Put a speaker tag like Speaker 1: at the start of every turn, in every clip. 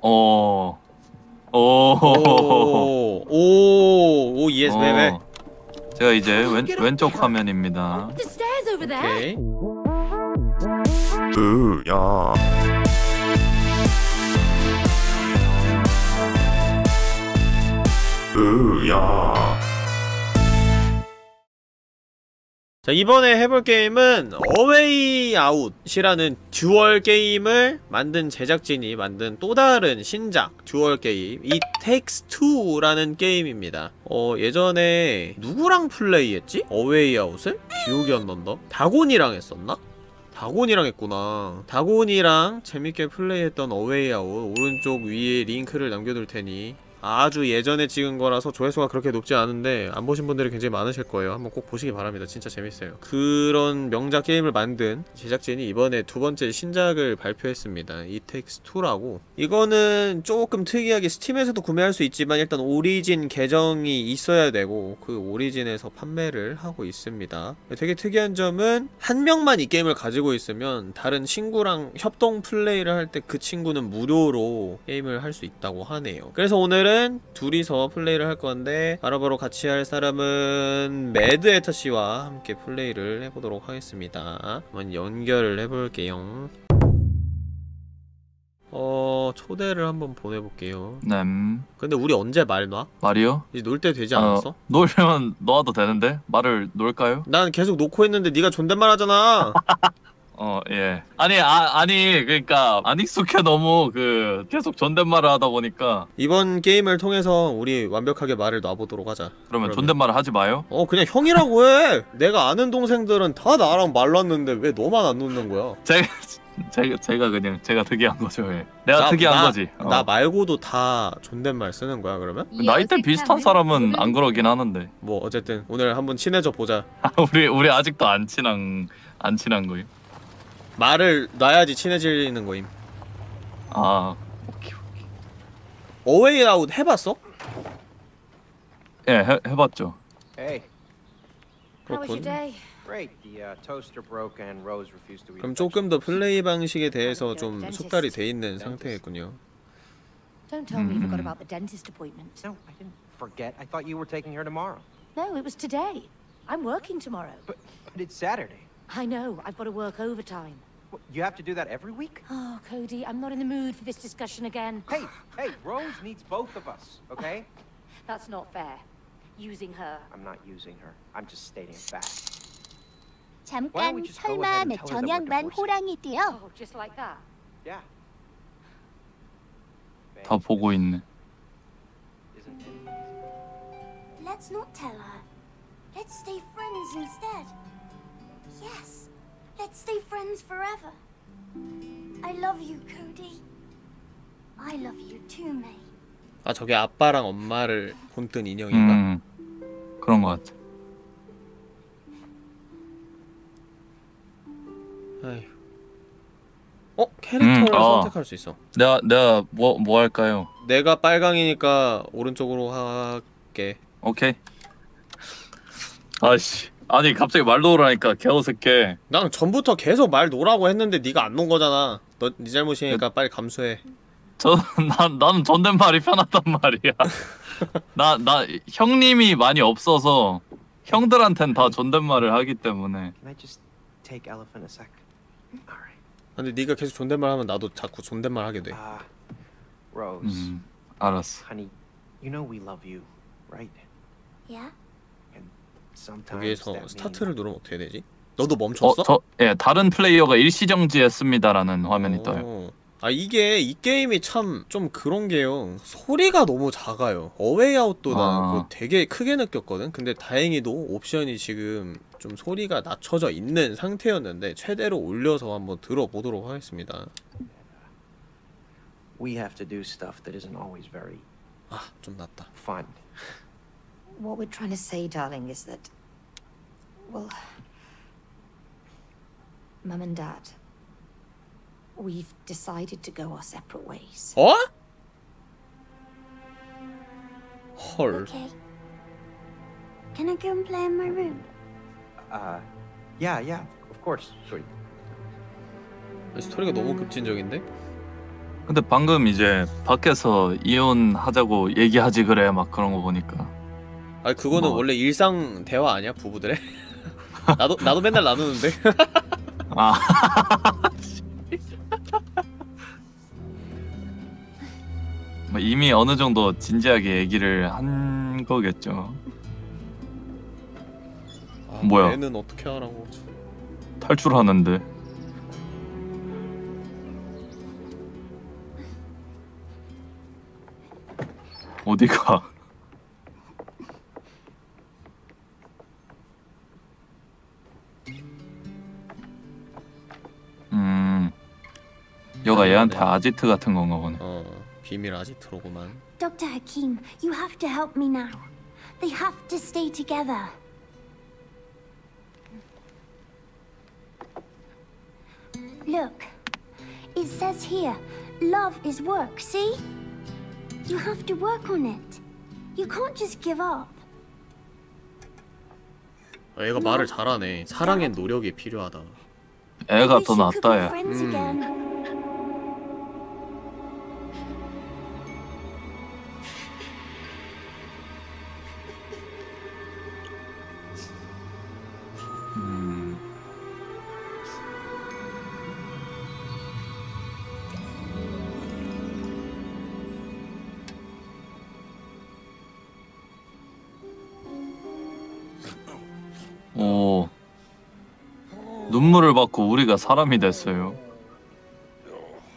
Speaker 1: 어. 오.
Speaker 2: 오, 오, 오, yes, baby.
Speaker 1: 어. 제가 이제 왼, 왼쪽 화면입니다.
Speaker 2: 오케이.
Speaker 3: 으야 으야
Speaker 2: 자, 이번에 해볼 게임은 A Way Out이라는 듀얼 게임을 만든 제작진이 만든 또 다른 신작 듀얼 게임 이 Takes Two라는 게임입니다. 어, 예전에 누구랑 플레이했지? 어웨이 아웃을? 기억이 안 난다. 다곤이랑 했었나? 다곤이랑 했구나. 다곤이랑 재밌게 플레이했던 어웨이 아웃 오른쪽 위에 링크를 남겨둘 테니 아주 예전에 찍은 거라서 조회수가 그렇게 높지 않은데 안 보신 분들이 굉장히 많으실 거예요. 한번 꼭 보시기 바랍니다. 진짜 재밌어요. 그런 명작 게임을 만든 제작진이 이번에 두 번째 신작을 발표했습니다. It Takes Two라고. 이거는 조금 특이하게 Steam에서도 구매할 수 있지만 일단 Origin 계정이 있어야 되고 그 Origin에서 판매를 하고 있습니다. 되게 특이한 점은 한 명만 이 게임을 가지고 있으면 다른 친구랑 협동 플레이를 할 때 그 친구는 무료로 게임을 할 수 있다고 하네요. 그래서 오늘은 둘이서 플레이를 할 건데 바로 바로 같이 할 사람은 매드 에터 씨와 함께 플레이를 해보도록 하겠습니다. 한번 연결을 해볼게요. 어 초대를 한번 보내볼게요.
Speaker 1: 네.
Speaker 2: 근데 우리 언제 말 놔?
Speaker 1: 말이요?
Speaker 2: 이제 놓을 때 되지 않았어?
Speaker 1: 어, 놀면 놓아도 되는데? 말을 놓을까요?
Speaker 2: 난 계속 놓고 했는데 네가 존댓말 하잖아.
Speaker 1: 어, 예. 아니, 아, 아니, 그러니까 안 익숙해 너무 그 계속 존댓말을 하다 보니까
Speaker 2: 이번 게임을 통해서 우리 완벽하게 말을 놔보도록 하자.
Speaker 1: 그러면
Speaker 2: 그러면.
Speaker 1: 존댓말을 하지 마요.
Speaker 2: 어 그냥 형이라고 해. 내가 아는 동생들은 다 나랑 말 놨는데 왜 너만 안 놓는 거야?
Speaker 1: 제가 제가 제가 그냥 제가 특이한 거죠. 예. 내가
Speaker 2: 나-
Speaker 1: 특이한
Speaker 2: 나-
Speaker 1: 거지. 어.
Speaker 2: 나 말고도 다 존댓말 쓰는 거야 그러면?
Speaker 1: 나이대 비슷한 사람은 안 그러긴 하는데
Speaker 2: 뭐 어쨌든 오늘 한번 친해져 보자.
Speaker 1: 우리 우리 아직도 안 친한 안 친한 거예요.
Speaker 2: 말을 놔야지 친해지는 거임.
Speaker 1: 아, 오케이.
Speaker 2: 어웨이 아웃 해봤어?
Speaker 1: 예, 해, 해봤죠.
Speaker 4: Was
Speaker 2: 그렇군.
Speaker 5: uh.
Speaker 2: 그럼 조금 더 플레이 방식에 대해서 좀 숙달이 돼 있는 상태겠군요.
Speaker 4: Don't tell me you forgot
Speaker 1: Mm.
Speaker 4: about the dentist appointment.
Speaker 5: No, I didn't forget. I thought you were taking her tomorrow.
Speaker 4: No, it was today. I'm working tomorrow.
Speaker 5: But but it's Saturday.
Speaker 4: I know, I've got to work overtime.
Speaker 5: What, you have to do that every week?
Speaker 4: Oh, Cody, I'm not in the mood for this discussion again.
Speaker 5: Hey, hey, Rose needs both of us, okay?
Speaker 4: That's not fair. Using her.
Speaker 5: I'm not using her. I'm just stating a fact.
Speaker 6: 잠깐
Speaker 5: we just go
Speaker 6: 설마
Speaker 5: ahead and
Speaker 6: 내
Speaker 5: tell her that we're
Speaker 6: 전향만
Speaker 5: divorcing?
Speaker 6: 호랑이 뛰어?
Speaker 4: Oh, just like that.
Speaker 5: Yeah.
Speaker 1: 다 보고 있네.
Speaker 5: Isn't it?
Speaker 6: Let's not tell her. Let's stay friends instead. Yes, Let's stay friends forever. I love you, Cody. I love you too, May.
Speaker 2: 아 저게 아빠랑 엄마를 본뜬 인형인가?
Speaker 1: 음, 그런 것 같아.
Speaker 2: 아휴. 어 캐릭터를
Speaker 1: 음, 어.
Speaker 2: 선택할 수 있어.
Speaker 1: 내가 내가 뭐 뭐 할까요?
Speaker 2: 내가 빨강이니까 오른쪽으로 할게.
Speaker 1: 오케이. 아씨, 아니 갑자기 말 놓으라니까 개어색해.
Speaker 2: 난 전부터 계속 말 놓으라고 했는데 네가 안 놓은 거잖아. 너 네 잘못이니까 빨리 감수해.
Speaker 1: 저난 나는 존댓말이 편하단 말이야. 나 나 형님이 많이 없어서 형들한텐 다 존댓말을 하기 때문에.
Speaker 5: Can I just take elephant a sec? All right.
Speaker 2: 근데 네가 계속 존댓말 하면 나도 자꾸 존댓말 하게 돼.
Speaker 5: Rose,
Speaker 1: 음, 알았어.
Speaker 5: honey, you know we love you, right?
Speaker 6: Yeah?
Speaker 2: 여기에서 스타트를 누르면 어떻게 되지?
Speaker 1: 어,
Speaker 2: 너도 멈췄어?
Speaker 1: 저, 예, 다른 플레이어가 일시정지했습니다라는 화면이 떠요.
Speaker 2: 어. 아 이게 이 게임이 참 좀 그런 게요. 소리가 너무 작아요. 어웨이 아웃도 나는
Speaker 1: 아.
Speaker 2: 되게 크게 느꼈거든. 근데 다행히도 옵션이 지금 좀 소리가 낮춰져 있는 상태였는데 최대로 올려서 한번 들어보도록 하겠습니다.
Speaker 5: we have to do stuff that isn't always very
Speaker 2: 아좀 낫다.
Speaker 4: What we're trying to say, darling, is that. Well. Mum and Dad. We've decided to go our separate ways.
Speaker 2: 어? 헐.
Speaker 6: Okay. Can I go and play in my room?
Speaker 5: Uh, yeah, yeah, of course, sweet.
Speaker 2: 스토리가 너무 급진적인데?
Speaker 1: 근데 방금 이제 밖에서 이혼하자고 얘기하지 그래 막 그런 거 보니까
Speaker 2: 아니 그거는
Speaker 1: 뭐.
Speaker 2: 원래 일상 대화 아니야 부부들의? 나도 나도 맨날 나누는데.
Speaker 1: 아 뭐 이미 어느 정도 진지하게 얘기를 한 거겠죠.
Speaker 2: 아,
Speaker 1: 뭐야?
Speaker 2: 애는 어떻게 하라고?
Speaker 1: 탈출하는데. 어디가? 여가 얘한테 아지트 같은 건가 보네.
Speaker 2: 어 비밀 아지트로구만.
Speaker 6: Dr. Hakim, you have to help me now. They have to stay together. Look, it says here, love is work, see? You have to work on it. You can't just give up.
Speaker 2: 아, 얘가 말을 잘하네. 사랑엔 노력이 필요하다.
Speaker 1: 애가 더 낫다
Speaker 6: be
Speaker 1: 야.
Speaker 6: friends
Speaker 2: Mm.
Speaker 6: again.
Speaker 1: 음. 눈물을 받고 우리가 사람이 됐어요.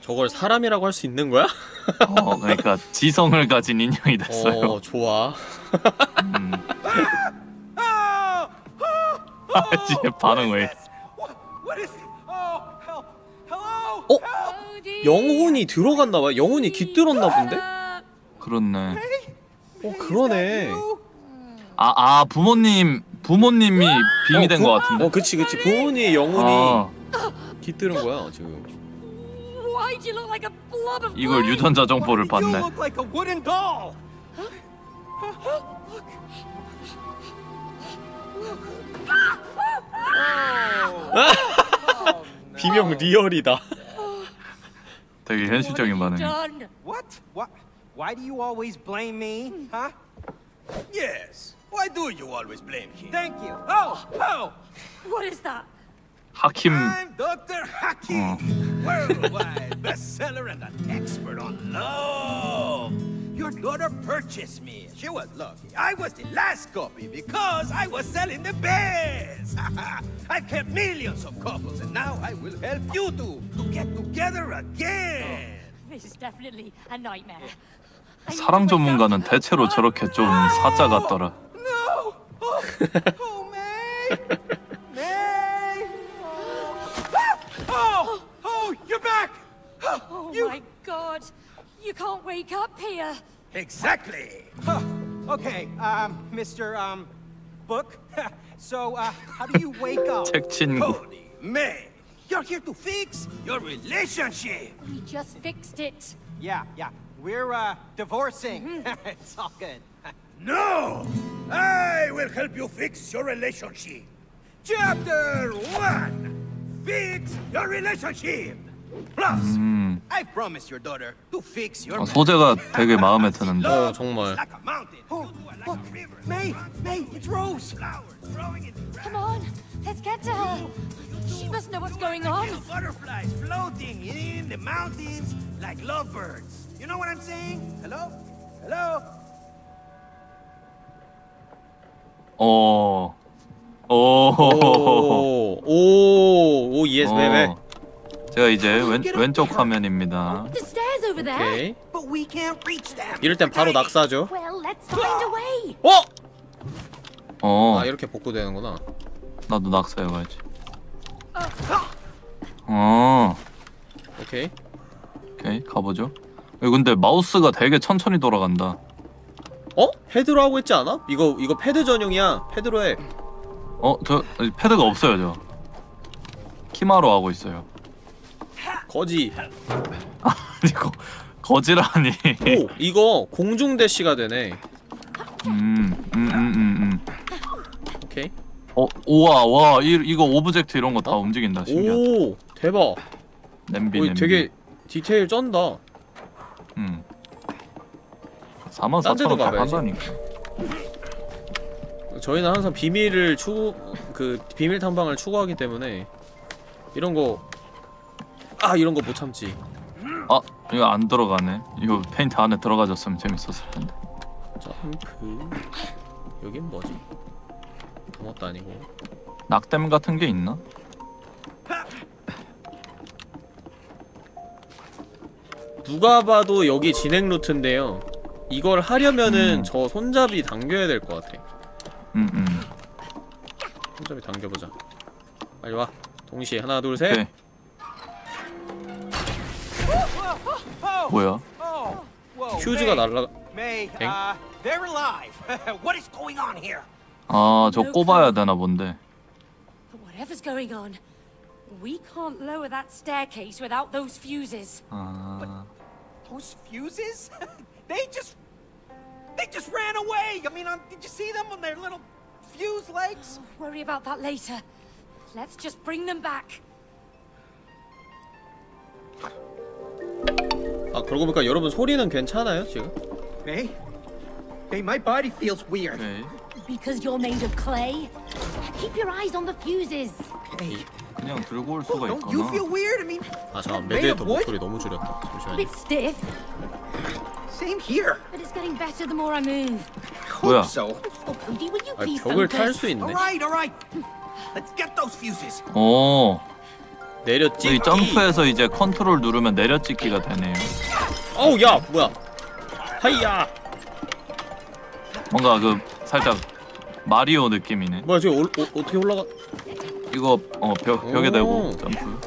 Speaker 2: 저걸 사람이라고 할 수 있는 거야?
Speaker 1: 어, 그러니까 지성을 가진 인형이 됐어요.
Speaker 2: 어 좋아.
Speaker 1: 음. 아씨 반응 왜?
Speaker 2: 어? 영혼이 들어갔나 봐. 영혼이 깃들었나 본데?
Speaker 1: 그렇네.
Speaker 2: 어 그러네.
Speaker 1: 아, 아 부모님 부모님이 빙이 된
Speaker 2: 어,
Speaker 1: 것
Speaker 2: 부-
Speaker 1: 같은데.
Speaker 2: 어 그치 그치. 부모님의 영혼이
Speaker 1: 아,
Speaker 2: 깃들은 거야 지금.
Speaker 7: Why'd you look like a blob of
Speaker 1: 이걸? 유전자 정보를
Speaker 5: You
Speaker 1: 받네.
Speaker 5: look like a wooden doll!
Speaker 2: 비명 리얼이다.
Speaker 1: 되게 현실적인 반응.
Speaker 5: What? Why do you always blame me? Huh?
Speaker 8: Yes. Why do you always blame him?
Speaker 5: Thank you. Oh! Oh!
Speaker 7: What is that?
Speaker 1: 하킴
Speaker 8: I'm Dr. Hakim, worldwide bestseller and an expert on love. Your daughter purchased me. She was lucky. I was the last copy because I was selling the best. I've helped millions of couples, and now I will help you two to get together again.
Speaker 7: This is definitely a nightmare. I need to
Speaker 1: 사랑
Speaker 7: wake up.
Speaker 1: 전문가는 대체로 저렇게 좀 사자 같더라.
Speaker 5: Oh, oh May! May! Oh. oh! Oh, you're back!
Speaker 7: Oh,
Speaker 5: you...
Speaker 7: Oh, my god! You can't wake up here!
Speaker 8: Exactly!
Speaker 5: Huh. Okay, um, Mr. Um, Book? so, uh, how do you wake up?
Speaker 8: Holy May! You're here to fix your relationship!
Speaker 7: We just fixed it!
Speaker 5: Yeah, yeah. We're, uh, divorcing. Mm -hmm. it's all good.
Speaker 8: No! I will help you fix your relationship. Chapter 1 Fix your relationship. Plus,
Speaker 1: 음,
Speaker 8: I promise your daughter to fix your
Speaker 1: 어, 소재가 되게 마음에
Speaker 8: marriage.
Speaker 1: 드는데.
Speaker 8: Love
Speaker 2: 어, 정말.
Speaker 8: is like a mountain.
Speaker 5: Oh,
Speaker 8: You do it like
Speaker 5: look,
Speaker 8: a river.
Speaker 5: May, May, it's Rose.
Speaker 8: Flowers growing in the
Speaker 7: Come
Speaker 8: ground.
Speaker 7: on. Let's get to her. She must know what's going on.
Speaker 8: Little butterflies floating in the mountains like lovebirds. You know what I'm saying? Hello? Hello?
Speaker 1: 어. 오.
Speaker 2: 오 오 yes baby.
Speaker 1: 어. 제가 이제 왼, 왼쪽 화면입니다.
Speaker 2: 오케이. 이럴 땐 바로 낙사죠. 어?
Speaker 1: 어.
Speaker 2: 아 이렇게 복구되는구나.
Speaker 1: 나도 낙사해봐야지. 어.
Speaker 2: 오케이.
Speaker 1: 오케이 가보죠. 여기 근데 마우스가 되게 천천히 돌아간다.
Speaker 2: 어? 헤드로 하고 있지 않아? 이거 이거 패드 전용이야. 패드로 해.
Speaker 1: 어, 저 패드가 없어요, 저. 키마로 하고 있어요.
Speaker 2: 거지.
Speaker 1: 이거 거지라니.
Speaker 2: 오 이거 공중 대시가 되네.
Speaker 1: 음, 음, 음, 음, 음.
Speaker 2: 오케이.
Speaker 1: 어, 우와, 와, 이, 이거 오브젝트 이런 거 다 움직인다. 신기하다.
Speaker 2: 오 대박.
Speaker 1: 냄비,
Speaker 2: 오
Speaker 1: 냄비.
Speaker 2: 되게 디테일 쩐다.
Speaker 1: 응. 4만
Speaker 2: 딴 데도
Speaker 1: 4천 원다. 간다니까.
Speaker 2: 저희는 항상 비밀을 추구 그 비밀 탐방을 추구하기 때문에 이런 거아 이런 거 못 참지.
Speaker 1: 아 이거 안 들어가네. 이거 페인트 안에 들어가졌으면 재밌었을 텐데.
Speaker 2: 점프. 여긴 뭐지? 아무것도 아니고.
Speaker 1: 낙댐 같은 게 있나?
Speaker 2: 누가 봐도 여기 진행 루트인데요. 이걸 하려면은
Speaker 1: 음.
Speaker 2: 저 손잡이 당겨야 될 것 같아.
Speaker 1: 응 응.
Speaker 2: 손잡이 당겨보자. 빨리 와. 동시에 하나 둘 셋.
Speaker 1: 오케이. 뭐야?
Speaker 5: Oh, May,
Speaker 2: 날라.
Speaker 5: Uh, here?
Speaker 1: 아저 꼽아야 되나 본데.
Speaker 7: Whatever's going on, we can't lower that staircase without those fuses.
Speaker 1: 아
Speaker 5: Those fuses? they just, they just ran away. I mean, um, did you see them on their little fuse legs?
Speaker 7: Worry about that later. Let's just bring them back.
Speaker 2: 아 그러고 보니까 여러분 소리는 괜찮아요 지금?
Speaker 5: May, May, my body feels weird.
Speaker 1: 오케이.
Speaker 7: Because you're made of clay?
Speaker 6: Keep your eyes on the fuses.
Speaker 5: Hey,
Speaker 1: 그냥 들고 올 수가 있구나.
Speaker 2: 아 잠깐 매드헤터? 목소리 너무 줄였다. 잠시만요.
Speaker 7: bit stiff,
Speaker 5: same here.
Speaker 7: but it's getting better the more I move.
Speaker 1: 뭐야?
Speaker 5: Hope so.
Speaker 6: Oh, Cody, will you
Speaker 2: 아
Speaker 6: please
Speaker 2: 벽을 탈
Speaker 6: focus?
Speaker 2: 수 있네.
Speaker 5: All right, all right. Let's get those fuses.
Speaker 1: 오.
Speaker 2: 내렸지.
Speaker 1: 여기 점프해서 이제 컨트롤 누르면 내려찍기가 되네요.
Speaker 2: 어우 야 뭐야? 하이야.
Speaker 1: 뭔가 그 살짝 마리오 느낌이네.
Speaker 2: 뭐야 저기 올, 어, 어떻게 올라가?
Speaker 1: 이거 어 벽, 벽에
Speaker 2: 오.
Speaker 1: 대고 점프.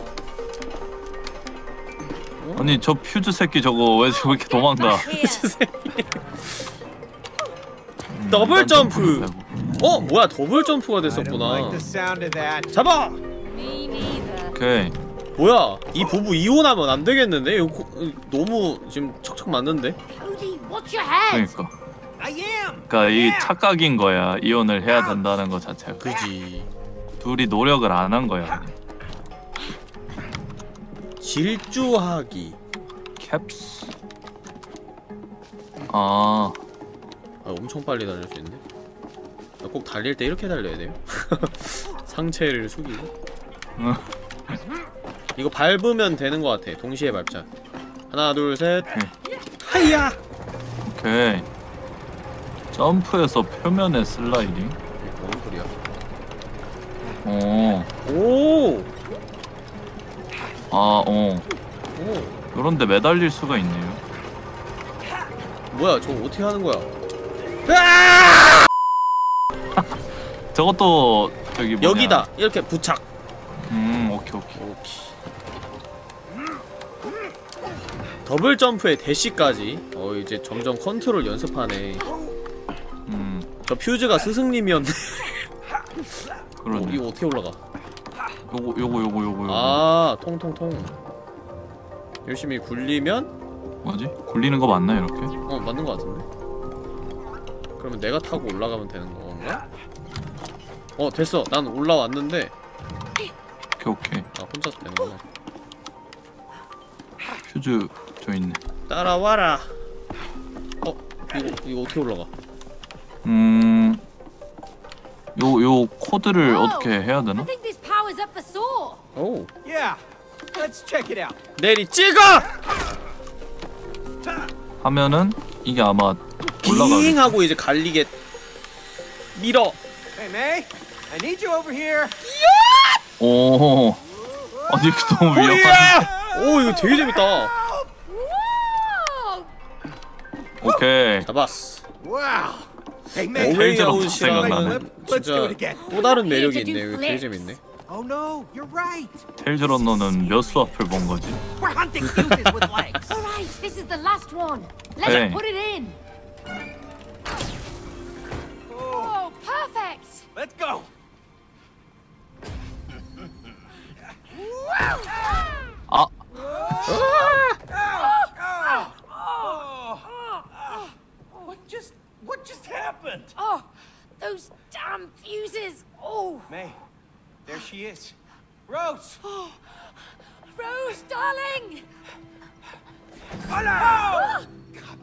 Speaker 1: 아니 저 퓨즈 새끼 저거 왜 저렇게 도망가?
Speaker 7: Here.
Speaker 1: 음,
Speaker 2: 더블
Speaker 1: 점프.
Speaker 2: 어 뭐야 더블 점프가 됐었구나. 잡아.
Speaker 1: 오케이.
Speaker 2: 뭐야 이 부부 이혼하면 안 되겠는데? 이거 고- 너무 지금 척척 맞는데?
Speaker 1: 그러니까. 그러니까 이. 착각인 거야. 이혼을 해야 된다는 거 자체가.
Speaker 2: 그지.
Speaker 1: 둘이 노력을 안 한 거야.
Speaker 2: 질주하기.
Speaker 1: 캡스. 아,
Speaker 2: 아 엄청 빨리 달릴 수. 나꼭 달릴 때 이렇게 달려야 돼요? 상체를 숙이고.
Speaker 1: 응.
Speaker 2: 이거 밟으면 되는 것 같아. 동시에 밟자. 하나 둘 셋.
Speaker 1: 오케이.
Speaker 2: 하이야.
Speaker 1: 오케이. 점프해서 표면에 슬라이딩. 어,
Speaker 2: 오.
Speaker 1: 아, 어.
Speaker 2: 오.
Speaker 1: 요런데 매달릴 수가 있네요.
Speaker 2: 뭐야 저거 어떻게 하는 거야?
Speaker 1: 저것도 저기 뭐냐.
Speaker 2: 여기다 이렇게 부착.
Speaker 1: 음, 오케이, 오케이.
Speaker 2: 오케이. 더블 점프에 대시까지. 어 이제 점점 컨트롤 연습하네.
Speaker 1: 음,
Speaker 2: 저 퓨즈가 스승님이었네. 어,
Speaker 1: 그러네.
Speaker 2: 이거 어떻게 올라가?
Speaker 1: 요거, 요거, 요거, 요거, 요거.
Speaker 2: 아 통통통. 열심히 굴리면
Speaker 1: 뭐지? 굴리는 거 맞나 이렇게?
Speaker 2: 어 맞는 거 같은데. 그러면 내가 타고 올라가면 되는 건가? 어 됐어. 난 올라왔는데
Speaker 1: 오케이, 오케이.
Speaker 2: 아 혼자서 되는구나.
Speaker 1: 퓨즈 저 있네.
Speaker 2: 따라와라. 어 이거 이거 어떻게 올라가?
Speaker 1: 음, 요, 요 코드를
Speaker 7: Oh,
Speaker 1: 어떻게 해야 되나?
Speaker 2: 오
Speaker 5: Yeah. Let's check it out.
Speaker 2: 내리 찍어.
Speaker 1: 하면은 이게 아마 올라가겠지.
Speaker 2: 빙 하고 이제 갈리게 밀어.
Speaker 5: Hey, May. I need you over here.
Speaker 1: 오, 아니 그 너무 위험한.
Speaker 2: 오야! 오 이거 되게 재밌다.
Speaker 1: 오케이.
Speaker 2: 잡았어.
Speaker 5: Wow. Hey, May.
Speaker 1: 오,
Speaker 2: 어웨이
Speaker 1: 텔즈로
Speaker 2: 아웃이라는
Speaker 5: Let's do it
Speaker 2: 진짜. 또 다른 매력이 있네. 이거 되게. 재밌네.
Speaker 5: Oh no, you're right.
Speaker 1: 테일즈 런너는 몇 수 앞을 본 거지?
Speaker 5: With what just happened?
Speaker 7: Oh, those damn fuses. Oh,
Speaker 5: May, there she is. Rose.
Speaker 7: Oh, Rose, darling.
Speaker 5: Hello. Oh. Ah!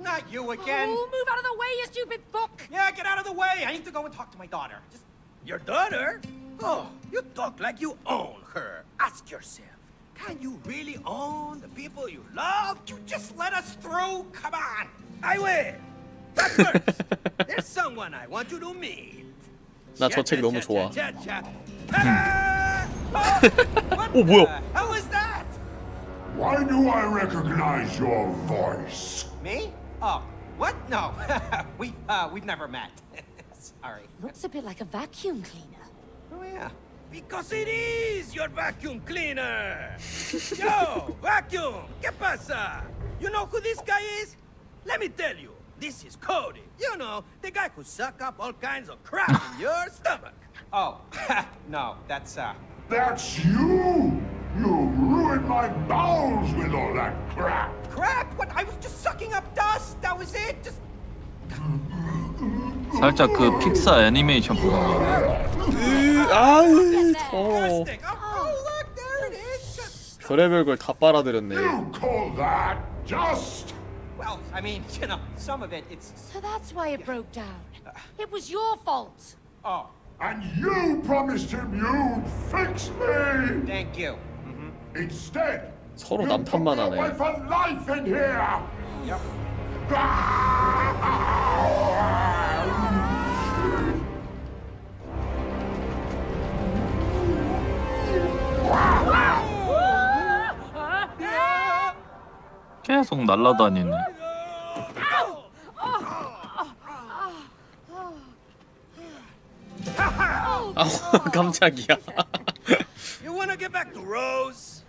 Speaker 5: not you again.
Speaker 7: Oh, move out of the way, you stupid book!
Speaker 5: Yeah, get out of the way. I need to go and talk to my daughter. Just
Speaker 8: Your daughter? Oh, you talk like you own her. Ask yourself, can you really own the people you love?
Speaker 5: you just let us through. Come on.
Speaker 8: I will. But first, there's someone I want you to meet.
Speaker 2: 나 저 책 너무 좋아.
Speaker 8: Cha-cha-cha-cha. Ta-da! Oh, what
Speaker 2: 어, 뭐야?
Speaker 8: the hell was that?
Speaker 3: Why do I recognize your voice?
Speaker 5: Me? Oh, what? No, we uh, we've never met. Sorry.
Speaker 7: Looks a bit like a vacuum cleaner.
Speaker 5: Oh yeah.
Speaker 8: Because it is your vacuum cleaner. Yo, vacuum, ¿qué pasa? You know who this guy is? Let me tell you, this is Cody. You know, the guy who suck up all kinds of crap in your stomach.
Speaker 5: Oh, no, that's uh.
Speaker 3: That's you! You ruined my bowels with all that crap!
Speaker 5: Crap! What? I was just sucking up dust. That was it. Just.
Speaker 1: 살짝 그 픽사 애니메이션 보는 거.
Speaker 2: 으, 아우 더러워.
Speaker 5: Disgusting. Oh, oh, look, there it is. Just-
Speaker 2: 별의별 걸 다 빨아들였네.
Speaker 3: You call that just?
Speaker 5: Well, I mean, you know, some of it, it's.
Speaker 7: So that's why it broke down. It was your fault.
Speaker 5: Oh,
Speaker 3: And you promised him you'd fix me!
Speaker 5: thank you.
Speaker 3: Instead,
Speaker 2: 서로
Speaker 3: you
Speaker 2: 남탓만
Speaker 3: put my
Speaker 2: 하네.
Speaker 3: wife and life in here!
Speaker 5: Yep.
Speaker 1: 계속 날라다니네.
Speaker 2: 아우 깜짝이야.
Speaker 8: You wanna get back to Rose?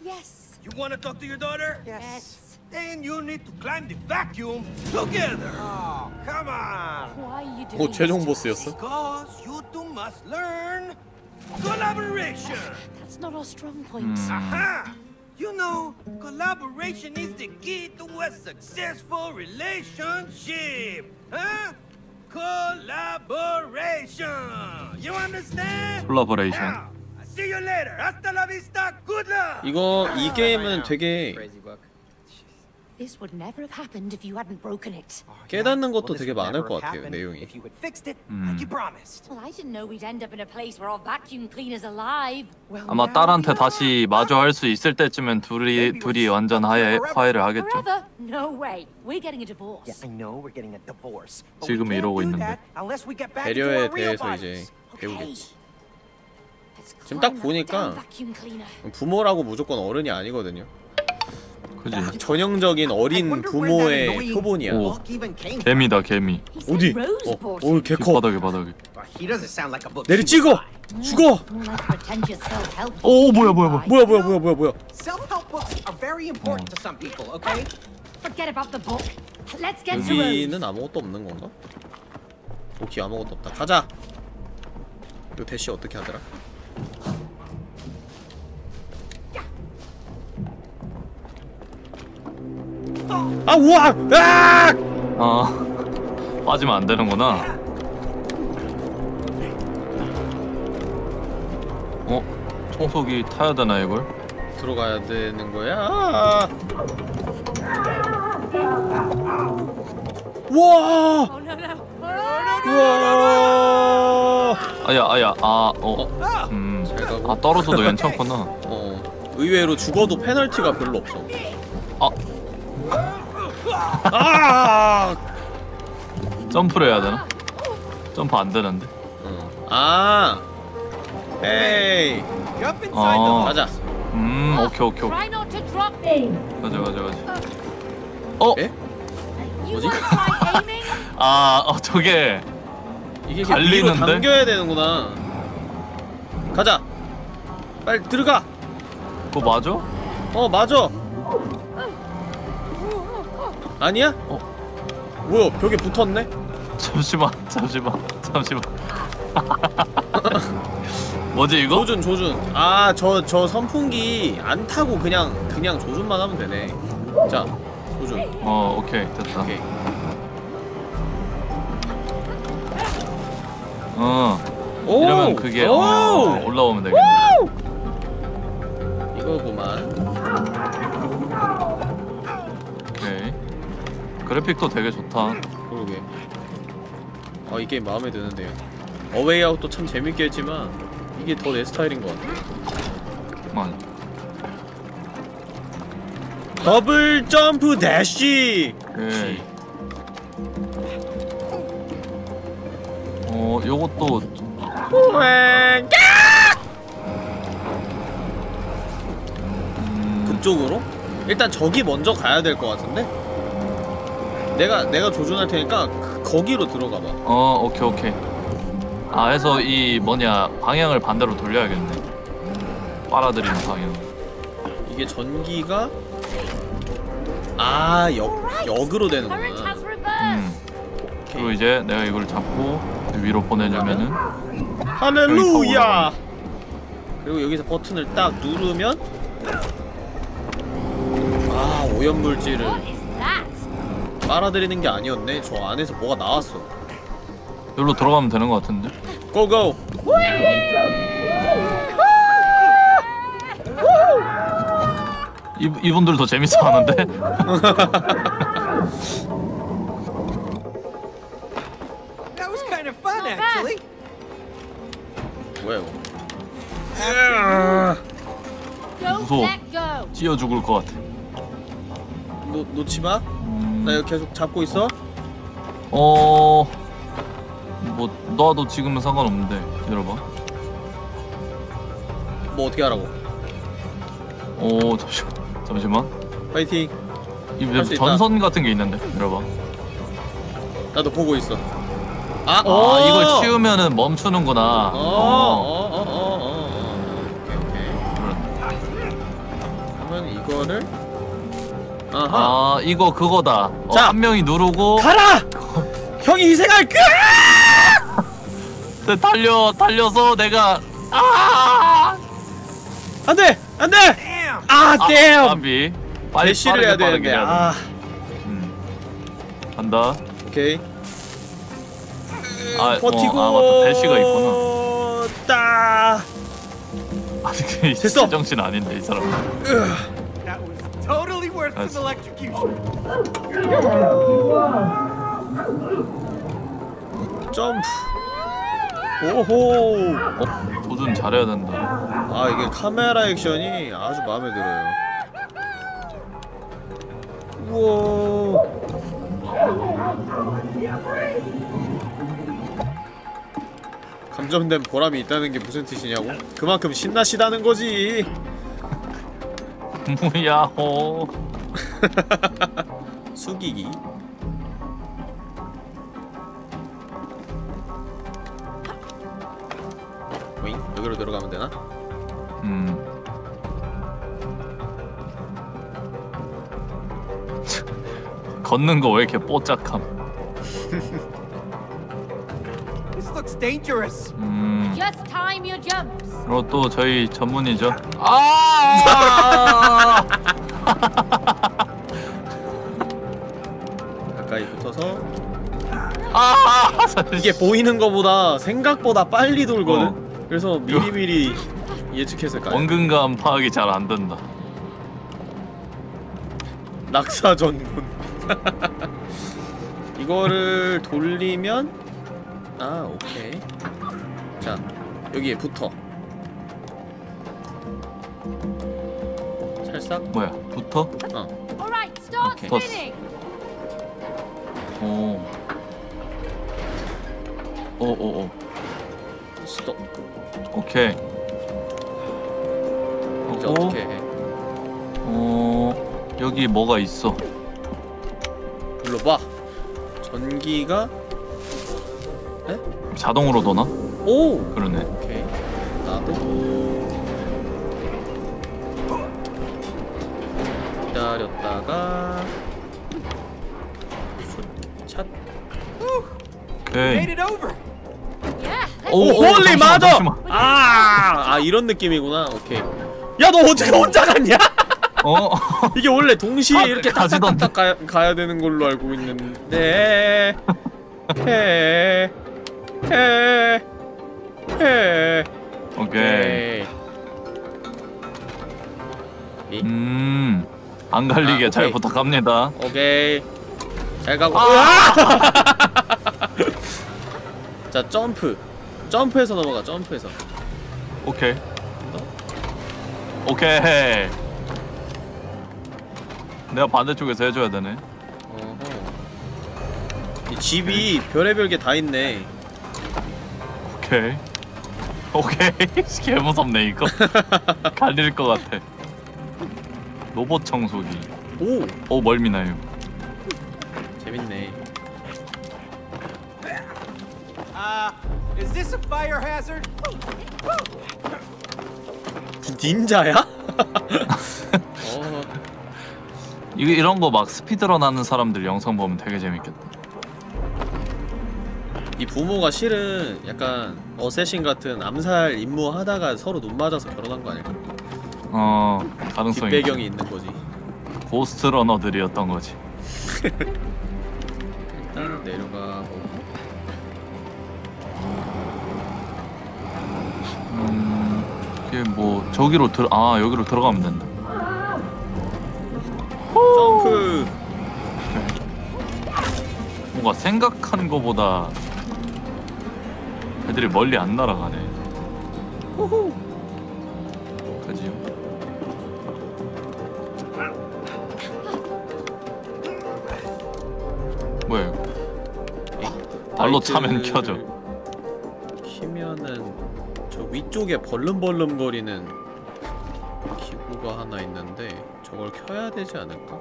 Speaker 7: Yes.
Speaker 8: You wanna talk to your daughter?
Speaker 7: Yes.
Speaker 8: Then you need to climb the vacuum together.
Speaker 5: Oh, come on.
Speaker 7: Why are you doing
Speaker 2: 오
Speaker 7: this
Speaker 2: 최종 보스였어?
Speaker 8: Because you two must learn collaboration.
Speaker 7: That's not our strong point.
Speaker 8: Aha! You know, collaboration is the key to a successful relationship. Huh? Collaboration. You understand?
Speaker 1: 콜라보레이션.
Speaker 8: See you later. Hasta la vista. Good luck.
Speaker 2: 이거 이 게임은 되게
Speaker 5: Crazy book.
Speaker 7: This would never have happened if you hadn't broken it.
Speaker 2: 깨닫는 것도 되게 많을 것 같아요, 내용이.
Speaker 5: If you had fixed it, like you promised.
Speaker 7: Well, I didn't know we'd end up in a place where all vacuum cleaners alive.
Speaker 5: Well,
Speaker 1: 아마 딸한테. 다시 마주할 수 있을 때쯤엔 둘이 둘이 완전 화해 화해를 하겠죠.
Speaker 7: Forever? No way. We're getting a divorce.
Speaker 5: Yeah, I know we're getting a divorce. but
Speaker 1: 지금 이러고 있는데.
Speaker 2: 배려에 대해서 이제. 배우겠지. 지금 딱 보니까
Speaker 7: damn vacuum cleaner.
Speaker 2: 부모라고 무조건 어른이 아니거든요.
Speaker 1: 그지?
Speaker 2: 전형적인 어린 부모의 표본이야.
Speaker 1: 오. 개미다 개미.
Speaker 2: 어디? 어,
Speaker 7: bought
Speaker 2: 어,
Speaker 7: it.
Speaker 2: 개 커.
Speaker 1: 바닥에 바닥에.
Speaker 2: 내리 찍어. 죽어.
Speaker 1: 오 뭐야 뭐야 뭐야.
Speaker 2: 뭐야 뭐야 뭐야 뭐야. 여기는 아무것도 없는 건가? 오케이 아무것도 없다. 가자. 이거 대시 어떻게 하더라? 아 우와! 아!
Speaker 1: 아 빠지면 안 되는구나. 어 청소기 타야 되나 이걸?
Speaker 2: 들어가야 되는 거야. 아! 우와! 우와!
Speaker 1: 아야 아야 아 어. 음.
Speaker 2: 잘 가고.
Speaker 1: 아 떨어져도 괜찮구나.
Speaker 2: 어. 의외로 죽어도 페널티가 별로 없어.
Speaker 1: 아
Speaker 2: 아!
Speaker 1: 점프를 해야 되나? 점프 안 되는데.
Speaker 2: 어. 아! 에이!
Speaker 1: 어.
Speaker 2: 가자.
Speaker 1: 음 오케이 오케이 오케이. 가자 가자 가자. 어?
Speaker 2: 에?
Speaker 7: You
Speaker 2: 뭐지?
Speaker 1: 아 어, 저게
Speaker 2: 이게
Speaker 1: 갈리는데?
Speaker 2: 당겨야 되는구나. 가자. 빨리 들어가.
Speaker 1: 그거 맞아?
Speaker 2: 어 맞아. 아니야?
Speaker 1: 어.
Speaker 2: 뭐야 벽에 붙었네?
Speaker 1: 잠시만 잠시만 잠시만. 뭐지 이거?
Speaker 2: 조준 조준. 아 저 저 선풍기 안 타고 그냥 그냥 조준만 하면 되네. 자 조준.
Speaker 1: 어 오케이 됐다.
Speaker 2: 오케이.
Speaker 1: 어
Speaker 2: 오!
Speaker 1: 이러면 그게
Speaker 2: 오!
Speaker 1: 어, 올라오면 되겠네.
Speaker 2: 이거구만.
Speaker 1: 그래픽도 되게 좋다.
Speaker 2: 그러게. 아, 이 게임 마음에 드는데요. 어웨이 아웃도 참 재밌게 했지만 이게 더 내 스타일인 것 같아.
Speaker 1: 맞아.
Speaker 2: 더블 점프 대쉬.
Speaker 1: 오케이. 어, 요것도 음,
Speaker 2: 그쪽으로? 일단 저기 먼저 가야 될 것 같은데? 내가 내가 조준할 테니까 그- 거기로 들어가 봐.
Speaker 1: 어, 오케이 오케이. 아, 해서 이 뭐냐 방향을 반대로 돌려야겠네. 빨아들이는 방향.
Speaker 2: 이게 전기가 아, 역 역으로
Speaker 7: Current
Speaker 2: 되는구나.
Speaker 7: has reversed.
Speaker 1: 음. 그리고 이제 내가 이걸 잡고 위로 보내주면은
Speaker 2: 할렐루야. 그리고 여기서 버튼을 딱 누르면 아, 오염 물질을
Speaker 7: What is?
Speaker 2: 빨아들이는 게 아니었네. 저 안에서 뭐가 나왔어.
Speaker 1: 여기로 들어가면 되는 것 같은데.
Speaker 2: 고고.
Speaker 1: 이 이분들도 재밌어 하는데.
Speaker 5: Actually.
Speaker 2: 뭐야 이거?
Speaker 1: 무서워. 찌어 죽을 것 같아.
Speaker 2: 놓 놓지 마.
Speaker 1: 음,
Speaker 2: 나 이거 계속 잡고 있어.
Speaker 1: 어. 뭐 놔도 지금은 상관없는데 기다려봐.
Speaker 2: 뭐 어떻게 하라고?
Speaker 1: 오 잠시만 잠시만.
Speaker 2: 파이팅.
Speaker 1: 이
Speaker 2: 할수 있다.
Speaker 1: 전선 같은 게 있는데 기다려봐.
Speaker 2: 나도 보고 있어. 아,
Speaker 1: 아 이걸 치우면은 멈추는구나.
Speaker 2: 어,
Speaker 1: 어.
Speaker 2: 어, 어, 어, 어, 어. 오케이, 오케이. 그러면 이거를 아하.
Speaker 1: 아 이거 그거다. 어,
Speaker 2: 자.
Speaker 1: 한 명이 누르고
Speaker 2: 가라! 형이 희생할게!
Speaker 1: 네, 달려 달려서 내가 아
Speaker 2: 안 돼! 안 돼!
Speaker 5: Damn!
Speaker 2: 아, 땜!
Speaker 1: 까비 빨리
Speaker 2: 대시를 해야 되는데. 아,
Speaker 1: 음. 간다.
Speaker 2: 오케이.
Speaker 1: 아,
Speaker 2: 버티고.
Speaker 1: 어, 아 맞다 대시가 있구나.
Speaker 2: 따.
Speaker 1: 아직
Speaker 2: 됐어.
Speaker 1: 제정신 아닌데 이 사람.
Speaker 5: Was totally worth some electrocution.
Speaker 2: 점프. 오호.
Speaker 1: 어 도준 잘해야 된다.
Speaker 2: 아, 이게 카메라 액션이 아주 마음에 들어요. 우와. 감점된 보람이 있다는 게 무슨 뜻이냐고? 그만큼 신나시다는 거지.
Speaker 1: 무야호.
Speaker 2: 숙이기. 오잉? 여기로 들어가면 되나?
Speaker 1: 음. 걷는 거 왜 이렇게 뽀짝함?
Speaker 5: This looks dangerous.
Speaker 1: 음.
Speaker 7: Just time your jumps.
Speaker 1: 그리고 또 저희 전문이죠. 아!
Speaker 2: 가까이 붙어서
Speaker 1: 아!
Speaker 2: 이게 보이는 거보다 생각보다 빨리 돌거든.
Speaker 1: 어.
Speaker 2: 그래서 미리미리 예측해서 가요.
Speaker 1: 원근감 파악이 잘 안 된다.
Speaker 2: 낙사 전문. 이거를 돌리면 아 오케이. 자 여기에 붙어. 싹.
Speaker 1: 뭐야? 붙어?
Speaker 2: 어.
Speaker 1: Plus.
Speaker 7: spinning.
Speaker 1: 오. 오오오.
Speaker 2: 스톱.
Speaker 1: 오케이.
Speaker 2: 이제
Speaker 1: 하고,
Speaker 2: 어떻게 해?
Speaker 1: 어 여기 뭐가 있어?
Speaker 2: 눌러봐. 전기가
Speaker 1: 자동으로 도나?
Speaker 2: 오.
Speaker 1: 그러네.
Speaker 2: 오케이. 나도 기다렸다가 샷.
Speaker 1: 오케이. 오,
Speaker 2: 오,
Speaker 1: 오, holy
Speaker 2: 맞아. 아, 아 이런 느낌이구나. 오케이. 야, 너 어떻게 혼자 갔냐?
Speaker 1: 어?
Speaker 2: 이게 원래 동시에
Speaker 1: 아,
Speaker 2: 이렇게
Speaker 1: 가지던데.
Speaker 2: 딱딱딱 가야, 가야 되는 걸로 알고 있는데. 해. 해. 해.
Speaker 1: 오케이.
Speaker 2: 오케이.
Speaker 1: 음. 안 갈리게
Speaker 2: 아,
Speaker 1: 잘
Speaker 2: 오케이.
Speaker 1: 부탁합니다.
Speaker 2: 오케이. 잘 가고.
Speaker 1: 아!
Speaker 2: 으아! 자 점프. 점프해서 넘어가. 점프해서.
Speaker 1: 오케이. 오케이. 내가 반대쪽에서 해줘야 되네.
Speaker 2: 어허. 이 집이 별의별 게 다 있네.
Speaker 1: 오케이. 오케이. 개 무섭네 이거. 갈릴 것 같아. 로봇 청소기. 오오 멀미나요.
Speaker 2: 재밌네.
Speaker 5: Uh, is this a fire hazard?
Speaker 2: 닌자야? 어.
Speaker 1: 이거 이런 거 막 스피드런 하는 사람들 영상 보면 되게 재밌겠다.
Speaker 2: 이 부모가 실은 약간 어쌔신 같은 암살 임무 하다가 서로 눈 맞아서 결혼한 거 아닐까?
Speaker 1: 어 가능성이
Speaker 2: 뒷배경이 있는 거지.
Speaker 1: 고스트 러너들이었던 거지.
Speaker 2: 일단 내려가고.
Speaker 1: 음 이게 뭐 저기로 들아 여기로 들어가면 된다.
Speaker 2: 점프.
Speaker 1: 뭔가 생각한 거보다 애들이 멀리 안 날아가네. 그지? 발로 차면 켜져.
Speaker 2: 키면은 저 위쪽에 벌름벌름거리는 기구가 하나 있는데 저걸 켜야 되지 않을까?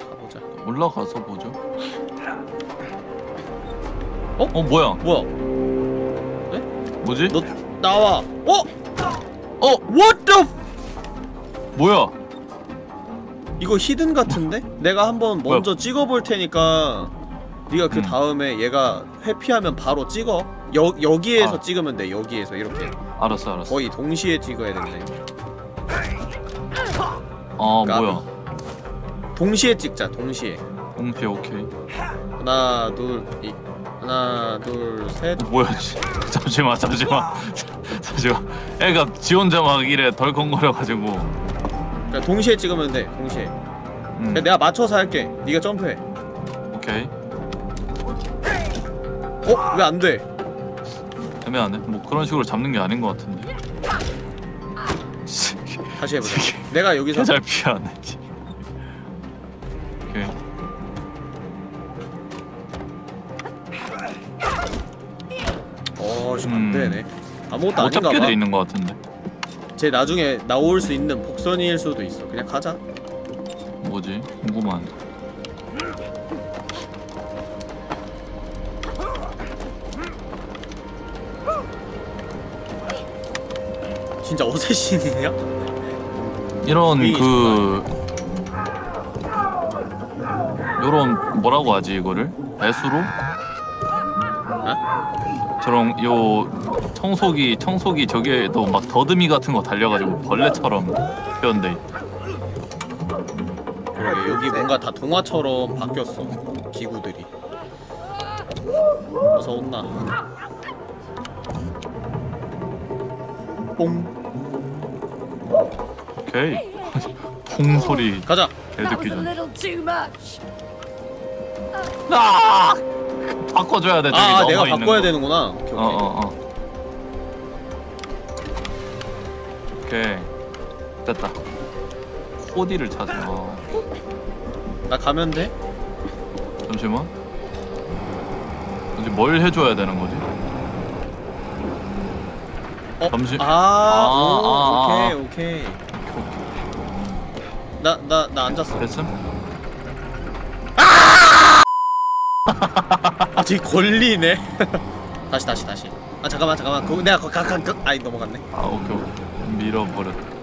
Speaker 2: 가보자.
Speaker 1: 올라가서 보죠.
Speaker 2: 어?
Speaker 1: 어 뭐야?
Speaker 2: 뭐야?
Speaker 1: 뭐지?
Speaker 2: 너 나와. 어?
Speaker 1: 어
Speaker 2: What the? f-
Speaker 1: 뭐야?
Speaker 2: 이거 히든 같은데? 내가 한번
Speaker 1: 뭐야?
Speaker 2: 먼저 찍어볼 테니까 네가 그
Speaker 1: 음.
Speaker 2: 다음에 얘가 회피하면 바로 찍어. 여 여기에서
Speaker 1: 아.
Speaker 2: 찍으면 돼. 여기에서 이렇게
Speaker 1: 알았어 알았어.
Speaker 2: 거의 동시에 찍어야 된다.
Speaker 1: 아
Speaker 2: 까비.
Speaker 1: 뭐야?
Speaker 2: 동시에 찍자. 동시에.
Speaker 1: 오케이 오케이.
Speaker 2: 하나 둘 이. 하나 둘 셋.
Speaker 1: 뭐야? 지- 잠시만 잠시만 잠시만. 애가 지 혼자 막 이래 덜컹거려가지고.
Speaker 2: 그러니까 동시에 찍으면 돼. 동시에.
Speaker 1: 음,
Speaker 2: 내가 맞춰서 할게. 네가 점프해.
Speaker 1: 오케이.
Speaker 2: 어? 왜 안 돼?
Speaker 1: 애매하네. 뭐 그런 식으로 잡는 게 아닌 것 같은데.
Speaker 2: 다시 해보자. 내가 여기서
Speaker 1: 개잘 피하네. 오케이.
Speaker 2: 어, 지금
Speaker 1: 음.
Speaker 2: 안 되네. 아무것도
Speaker 1: 못
Speaker 2: 아닌가
Speaker 1: 잡게
Speaker 2: 봐.
Speaker 1: 돼 있는 것 같은데.
Speaker 2: 쟤 나중에 나올 수 있는 복선일 수도 있어. 그냥 가자.
Speaker 1: 뭐지? 궁금한.
Speaker 2: 진짜 어쌔신이냐?
Speaker 1: 이런 위그 요런 뭐라고 하지 이거를 배수로? 저런 요 청소기 청소기 저기에도 막 더듬이 같은 거 달려가지고 벌레처럼 표현돼 있다.
Speaker 2: 그러게 여기 뭔가 다 동화처럼 바뀌었어. 기구들이. 어서 온나. 뽕.
Speaker 1: 오케이. 퐁 소리
Speaker 2: 가자.
Speaker 1: 개
Speaker 7: That
Speaker 1: 듣기
Speaker 7: was a
Speaker 1: 전. 아! 바꿔줘야 돼
Speaker 2: 아,
Speaker 1: 넘어
Speaker 2: 내가
Speaker 1: 있는
Speaker 2: 바꿔야
Speaker 1: 거.
Speaker 2: 되는구나. 오케이, 오케이.
Speaker 1: 어 어 어. 오케이 됐다. 코디를 찾아. 어.
Speaker 2: 나 가면 돼?
Speaker 1: 잠시만. 이제 뭘 해줘야 되는 거지?
Speaker 2: 어?
Speaker 1: 잠시-
Speaker 2: 아,
Speaker 1: 아,
Speaker 2: 오,
Speaker 1: 아, 아,
Speaker 2: 오케이, 오케이. 나, 나, 나 앉았어.
Speaker 1: 됐음?
Speaker 2: 아, 되게 걸리네. 다시, 다시, 다시. 아, 잠깐만, 잠깐만. 그거 내가 거, 가, 가, 가. 아이, 넘어갔네.
Speaker 1: 아 오케이 오케이. 밀어버렸다.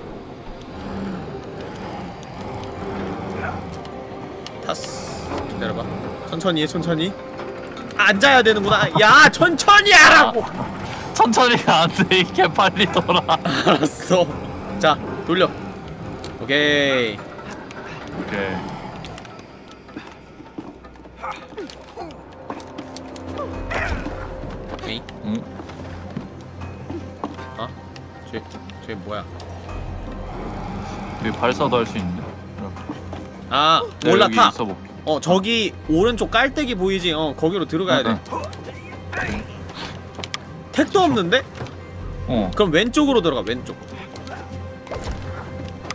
Speaker 2: 탔어. 기다려봐. 천천히 해, 천천히. 앉아야 되는구나. 야, 천천히 하라고.
Speaker 1: 천천히가 안 돼 이게 빨리 돌아.
Speaker 2: 알았어. 자, 돌려. 오케이.
Speaker 1: 오케이.
Speaker 2: 오케이.
Speaker 1: 응?
Speaker 2: 어? 쟤, 쟤 뭐야?
Speaker 1: 여기 발사도 할 수 있는데?
Speaker 2: 아,
Speaker 1: 여기
Speaker 2: 올라타.
Speaker 1: 있어볼게.
Speaker 2: 어 저기 오른쪽 깔때기 보이지? 어 거기로 들어가야 돼 택도 없는데?
Speaker 1: 어.
Speaker 2: 그럼 왼쪽으로 들어가 왼쪽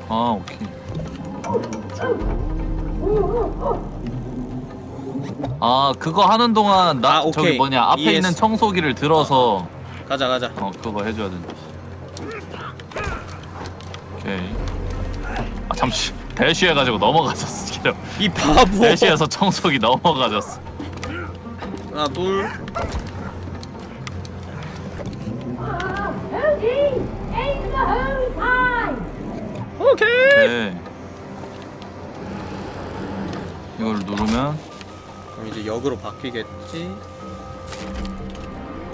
Speaker 1: 아 오케이. 아 그거 하는 동안 나
Speaker 2: 아, 오케이.
Speaker 1: 저기 뭐냐 앞에
Speaker 2: ES.
Speaker 1: 있는 청소기를 들어서
Speaker 2: 가자 가자
Speaker 1: 어 그거 해줘야 된다. 오케이. 아 잠시 대쉬해가지고 넘어가졌어 지금.
Speaker 2: 이 바보
Speaker 1: 대쉬에서 청소기 넘어가졌어.
Speaker 2: 하나 둘 오케이
Speaker 1: 오케이. 이걸 누르면?
Speaker 2: 그럼 이제 역으로 바뀌겠지?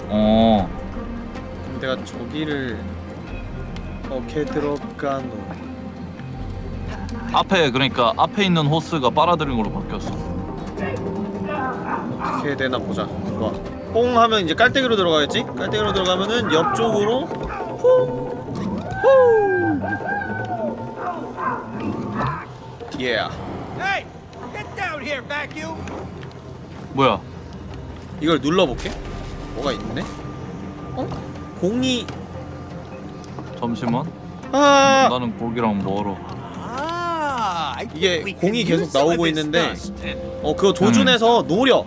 Speaker 1: 어.
Speaker 2: 그럼 내가 저기를 어케 들어가노.
Speaker 1: 앞에 그러니까 앞에 있는 호스가 빨아들인 걸로 바뀌었어.
Speaker 2: 어떻게 해야 되나 보자. 좋아. 뽕 하면 이제 깔때기로 들어가겠지? 깔때기로 들어가면은 옆쪽으로 예 yeah.
Speaker 8: Hey, get down here, vacuum.
Speaker 1: 뭐야?
Speaker 2: 이걸 눌러볼게 뭐가 있네? 어? 공이
Speaker 1: 잠시만.
Speaker 2: 아
Speaker 1: 나는 거기랑 멀어.
Speaker 8: I
Speaker 2: 이게 공이 계속 나오고 있는데 어 그거 조준해서 노려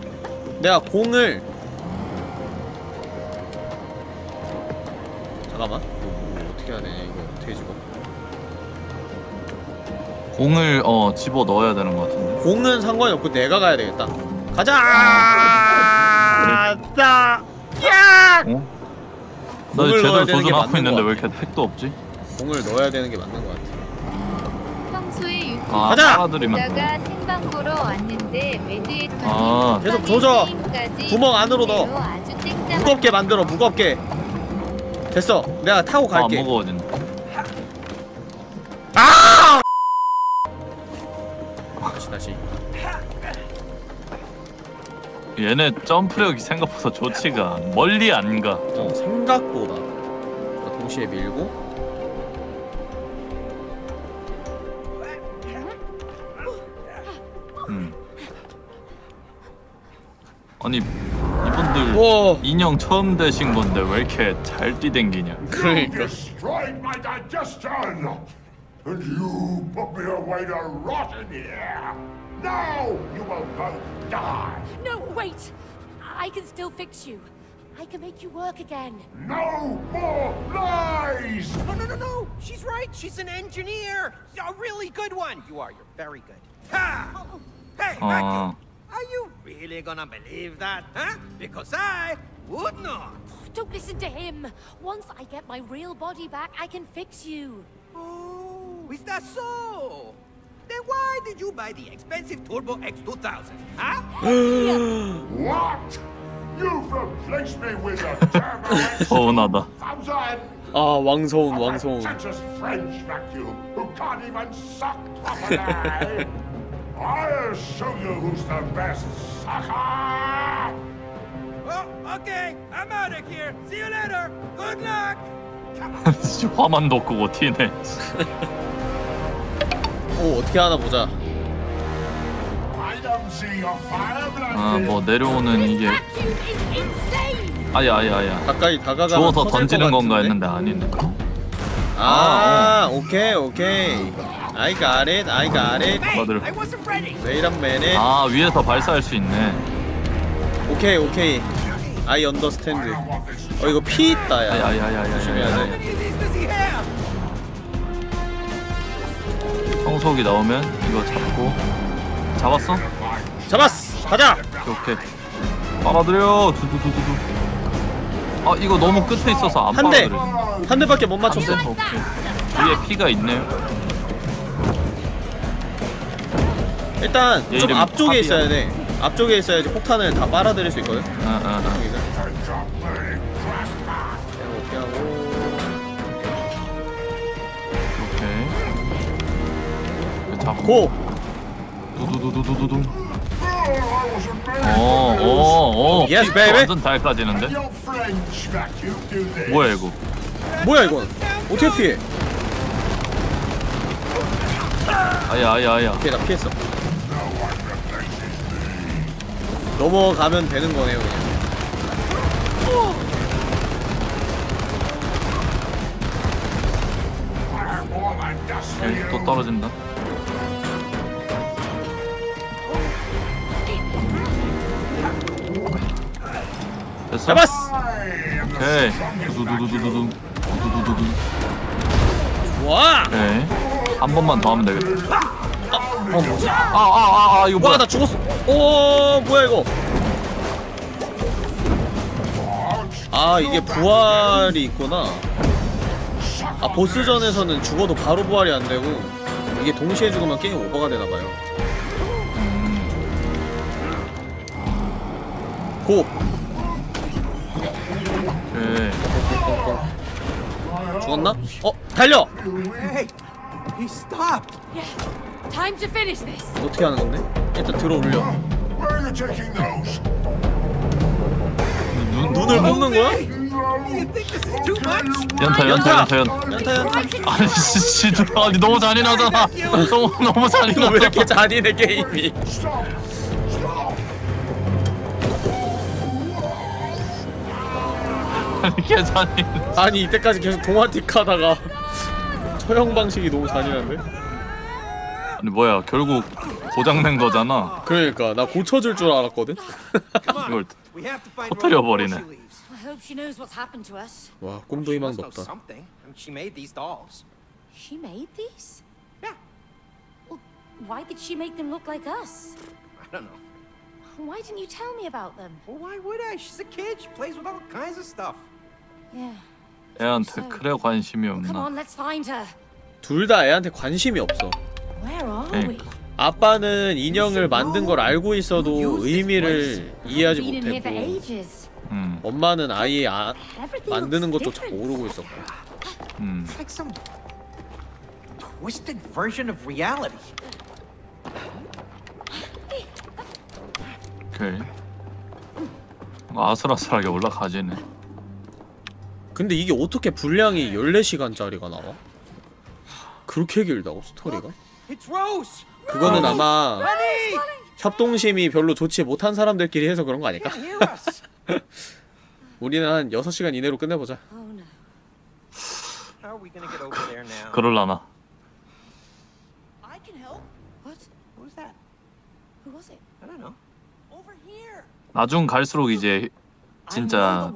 Speaker 2: 내가 공을 잠깐만
Speaker 1: 공을 어 집어 넣어야 되는 것 같은데.
Speaker 2: 공은 상관이 없고 내가 가야 되겠다 가자 나 야!
Speaker 1: 어? 나
Speaker 2: 공을 넣어야
Speaker 1: 제대로
Speaker 2: 되는 게
Speaker 1: 조준하고
Speaker 2: 맞는
Speaker 1: 있는데 것왜 이렇게 핵도 없지?
Speaker 2: 공을 넣어야 되는 게 맞는 것 같아
Speaker 9: 평소에 유튜브
Speaker 1: 아
Speaker 2: 가자!
Speaker 1: 빨아들이면.
Speaker 9: 보다가 생방 보러 왔는데 매드에터님
Speaker 1: 아.
Speaker 2: 계속 조져! 구멍 안으로 넣어. 무겁게 만들어 무겁게 됐어 내가 타고
Speaker 1: 아, 안
Speaker 2: 갈게
Speaker 1: 무거워진다. 얘네 점프력이 생각보다 좋지가 않아. 멀리 안 가.
Speaker 2: 어, 생각보다 자, 동시에 밀고
Speaker 1: 음. 아니 이분들
Speaker 2: 오
Speaker 1: 인형 처음 되신 건데 왜 이렇게 잘 뛰댕기냐?
Speaker 2: 그러니까
Speaker 3: destroyed my digestion! And you put me away to rot in here! Now you will both die!
Speaker 7: No, wait! I can still fix you. I can make you work again.
Speaker 3: No more lies!
Speaker 5: No, no, no, no. She's right. She's an engineer. A really good one. You are. You're very good.
Speaker 8: Ha! Oh. Hey,
Speaker 1: 아
Speaker 8: vacuum. Are you really gonna believe that, huh? Because I would not.
Speaker 7: Don't listen to him. Once I get my real body back, I can fix you.
Speaker 8: Oh, is that so? Then why did you buy the expensive Turbo X2000, huh?
Speaker 3: What? You've replaced me with a Turbo X
Speaker 1: 서운하다.
Speaker 3: 1000!
Speaker 2: 아 왕서운
Speaker 3: A
Speaker 2: 왕서운
Speaker 3: pretentious French vacuum who can't even suck properly! I'll show you who's the best sucker!
Speaker 8: Oh, okay. I'm out of here. See you later. Good luck.
Speaker 1: 화만 돋구고 튀네.
Speaker 2: 오 어떻게 하나 보자
Speaker 1: 아 뭐 내려오는 이게! 아야 아야 아야.
Speaker 2: 가까이 다가가면
Speaker 1: 주워서 던지는
Speaker 2: 것
Speaker 1: 건가? 했는데 아니네.
Speaker 2: 아, 오케이 오케이 I got it I got it
Speaker 8: ready.
Speaker 2: Wait a minute
Speaker 1: 아 위에서 발사할 수 있네.
Speaker 2: 오케이 오케이 I understand 어 이거 피 있다
Speaker 1: 아야
Speaker 2: 야
Speaker 1: 아야 아야 아야.
Speaker 2: 조심해야
Speaker 1: 아 청소기 나오면 이거 잡고 잡았어?
Speaker 2: 잡았어 가자
Speaker 1: 오케이. 오케이. 빨아들여. 두두두두두. 아 이거 너무 끝에 있어서 안
Speaker 2: 한 대!
Speaker 1: 빨아들여.
Speaker 2: 한 대밖에 못 맞췄어
Speaker 1: 오케이. 위에 피가 있네요.
Speaker 2: 일단
Speaker 1: 얘
Speaker 2: 좀
Speaker 1: 이름이
Speaker 2: 앞쪽에
Speaker 1: 팝이야.
Speaker 2: 있어야 돼 앞쪽에 있어야지 폭탄을 다 빨아들일 수 있거든
Speaker 1: 아, 아, 아. 잡고.
Speaker 2: 고!
Speaker 1: 두두두두두두.
Speaker 3: Oh,
Speaker 1: 어! 어, 어.
Speaker 2: Yes,
Speaker 1: 피
Speaker 2: baby.
Speaker 1: 완전
Speaker 3: do this!
Speaker 1: 뭐야 이거?
Speaker 2: 뭐야 이건 어떻게 피해
Speaker 1: 아야 아야 아야.
Speaker 2: 오케이 나 피했어
Speaker 3: No one replaces
Speaker 2: 넘어가면 되는 거네요 그냥
Speaker 1: 여기. 또 떨어진다. 됐어?
Speaker 2: 잡았어!
Speaker 1: 오케이. 두두두두두두. 두두두두두.
Speaker 2: 와!
Speaker 1: 오케이. 한 번만 더 하면 되겠다.
Speaker 2: 어 뭐지?
Speaker 1: 아, 아, 아, 아, 이거
Speaker 2: 와
Speaker 1: 뭐야?
Speaker 2: 나 죽었어 오 뭐야 이거 아 이게 부활이 있구나 아 보스전에서는 죽어도 바로 부활이 안 되고 이게 동시에 죽으면 게임 오버가 되나봐요 고!
Speaker 1: 오케이.
Speaker 2: 죽었나? 어? 달려!
Speaker 5: Hey, he stopped.
Speaker 7: Yeah. Time to finish this.
Speaker 2: 어떻게 하는 건데? 일단 들어 올려
Speaker 3: Where are you taking those?
Speaker 1: 눈,
Speaker 2: 눈을 뽑는 거야?
Speaker 5: You think this is too much?
Speaker 1: 연타, 연타, 연타, 연타.
Speaker 2: 연타 연타
Speaker 1: 아니, 씨, 씨, 아니, 너무 잔인하잖아. 너무, 너무
Speaker 2: 이거 왜
Speaker 1: 잔인하다.
Speaker 2: 이렇게 잔인해 게임이!
Speaker 3: Stop!
Speaker 1: 잔인.
Speaker 2: 아니 이때까지 계속 동화틱 하다가 처형 방식이 너무 잔인한데?
Speaker 1: 아니, 뭐야, 결국 고장낸 거잖아.
Speaker 2: 그러니까 나 고쳐줄 줄 알았거든?
Speaker 1: 이걸
Speaker 5: We have to find
Speaker 1: 터뜨려
Speaker 5: Rhoda before
Speaker 1: 버리네.
Speaker 5: she leaves.
Speaker 7: I hope she knows what's happened to us.
Speaker 2: 와 꿈도 희망도 없다.
Speaker 5: She made these? Yeah.
Speaker 7: Well, why did she make them look like us?
Speaker 5: I don't know.
Speaker 7: Why didn't you tell me about them?
Speaker 5: Well, why would I? She's a kid. She plays with all kinds of stuff.
Speaker 1: 애한테 그래 관심이
Speaker 7: Come
Speaker 1: 없나?
Speaker 7: on, let's find her.
Speaker 2: 둘다 애한테 관심이 없어
Speaker 7: we?
Speaker 2: 아빠는 인형을 만든 걸 알고 있어도 의미를 이해하지 못했고.
Speaker 1: 음,
Speaker 2: 엄마는 아예 아, 만드는 것조차
Speaker 7: different.
Speaker 2: 모르고 있었고
Speaker 1: 음.
Speaker 5: It's like some twisted version of reality.
Speaker 1: 오케이. 아슬아슬하게 올라가지네.
Speaker 2: 근데 이게 어떻게 분량이 14시간짜리가 나와? 그렇게 길다고 스토리가? 그거는 아마 협동심이 별로 좋지 못한 사람들끼리 해서 그런 거 아닐까? 우리는 한 6시간 이내로 끝내보자
Speaker 7: Oh?
Speaker 1: 그럴라나. 나중 갈수록 이제 진짜.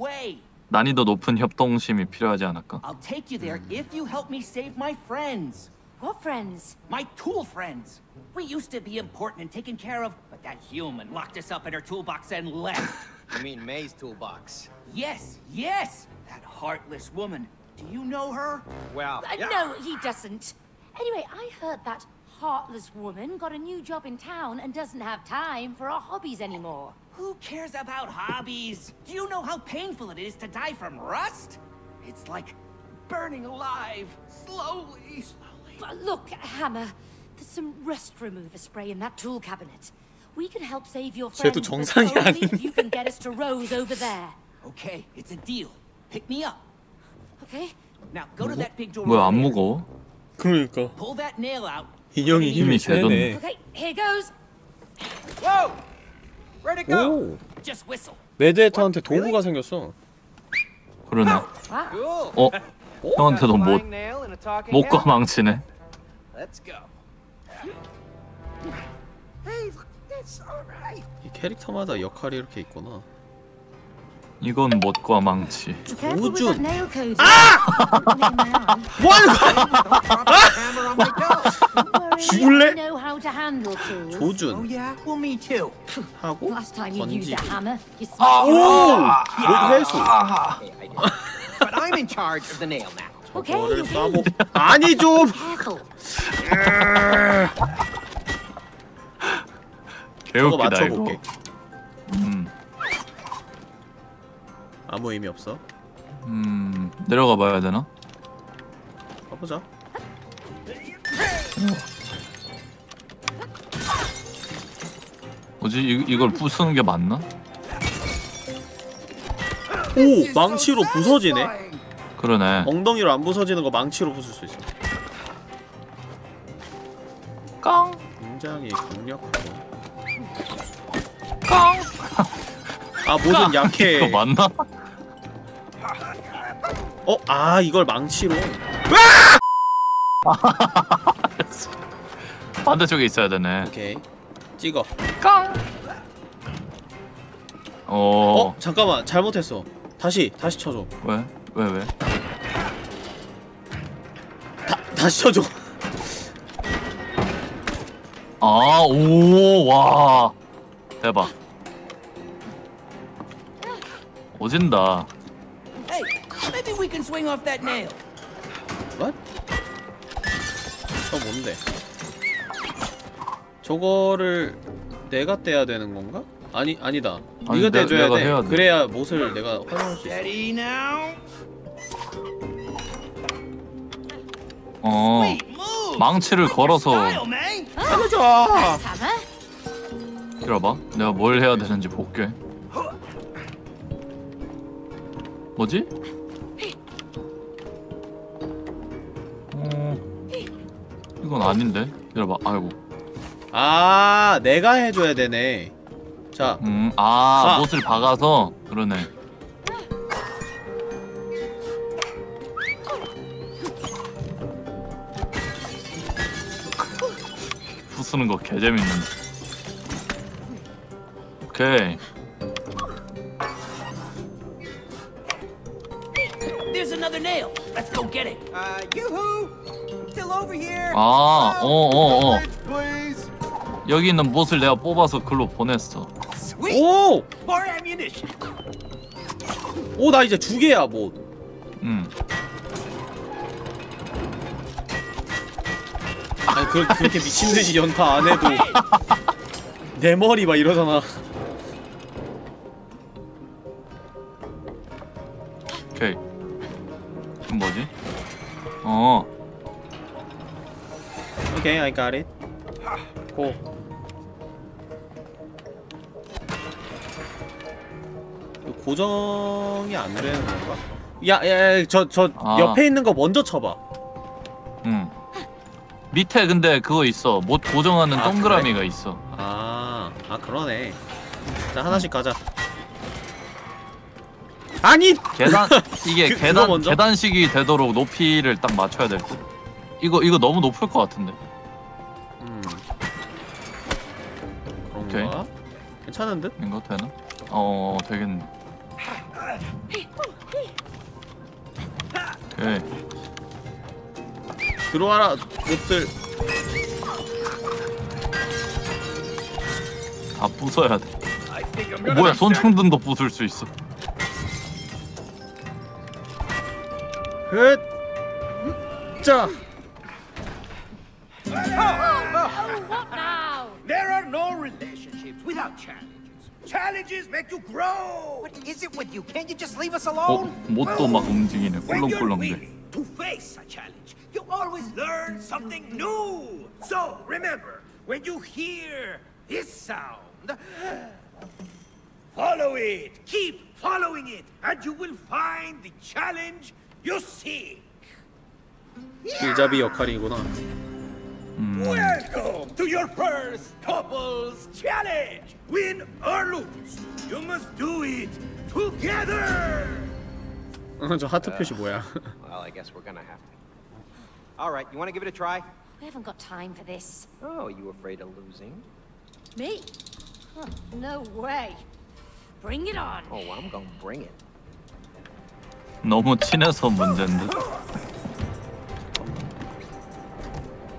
Speaker 1: 난이도 높은 협동심이 필요하지 않을까?
Speaker 10: I'll take you there if you help me save my friends.
Speaker 7: What friends?
Speaker 10: My tool friends. We used to be important and taken care of, but that human locked us up in her toolbox and left.
Speaker 5: You mean May's toolbox?
Speaker 10: yes, yes! That heartless woman. Do you know her?
Speaker 5: Well,
Speaker 7: Uh, No, he doesn't. Anyway, I heard that heartless woman got a new job in town and doesn't have time for our hobbies anymore.
Speaker 10: Who cares about hobbies? Do you know how painful it is to die from rust? It's like burning alive, slowly, slowly.
Speaker 7: But look, Hammer, there's some rust remover spray in that tool cabinet. We can help save your friends,
Speaker 2: 쟤도
Speaker 7: but
Speaker 2: 정상이
Speaker 7: only
Speaker 2: 아닌-
Speaker 7: if you can get us to Rose over there.
Speaker 10: Okay, it's a deal. Pick me up.
Speaker 7: Okay?
Speaker 10: Now go to that big door.
Speaker 1: 뭐야
Speaker 10: over
Speaker 1: 안
Speaker 10: there.
Speaker 1: 무거워?
Speaker 2: 그러니까
Speaker 10: Pull that nail out.
Speaker 2: 인형이 힘이
Speaker 1: 힘이 세졌네.
Speaker 2: 세네
Speaker 7: Okay, here goes.
Speaker 5: Whoa!
Speaker 2: 오. 매드헤터한테 도구가 생겼어
Speaker 1: 그러네. 어? 형한테도 못, 못과. 망치네.
Speaker 2: 이 캐릭터마다 역할이 이렇게 있구나
Speaker 1: 이건 못과 망치.
Speaker 7: Nail code. Ah!
Speaker 2: 뭐하는 거야. 죽을래?
Speaker 5: Oh
Speaker 2: 조준. 하고
Speaker 1: Ah!
Speaker 7: smashed
Speaker 2: 오! 못 회수
Speaker 7: okay.
Speaker 2: 쏴보 아니 좀
Speaker 1: 개웃기다 이거. 음,
Speaker 2: 아무 의미 없어
Speaker 1: 음 내려가 봐야 되나?
Speaker 2: 가보자
Speaker 1: 뭐지 이, 이걸 부수는 게 맞나?
Speaker 2: 오! 망치로 부서지네
Speaker 1: 그러네.
Speaker 2: 엉덩이로 안 부서지는 거 망치로 부술 수 있어
Speaker 1: 깡.
Speaker 2: 굉장히 강력하고 아 못은 약해
Speaker 1: 이거 맞나?
Speaker 2: 어? 아 이걸 망치로
Speaker 1: 반대쪽에 있어야 되네.
Speaker 2: 오케이 찍어
Speaker 1: 깡. 어.
Speaker 2: 어? 잠깐만 잘못했어 다시 다시 쳐줘
Speaker 1: 왜? 왜 왜?
Speaker 2: 다, 다시 쳐줘
Speaker 1: 아, 오, 와. 대박. 오진다.
Speaker 10: Hey, maybe we can swing off that nail.
Speaker 2: What? 저 뭔데? 저거를 내가 떼야 되는 건가? 아니 아니다.
Speaker 1: 아니,
Speaker 2: 네가
Speaker 1: 내-
Speaker 2: 떼줘야
Speaker 1: 내가
Speaker 2: 돼.
Speaker 1: 돼.
Speaker 2: 그래야 못을 내가 활용할 수 있어.
Speaker 1: 어. 망치를 걸어서.
Speaker 2: 살려줘.
Speaker 7: Hammer?
Speaker 1: 기다려봐. 내가 뭘 해야 되는지 볼게. 뭐지? 어. 이건 아닌데. 기다려봐. 아이고.
Speaker 2: 아 내가 해줘야 되네. 자
Speaker 1: 음, 아,
Speaker 2: 아.
Speaker 1: 못을 박아서 그러네. 부수는 거 개재밌는데. 오케이. 아, 어, 어, 어. 여기 있는 못을 내가 뽑아서 글로 보냈어.
Speaker 2: 오! 오 나 이제 두 개야 뭐.
Speaker 1: 음.
Speaker 2: 아니 그, 그렇게 미친 듯이 연타 안 해도 내 머리 막 이러잖아. I got it. 고. 이거 고정이 안 되는 건가? 야, 야, 야, 저, 저
Speaker 1: 아.
Speaker 2: 옆에 있는 거 먼저 쳐봐.
Speaker 1: 음. 밑에 근데 그거 있어. 못 고정하는
Speaker 2: 아,
Speaker 1: 동그라미가 있어.
Speaker 2: 아, 아 그러네. 자 하나씩 가자. 아니,
Speaker 1: 계단 이게
Speaker 2: 그-
Speaker 1: 계단? 계단식이 되도록 높이를 딱 맞춰야 될 듯. 이거 이거 너무 높을 것 같은데.
Speaker 2: 그런가? 괜찮은 듯?
Speaker 1: 이거 되나? 어 되겠네. 오케이.
Speaker 2: 들어와라, 옷들.
Speaker 1: 다 부숴야 돼. 어, 뭐야 손총등도 부술 수 있어.
Speaker 2: 흑. 자.
Speaker 8: relationships without challenges. Challenges make you grow.
Speaker 5: What is it with you? Can't you just leave us
Speaker 1: 어
Speaker 5: alone?
Speaker 1: 못도 막 움직이네.
Speaker 8: When you're
Speaker 1: 꿀렁꿀렁대.
Speaker 8: willing to face a challenge, you always learn something new. So remember, when you hear this sound, follow it. Keep following it, and you will find the challenge you seek.
Speaker 2: 길잡이 역할이구나.
Speaker 1: 음.
Speaker 8: Welcome to your first couples challenge. Win or lose, you must do it together.
Speaker 2: 저 하트 표시 뭐야?
Speaker 5: Well, I guess we're gonna have to. All right, you want to give it a try?
Speaker 7: We haven't got time for this.
Speaker 5: Oh, you afraid of losing?
Speaker 7: Me? Huh, no way. Bring it on.
Speaker 5: Oh, I'm gonna bring it.
Speaker 1: 너무 친해서 문제인데.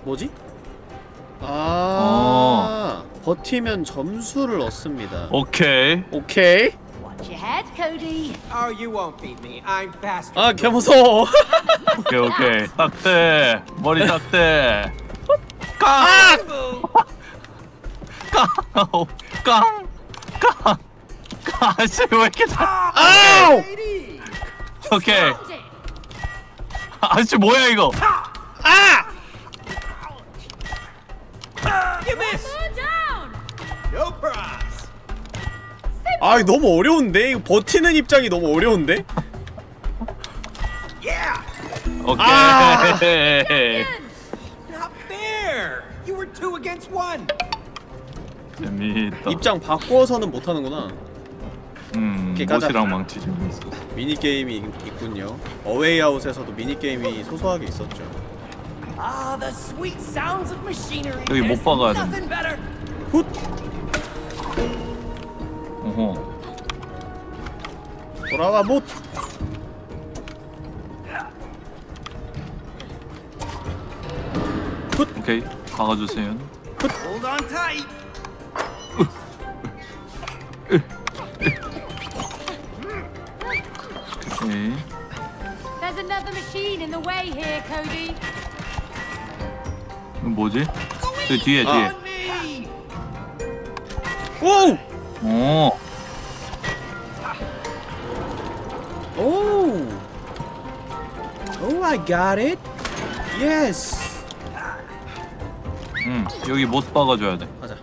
Speaker 2: 뭐지? 아, 버티면 점수를 얻습니다.
Speaker 1: 오케이.
Speaker 2: 오케이.
Speaker 7: Watch your head, Cody.
Speaker 5: Oh, you won't beat me. I'm faster.
Speaker 2: 아, 개 무서워.
Speaker 1: 오케이 오케이. 딱대. 머리 딱대. 깡. 깡. 깡. 깡. 깡. 아씨 왜 이렇게 잘?
Speaker 2: 아우!
Speaker 1: 오케이. 아씨 뭐야 이거?
Speaker 2: 아!
Speaker 8: You miss.
Speaker 7: Slow down.
Speaker 8: No prize.
Speaker 2: 아, 너무 어려운데? 이거 버티는 입장이 너무 어려운데?
Speaker 8: Yeah.
Speaker 1: 오케이.
Speaker 5: Not fair. You were two against one.
Speaker 1: 재밌다.
Speaker 2: 입장 바꿔서는 못 하는구나.
Speaker 1: 음. 못이랑 망치 있어
Speaker 2: 미니게임이 있- 있군요 어웨이아웃에서도 미니게임이 소소하게 있었죠
Speaker 10: Ah, the sweet sounds of machinery.
Speaker 1: 여기 못
Speaker 10: There's
Speaker 1: 박아야
Speaker 10: nothing better.
Speaker 2: 훗!
Speaker 1: 어허
Speaker 2: 돌아와 못!
Speaker 1: 오케이 박아주세요
Speaker 10: Hold on tight.
Speaker 1: 오케이
Speaker 7: There's another machine in the way here, Cody.
Speaker 1: 뭐지? 저 뒤에
Speaker 2: 아.
Speaker 1: 뒤에! 어
Speaker 2: 오우! 오, I got it! Yes!
Speaker 1: 음, 여기 못 박아줘야 돼
Speaker 2: 가자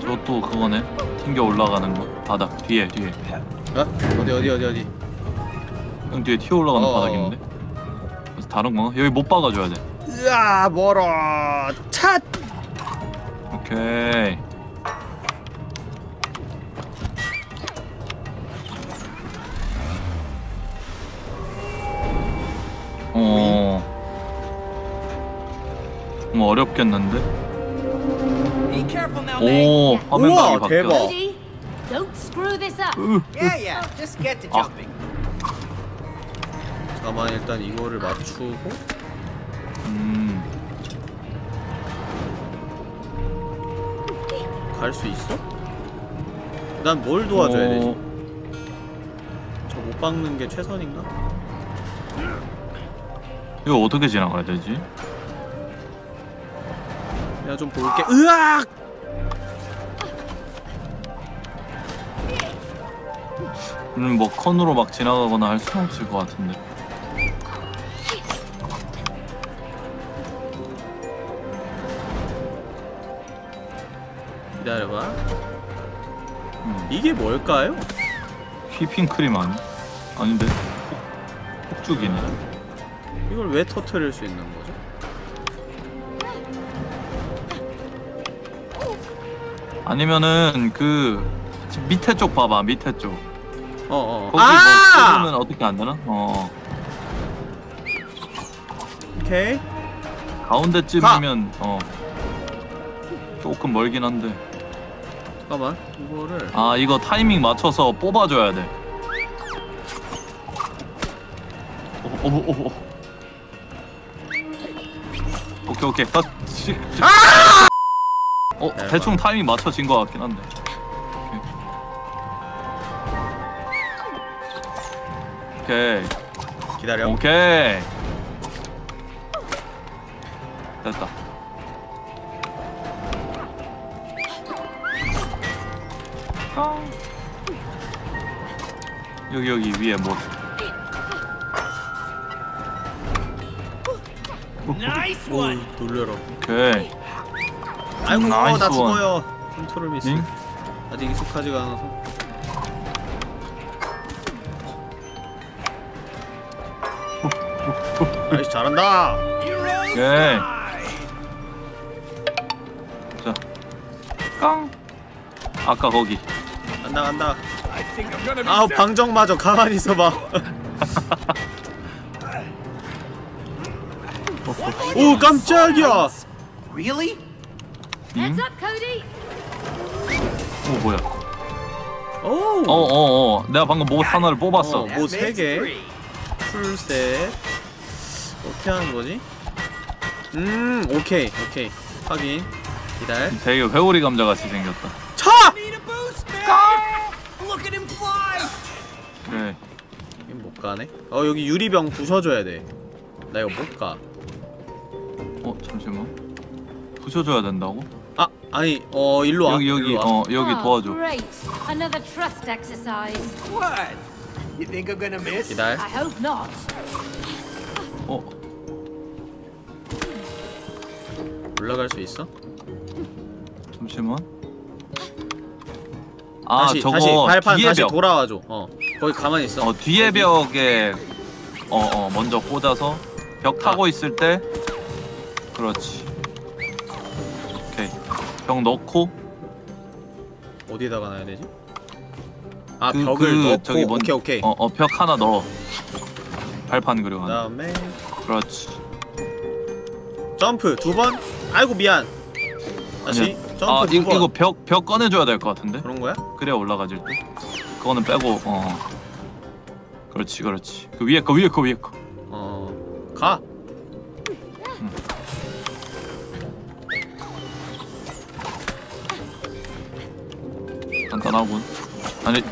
Speaker 1: 저또 그거네 튕겨 올라가는 거 바닥 뒤에 뒤에
Speaker 2: 어? 어디 어디 어디 어디
Speaker 1: 형 뒤에 튀어 올라가는
Speaker 2: 어.
Speaker 1: 바닥인데 그래서 다른 건가? 여기 못 박아줘야 돼
Speaker 2: 으아 멀어 찻!
Speaker 1: 오케이 어... 좀 어렵겠는데? 오 화면 각이
Speaker 2: 대박.
Speaker 1: 바뀌었어
Speaker 7: up.
Speaker 10: Yeah, yeah. Just get to
Speaker 1: Ah.
Speaker 10: jumping.
Speaker 2: 잠깐만 일단 이거를 맞추고
Speaker 1: 음...
Speaker 2: 갈 수 있어? 난 뭘 도와줘야 되지?
Speaker 1: 어,
Speaker 2: 저못 박는 게 최선인가?
Speaker 1: 이거 어떻게 지나가야 되지?
Speaker 2: 내가 좀 볼게 으악!
Speaker 1: 음, 뭐 컨으로 막 지나가거나 할 수는 없을 것 같은데
Speaker 2: 기다려봐
Speaker 1: 음.
Speaker 2: 이게 뭘까요?
Speaker 1: 휘핑크림 아니? 아닌데? 폭, 폭죽이네
Speaker 2: 이걸 왜 터트릴 수 있는 거죠?
Speaker 1: 아니면은 그 밑에 쪽 봐봐 밑에 쪽
Speaker 2: 어어.
Speaker 1: 거기 뭐
Speaker 2: 아!
Speaker 1: 꼽으면 어떻게 안 되나? 어.
Speaker 2: 오케이.
Speaker 1: 가운데쯤이면 어. 조금 멀긴 한데.
Speaker 2: 잠깐만. 이거를.
Speaker 1: 아 이거 타이밍 맞춰서 뽑아줘야 돼. 어, 어, 어, 어, 어. 오케이 오케이. 시. 어
Speaker 2: 네,
Speaker 1: 대충 타이밍 맞춰진 것 같긴 한데 오케이.
Speaker 2: 기다려.
Speaker 1: 오케이. 됐다. 여기 여기 위에 뭐.
Speaker 2: 오
Speaker 10: one.
Speaker 2: 놀래라.
Speaker 1: 오케이.
Speaker 2: 아이고
Speaker 1: nice
Speaker 2: 나
Speaker 1: 원.
Speaker 2: 죽어요. 컨트롤 미스.
Speaker 1: 응?
Speaker 2: 아직 익숙하지가 않아서 나이스 잘한다
Speaker 1: 오케이
Speaker 10: fly.
Speaker 1: 깡 아까 거기
Speaker 2: 간다 간다 아우. 방정 맞아 가만히 있어봐 오 깜짝이야
Speaker 10: Really?
Speaker 7: Heads up, Cody.
Speaker 1: 오 뭐야
Speaker 2: 오
Speaker 1: 어어어 내가 방금 뭐 하나를 뽑았어
Speaker 2: 어.
Speaker 10: That
Speaker 2: 뭐세
Speaker 10: makes
Speaker 2: 개?
Speaker 10: three.
Speaker 2: 풀셋 어떻게 하는 거지? 음 오케이 오케이. 확인. 기다려.
Speaker 1: 되게 회오리 감자 같이 생겼다.
Speaker 2: 차!
Speaker 1: 그래
Speaker 2: 이건 못 가네? 어 여기 유리병 부셔줘야 돼나 이거 못가.
Speaker 1: 어 잠시만. 부셔줘야 된다고?
Speaker 2: 아 아니 어 일로 와.
Speaker 1: 여기 여기
Speaker 2: 일로 와.
Speaker 1: 어 여기
Speaker 7: oh,
Speaker 1: 도와줘?
Speaker 2: 기다려 올라갈 수 있어?
Speaker 1: 잠시만 아
Speaker 2: 다시
Speaker 1: 저거
Speaker 2: 다시 발판
Speaker 1: 뒤에
Speaker 2: 다시
Speaker 1: 벽
Speaker 2: 돌아와줘 어 거기 가만히 있어
Speaker 1: 어 뒤에
Speaker 2: 거기.
Speaker 1: 벽에 어 어 먼저 꽂아서 벽 타고 있을 때 그렇지. 오케이. 벽 넣고
Speaker 2: 어디에다가 놔야 되지? 아
Speaker 1: 그-
Speaker 2: 벽을
Speaker 1: 그
Speaker 2: 넣고
Speaker 1: 저기 뭔-
Speaker 2: 오케이 오케이
Speaker 1: 어, 어, 벽 하나 넣어. 발판 그리고 하나.
Speaker 2: 그다음에
Speaker 1: 그렇지.
Speaker 2: 점프 두 번. 아이고 미안. 다시
Speaker 1: 아니야.
Speaker 2: 점프
Speaker 1: 아,
Speaker 2: 두
Speaker 1: 이거,
Speaker 2: 번.
Speaker 1: 이거 벽, 벽 꺼내줘야 될 것 같은데?
Speaker 2: 그런 거야?
Speaker 1: 그래야 올라가질 때. 그거는 빼고, 어. 그렇지, 그렇지. 그 위에 거, 위에 거, 위에 거.
Speaker 2: 어 가.
Speaker 1: 간단하군. 아니,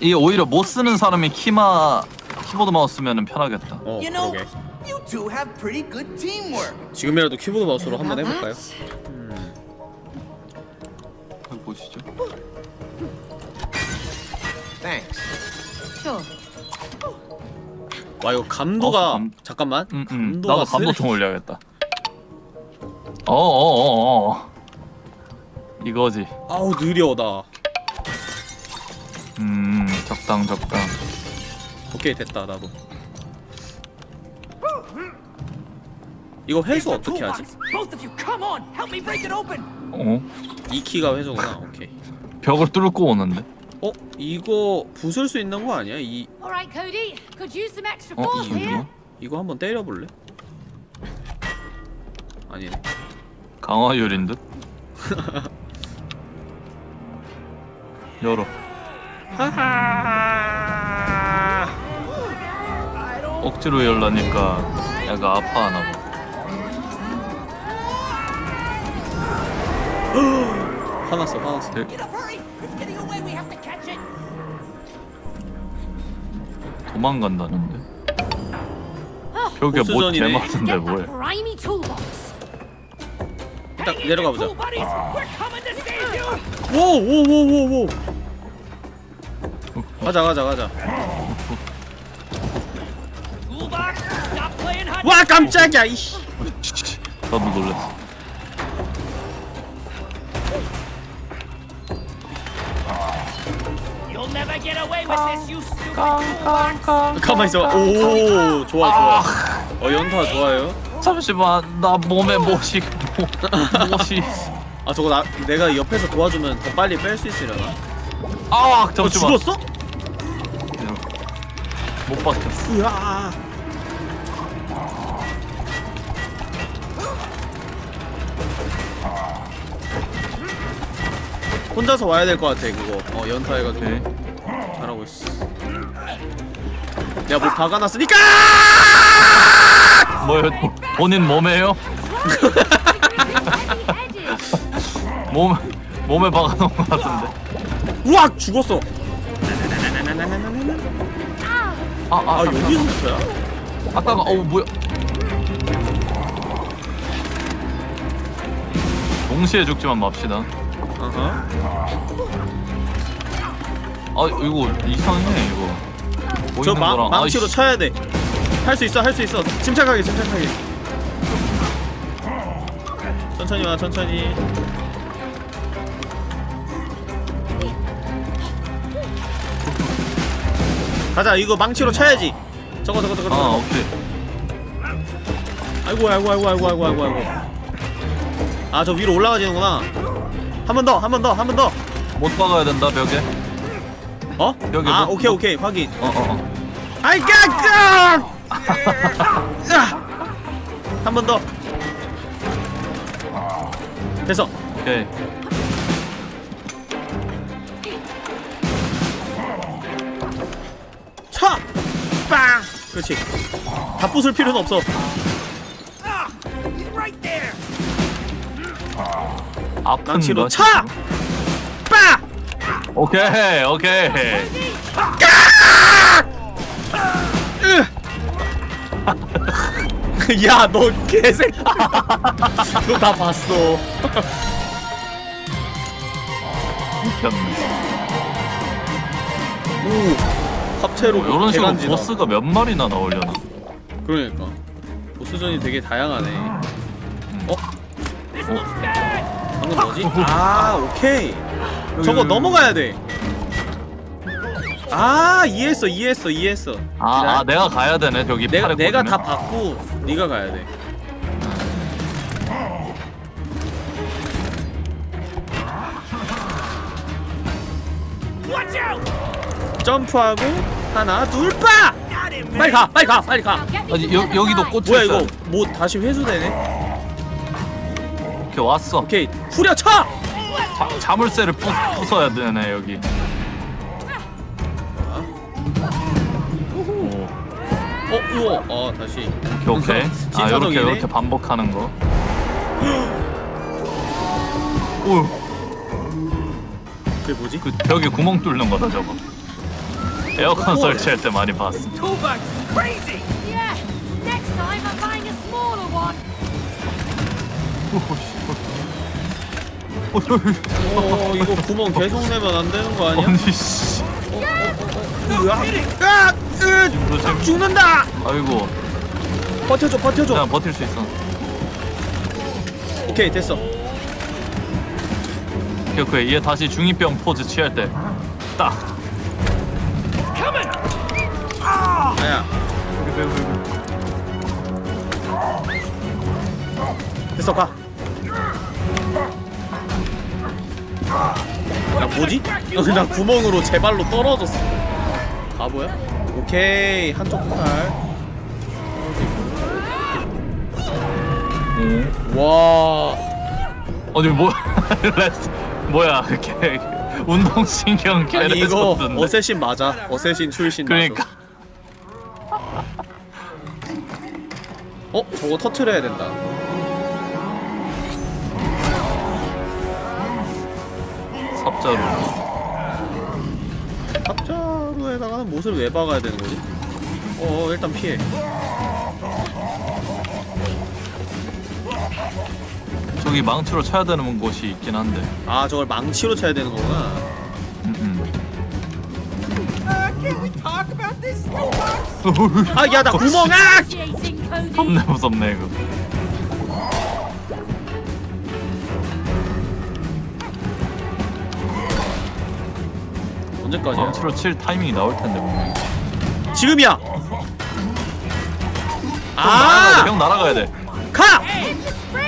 Speaker 1: 이게 오히려 못 쓰는 사람이 키마, 키보드 마우스 쓰면 편하겠다.
Speaker 2: 어 그러게.
Speaker 8: You two have pretty good teamwork.
Speaker 2: 지금이라도 키보드 마우스로 한번 해볼까요?
Speaker 1: 여기 보시죠.
Speaker 8: Thanks.
Speaker 7: Sure.
Speaker 2: 와 이거 감도가
Speaker 1: 어, 감-
Speaker 2: 잠깐만.
Speaker 1: 음, 음.
Speaker 2: 감도가
Speaker 1: 나도 감도 좀 올려야겠다. 어어어어. 이거지.
Speaker 2: 아우 느려 나.
Speaker 1: 음, 적당, 적당.
Speaker 2: 오케이 됐다 나도. 이거 회수 어떻게 하지?
Speaker 1: 어?
Speaker 2: 이 키가 회수구나. 오케이.
Speaker 1: 벽을 뚫고 오는데?
Speaker 2: 어 이거 부술 수 있는 거 아니야? 이
Speaker 1: 어,
Speaker 7: force here.
Speaker 1: 이거?
Speaker 2: 이거 한번 때려볼래? 아니네.
Speaker 1: 강화율인 듯? 열어. 억지로 열라니까 약간 아파하나 봐.
Speaker 2: 화났어 화났어.
Speaker 1: 대-
Speaker 10: Get up, hurry! It's getting away, we have to catch it!
Speaker 1: 도망간다는데? 벽에 못
Speaker 2: 보스전이네.
Speaker 1: 개맞은데 뭐해?
Speaker 2: 일단 내려가 보자. 오오오오오 가자 가자 가자. 와 깜짝이야 이씨.
Speaker 1: 나도 놀랐어.
Speaker 2: 가만 있어. 오 좋아 좋아. 어 연타 좋아요.
Speaker 1: 잠시만, 나 몸에 못, 못이.
Speaker 2: 아 저거 나 내가 옆에서 도와주면 더 빨리 뺄 수 있으려나?
Speaker 1: 아,
Speaker 2: 어
Speaker 1: 잠시만.
Speaker 2: 죽었어?
Speaker 1: 못 박혔어.
Speaker 2: 으아. 혼자서 와야 될 것 같아 그거 어 연타 해가지고
Speaker 1: 오케이.
Speaker 2: 잘하고 있어 내가 뭐 박아놨으니까
Speaker 1: 뭐요? 본인 몸에요? 몸 몸에 박아놓은 것 같은데.
Speaker 2: 우악 죽었어
Speaker 1: 아, 아,
Speaker 2: 아 여기서부터야?
Speaker 1: 아까가 어우 뭐야? 동시에 죽지만 맙시다.
Speaker 2: 어허
Speaker 1: 아 이거 이상해 이거. 보이는
Speaker 2: 저 망,
Speaker 1: 거랑.
Speaker 2: 망치로
Speaker 1: 아이씨.
Speaker 2: 쳐야 돼할 수 있어 할 수 있어. 침착하게 침착하게. 천천히 와 천천히. 가자 이거 망치로 쳐야지. 저거 저거 저거 저거.
Speaker 1: 아 오케이.
Speaker 2: 아이고 아이고 아이고 아이고 아이고 아이고 아이고. 아 저 위로 올라가지는구나 한 번 더 한 번 더 한 번 더
Speaker 1: 못 박아야 된다 벽에.
Speaker 2: 어?
Speaker 1: 여기
Speaker 2: 아
Speaker 1: 뭐-
Speaker 2: 오케이
Speaker 1: 뭐-
Speaker 2: 오케이 확인
Speaker 1: 어어 어.
Speaker 2: 아이 깍깍 한번 더 됐어
Speaker 1: 오케이.
Speaker 2: 차! 빵! 그렇지 다 부술 필요는 없어
Speaker 1: 아픈
Speaker 2: 망치로
Speaker 1: 거.
Speaker 2: 차! 빵!
Speaker 1: 오케이 오케이.
Speaker 2: 야, 너 개새끼. 너다 봤어. 오, 합체로
Speaker 1: 이런 식으로
Speaker 2: 대간지다.
Speaker 1: 보스가 몇 마리나 나오려나?
Speaker 2: 그러니까. 보스전이 되게 다양하네. 어? 방금 뭐지? 아, 아 오케이 저거 넘어가야 돼. 아 이해했어 이해했어 이해했어.
Speaker 1: 아, 아 내가 가야 되네 저기.
Speaker 2: 내가 내가 다 받고 네가 가야 돼. 점프하고 하나 둘 빠! 빨리 가 빨리 가 빨리 가.
Speaker 1: 아니 여, 여기도 꽂혀 있어요.
Speaker 2: 이거 뭐 다시 회수되네.
Speaker 1: 이렇게 왔어
Speaker 2: 오케이 후려쳐!
Speaker 1: 자, 자물쇠를 부, 부숴야 되네 여기
Speaker 2: 어 우와 어 다시
Speaker 1: 오케이 오케이 아 이렇게
Speaker 2: 신사동이네.
Speaker 1: 이렇게 반복하는 거 오,
Speaker 2: 그게 뭐지?
Speaker 1: 그 벽에 구멍 뚫는 거다 저거 에어컨 설치할 때 많이 봤어
Speaker 8: Toolbox is crazy!
Speaker 7: Yeah. Next time I'm buying a smaller one.
Speaker 2: 어 이거 구멍 계속 내면 안 되는 거 아니야?
Speaker 1: 아니 씨.
Speaker 2: 으악! 죽는다!
Speaker 1: 아이고.
Speaker 2: 버텨줘 버텨줘.
Speaker 1: 그냥 버틸 수 있어.
Speaker 2: 오케이 됐어.
Speaker 1: 오케이 오케이. 얘 다시 중이병 포즈 취할 때 딱.
Speaker 2: 아야. 됐어 가. 뭐지? 어, 나 구멍으로 제 발로 떨어졌어. 바보야? 오케이 한쪽 팔. 와.
Speaker 1: 아니 뭐 레스 뭐야 이렇게 운동신경
Speaker 2: 아니
Speaker 1: 개레
Speaker 2: 이거 어쌔신 맞아. 어쌔신 출신
Speaker 1: 그러니까
Speaker 2: 맞아. 어 저거 터트려야 된다. 못을 왜 박아야 되는 거지? 어 일단 피해.
Speaker 1: 저기 망치로 쳐야 되는 곳이 있긴 한데
Speaker 2: 아 저걸 망치로 쳐야 되는 거구나.
Speaker 1: 음, 음.
Speaker 5: Uh?
Speaker 2: 아야 나 구멍 아!
Speaker 1: 겁내 무섭네 이거
Speaker 2: 언제까지야?
Speaker 1: 망치로 칠 타이밍이 나올 텐데 분명히
Speaker 2: 지금이야.
Speaker 1: 아!
Speaker 2: 아!
Speaker 1: 형 날아가야 돼
Speaker 2: 가!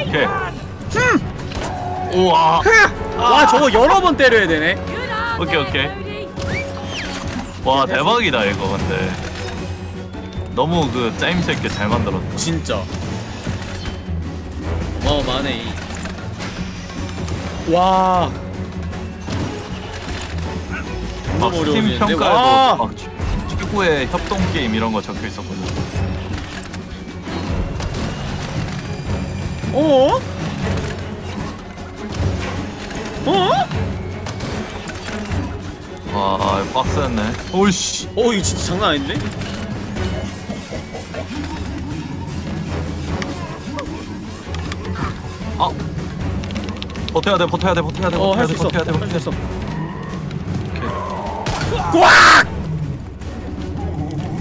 Speaker 1: 오케이 우와
Speaker 2: 와 저거 여러 번 때려야 되네.
Speaker 1: 오케이, 오케이. 와 대박이다 이거 근데 너무 그 짜임새 있게 잘 만들었다
Speaker 2: 진짜. 어마어마하네. 와.
Speaker 1: 막 스팀. 평가에도 막 최- 최고의 협동 게임 이런 거 적혀 있었거든
Speaker 2: 어? 어?
Speaker 1: 와 빡셌네 오이씨
Speaker 2: 어 이거 진짜 장난 아닌데?
Speaker 1: 아 버텨야 돼 버텨야 돼 버텨야
Speaker 2: 돼어
Speaker 1: 버텨야
Speaker 2: 할
Speaker 1: 돼. 버텨야
Speaker 2: 돼할
Speaker 1: 버텨야
Speaker 2: 수
Speaker 1: 돼.
Speaker 2: 꽉!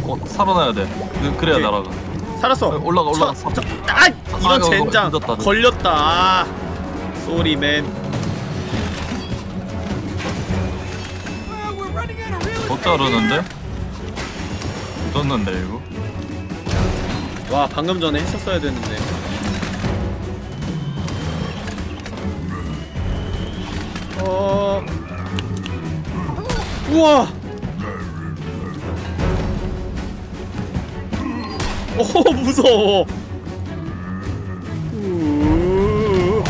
Speaker 1: 어 살아나야 돼 그- 그래야
Speaker 2: 오케이.
Speaker 1: 날아가
Speaker 2: 살았어.
Speaker 1: 어, 올라가, 올라가.
Speaker 2: 쳐, 쳐. 아! 이런 젠장.
Speaker 1: 늦었다, 늦었다.
Speaker 2: 걸렸다. 아. 쏘리 맨.
Speaker 5: Well, we're running out of real
Speaker 1: 못 자르는데? 떴는데 이거
Speaker 2: 와 방금 전에 했었어야 되는데. 어. 우와. 오 무서워. 우.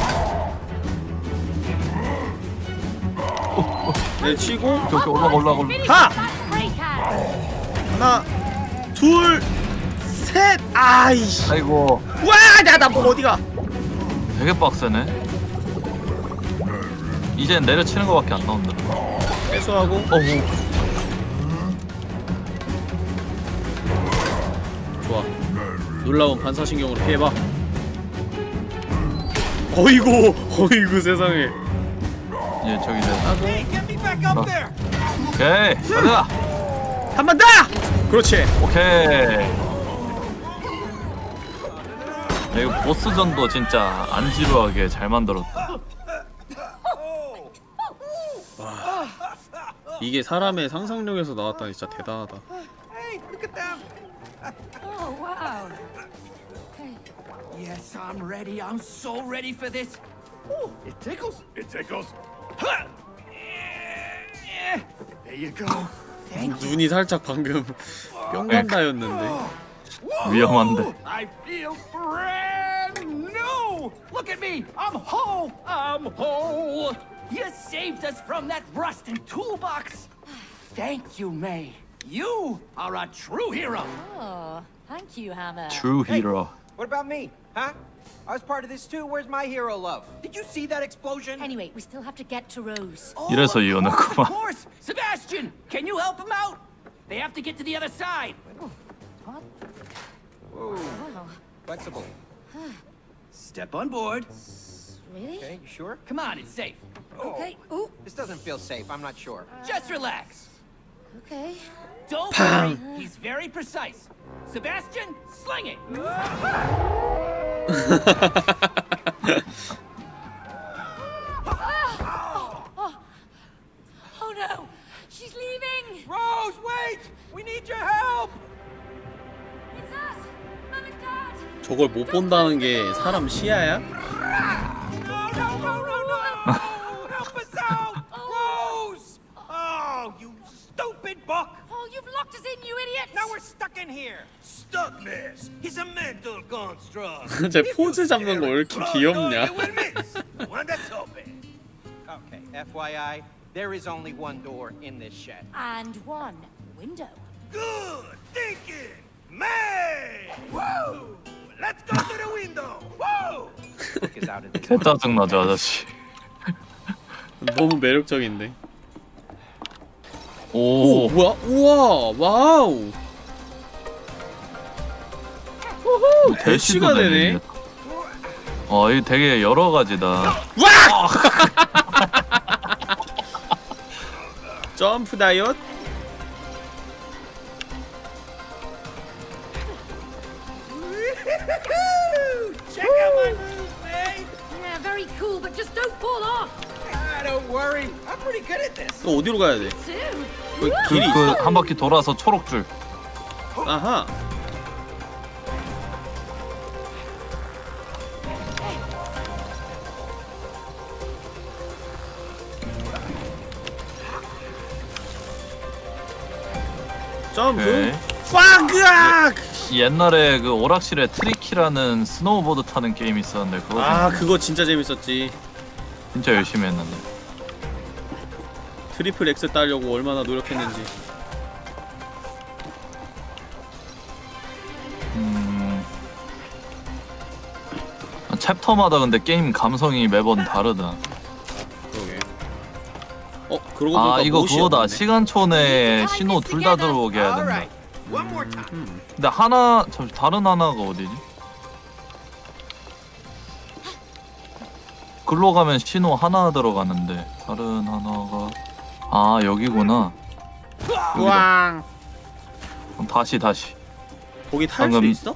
Speaker 2: 네 치고
Speaker 1: 오케이 올라가 올라가. 올라가.
Speaker 2: 하나 둘셋! 아이씨.
Speaker 1: 아이고.
Speaker 2: 와나나 뭐 어디가?
Speaker 1: 되게 빡세네. 이젠 내려치는 거밖에 안 나온다.
Speaker 2: 회수하고.
Speaker 1: 어우
Speaker 2: 좋아. 놀라운 반사신경으로 피해봐. 어이구 어이구 세상에.
Speaker 1: 얘 저기 Oh.
Speaker 5: there!
Speaker 1: 오케이 가자.
Speaker 2: 한 번 더! 그렇지.
Speaker 1: 오케이. 야, 이거 보스전도 진짜 안 지루하게 잘 만들었다.
Speaker 2: 이게 사람의 상상력에서 나왔다니 진짜 대단하다
Speaker 10: Yes, I'm ready. I'm so ready for this.
Speaker 3: It tickles. It tickles.
Speaker 10: Huh.
Speaker 8: There you go. Thank you.
Speaker 2: 눈이 살짝 방금 뿅간다였는데
Speaker 1: 위험한데.
Speaker 8: I feel brand new. Look at me. I'm whole. I'm whole. You saved us from that rust and toolbox. Thank you, May. You are a true hero.
Speaker 7: Oh, thank you, Hammer.
Speaker 1: True hero.
Speaker 5: What about me? Huh? I was part of this too. Where's my hero love? Did you see that explosion?
Speaker 7: Anyway, we still have to get to Rose.
Speaker 1: 이래서
Speaker 8: Of
Speaker 1: 이혼했구만.
Speaker 8: course. Sebastian, can you help him out? They have to get to the other side.
Speaker 7: What?
Speaker 5: Whoa.
Speaker 7: Wow.
Speaker 5: Flexible.
Speaker 8: Step on board.
Speaker 7: Really?
Speaker 5: Okay, you sure?
Speaker 8: Come on, it's safe.
Speaker 7: Okay. Ooh.
Speaker 5: This doesn't feel safe. I'm not sure.
Speaker 8: Just relax.
Speaker 7: Okay. 팡.
Speaker 2: 저걸 못 본다는 게 사람 시야야?
Speaker 5: No, no, no, no, no! help us out! Rose! Oh, you stupid book!
Speaker 7: Oh, you've locked us in, you idiots!
Speaker 5: Now we're stuck in here!
Speaker 8: Stuckness. He's a mental construct.
Speaker 2: 쟤 포즈 잡는 거 왜 이렇게 귀엽냐?
Speaker 8: You will miss. One that's open.
Speaker 5: Okay, FYI, there is only one door in this shed.
Speaker 7: And one window.
Speaker 8: Good thinking, May. Woo! Let's go to the window. Woo!
Speaker 5: Book is out of this.
Speaker 1: 개 짜증나 저 아저씨.
Speaker 2: 너무 매력적인데
Speaker 1: 오.
Speaker 2: 오 뭐야? 우와 와우 호호
Speaker 1: 대시가
Speaker 2: 대시가 되네
Speaker 1: 어, 이 되게 여러 가지다.
Speaker 2: 점프 다이엇
Speaker 8: Check out my moves, May.
Speaker 7: Yeah, very cool, but just don't fall off!
Speaker 2: 또 어디로 가야 돼? 여기
Speaker 1: 그,
Speaker 2: 길이
Speaker 1: 그
Speaker 2: 있어?
Speaker 1: 한 바퀴 돌아서 초록 줄.
Speaker 2: 아하 점프. 빵그악
Speaker 1: 옛날에 그 오락실에 Tricky라는 스노우보드 타는 게임 있었는데 그거
Speaker 2: 아 그거 진짜 재밌었지
Speaker 1: 진짜 열심히 했는데.
Speaker 2: Triple X 따려고 얼마나 노력했는지
Speaker 1: 음. 아, chapter마다 근데 게임 감성이 매번 다르다.
Speaker 2: 그러게 어 그러고 보니까
Speaker 1: 아 이거 그거다.
Speaker 2: 없네.
Speaker 1: 내에 신호 둘 다 들어오게 해야 된다.
Speaker 2: 음.
Speaker 1: 근데 하나 잠시 다른 하나가 어디지? 글로 가면 신호 하나 들어가는데 다른 하나가 아 여기구나.
Speaker 2: 우왕
Speaker 1: 그럼 다시 다시.
Speaker 2: 거기 탈 수
Speaker 1: 방금-
Speaker 2: 있어?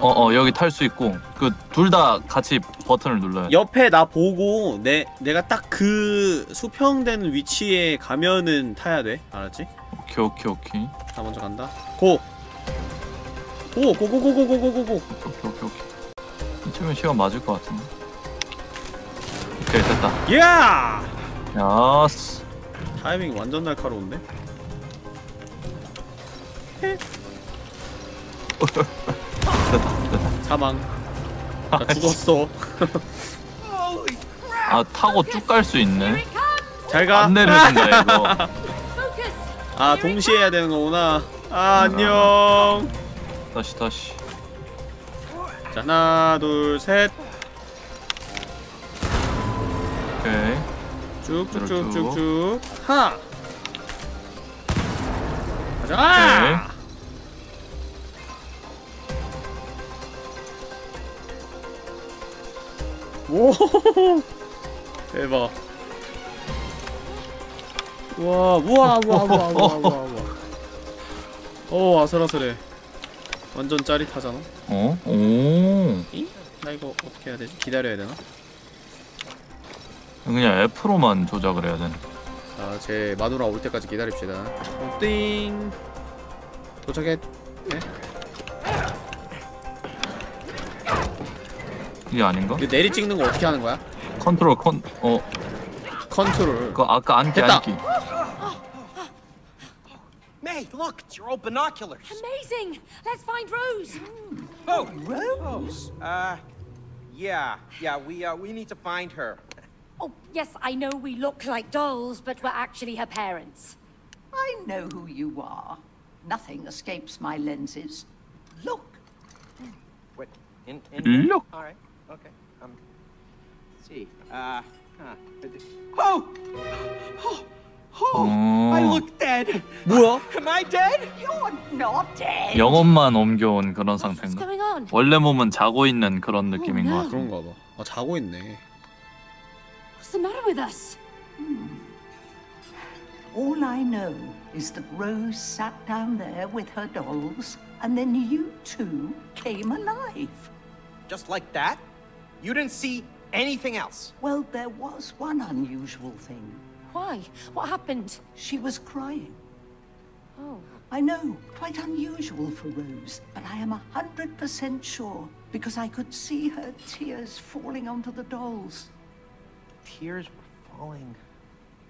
Speaker 1: 어 어 여기 탈 수 있고 그 둘 다 같이 버튼을 눌러야 돼.
Speaker 2: 옆에 나 보고 내 내가 딱 그 수평된 위치에 가면은 타야 돼 알았지?
Speaker 1: 오케이 오케이 오케이
Speaker 2: 나 먼저 간다 고! 고! 고고고고고고고고
Speaker 1: 오케이 오케이 오케이. 이쯤면 시간 맞을 것 같은데. 오케이 됐다.
Speaker 2: 야!
Speaker 1: 야스.
Speaker 2: 타이밍 완전 날카로운데? 사망 나 죽었어!
Speaker 1: 아 타고 쭉 갈 수 있네.
Speaker 2: 잘가
Speaker 1: 안 내려진다 이거.
Speaker 2: 아 동시에 해야 되는 거구나 아 안녕
Speaker 1: 다시 다시.
Speaker 2: 자 하나 둘셋 쭉쭉쭉쭉쭉 하나 가자 오 대박 와 우와 우와 우와 우와 우와 우와 오 아슬아슬해 완전 짜릿하잖아
Speaker 1: 어? 오.
Speaker 2: 이? 나 이거 어떻게 해야 되지? 기다려야 되나?
Speaker 1: 그냥 F로만 조작을 해야 되네.
Speaker 2: 자, 제 마누라 올 때까지 기다립시다. 어, 띵. 도착했. 네?
Speaker 1: 이게 아닌가?
Speaker 2: 이거 내리 찍는 거 어떻게 하는 거야?
Speaker 1: 컨트롤 컨 어.
Speaker 2: 컨트롤.
Speaker 1: 그 아까 안기
Speaker 2: 됐다.
Speaker 1: 안기.
Speaker 5: look, it's your old binoculars.
Speaker 7: Amazing! Let's find Rose.
Speaker 5: Oh, Rose. Oh, uh, yeah, yeah. We uh, we need to find her.
Speaker 7: Oh, yes, I know we look like dolls, but we're actually her parents.
Speaker 11: I know who you are. Nothing escapes my lenses. Look.
Speaker 5: What? In, in
Speaker 1: Look.
Speaker 5: All right. Okay. Um. Let's see. Uh. Huh. Oh. Oh. Oh. I
Speaker 1: 어,
Speaker 5: look dead.
Speaker 2: 뭐야?
Speaker 5: Am I dead?
Speaker 11: You're not dead.
Speaker 1: 영혼만 옮겨온 그런
Speaker 7: What's
Speaker 1: 상태인가?
Speaker 7: going on?
Speaker 1: 원래 몸은 자고 있는 그런 느낌인 것
Speaker 7: no.
Speaker 1: 같아.
Speaker 2: 그런가 봐. 아 자고 있네.
Speaker 7: What's the matter with us? Hmm.
Speaker 11: All I know is that Rose sat down there with her dolls, and then you two came alive.
Speaker 5: Just like that? You didn't see anything else?
Speaker 11: Well, there was one unusual thing.
Speaker 7: Why? What happened?
Speaker 11: She was crying.
Speaker 7: Oh.
Speaker 11: I know, quite unusual for Rose, but I am a hundred percent sure because I could see her tears falling onto the dolls.
Speaker 5: Tears were falling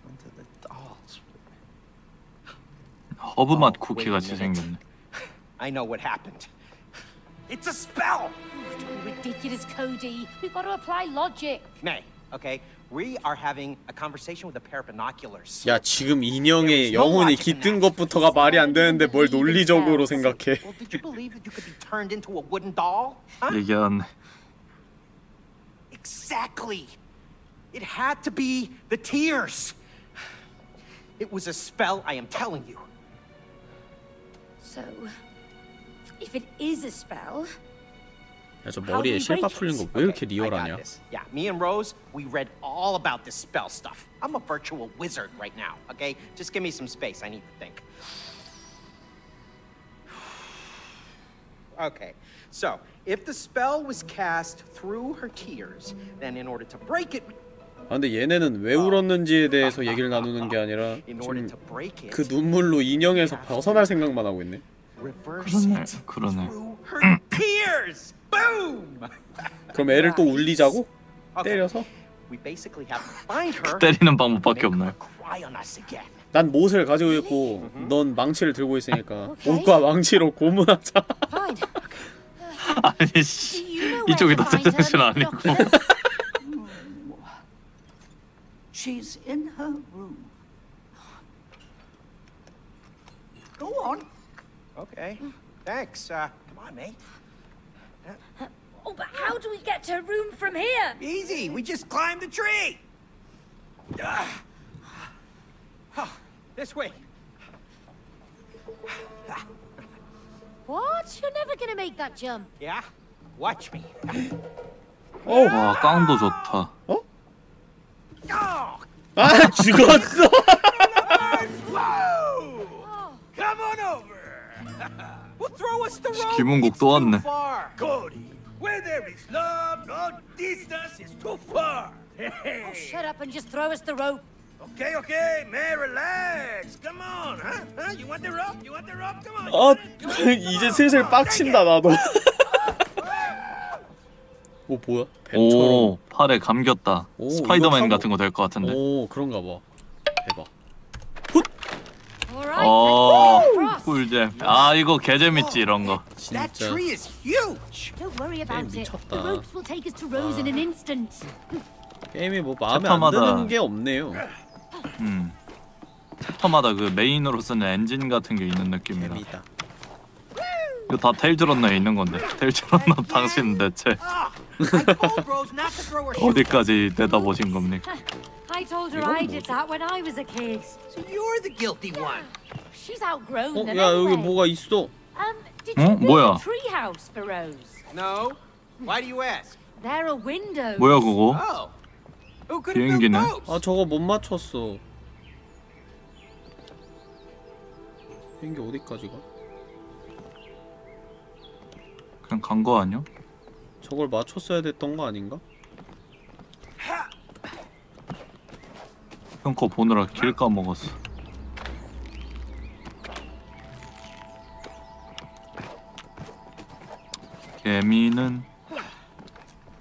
Speaker 5: onto the dolls.
Speaker 1: 허브 맛
Speaker 5: 어,
Speaker 1: 쿠키 같이. 생겼네.
Speaker 5: I know what happened. It's a spell!
Speaker 7: Ridiculous, Cody. We've got to apply logic.
Speaker 5: May, okay? We are having a conversation with a pair of binoculars.
Speaker 2: 야 지금 인형의 영혼이 깃든 것부터가 말이 안 되는데 뭘 논리적으로 생각해.
Speaker 5: Well, did you believe that you could be turned into a wooden doll?
Speaker 1: 얘기한
Speaker 5: Exactly. It had to be the tears. It was a spell, I am telling you.
Speaker 7: So, if it is a spell,
Speaker 2: 야 저 머리에 실밥 풀린 거 왜 이렇게
Speaker 5: I got
Speaker 2: 리얼하냐?
Speaker 5: this. Yeah, me and Rose, we read all about this spell stuff. I'm a virtual wizard right now, okay? Just give me some space. I need to think. Okay, so if the spell was cast through her tears, then in order to break it,
Speaker 2: 아 근데 얘네는 왜 울었는지에 대해서 얘기를 나누는 게 아니라 그 눈물로 인형에서 벗어날 생각만 하고 있네.
Speaker 1: 그러네, 그러네.
Speaker 2: 그럼 애를 또 울리자고? 때려서?
Speaker 5: her.
Speaker 1: 때리는 방법밖에 없나요?
Speaker 2: 난 못을 가지고 있고 넌 망치를 들고 있으니까. 못과 망치로 고문하자.
Speaker 1: 아니 씨 이쪽이 더 제정신 아니고.
Speaker 7: Doctor?
Speaker 11: She's in her room. Go on.
Speaker 5: Okay, thanks. Uh, come on, mate.
Speaker 7: Oh, but how do we get to her room from here?
Speaker 8: Easy, we just climbed the tree.
Speaker 5: Ah. Oh, this way.
Speaker 7: What? You're never gonna make that jump.
Speaker 5: Yeah? Watch me.
Speaker 1: 와 깡도 좋다.
Speaker 5: Oh,
Speaker 2: 아 죽었어.
Speaker 8: Whoa!
Speaker 7: Oh,
Speaker 8: Come on over.
Speaker 5: well, throw us the rope.
Speaker 1: 김은국 또
Speaker 5: too
Speaker 1: 왔네.
Speaker 8: where there is love, no distance is too far.
Speaker 7: oh, shut up and just throw us the rope.
Speaker 8: Okay, okay, man, relax. Come on, huh? Huh? You want the rope? You want the rope? Come on.
Speaker 2: 아? 이제 슬슬 빡친다 나도. 오 뭐야? 뱀처럼.
Speaker 1: 오 팔에 감겼다.
Speaker 2: 오,
Speaker 1: 스파이더맨
Speaker 2: 타고-
Speaker 1: 같은 거 될 것 같은데.
Speaker 2: 오 그런가 봐. 대박.
Speaker 7: Right.
Speaker 1: 어. 꿀잼. 아 이거 개재밌지 이런 거.
Speaker 2: 진짜.
Speaker 7: it.
Speaker 2: 미쳤다.
Speaker 7: Instant.
Speaker 2: 게임이 뭐 마음에 안
Speaker 1: 챕터마다-
Speaker 2: 드는 게 없네요.
Speaker 1: 음. 챕터마다 그 메인으로 쓰는 엔진 같은 게 있는 느낌이라.
Speaker 2: 재미있다.
Speaker 1: 이거 다 테일즈 런너에 있는 건데. 테일즈 런너 당신 대체
Speaker 5: Ah.
Speaker 1: 어디까지 내다보신 겁니까?
Speaker 7: I told her I did that when I was a kid.
Speaker 8: So you're the guilty one.
Speaker 7: She's outgrown
Speaker 2: 어,
Speaker 7: them
Speaker 2: 야 여기. 뭐가 있어?
Speaker 7: Um, did
Speaker 1: 어?
Speaker 7: you build
Speaker 1: 뭐야?
Speaker 7: treehouse for Rose?
Speaker 5: No. Why do you ask?
Speaker 7: There are windows.
Speaker 1: 뭐야 그거?
Speaker 5: Oh.
Speaker 1: 비행기네.
Speaker 2: 아 저거 못 맞췄어. 비행기 어디까지 가?
Speaker 1: 그냥 간 거 아니야?
Speaker 2: 저걸 맞췄어야 됐던 거 아닌가?
Speaker 1: 형 거 보느라 길 까먹었어. 개미는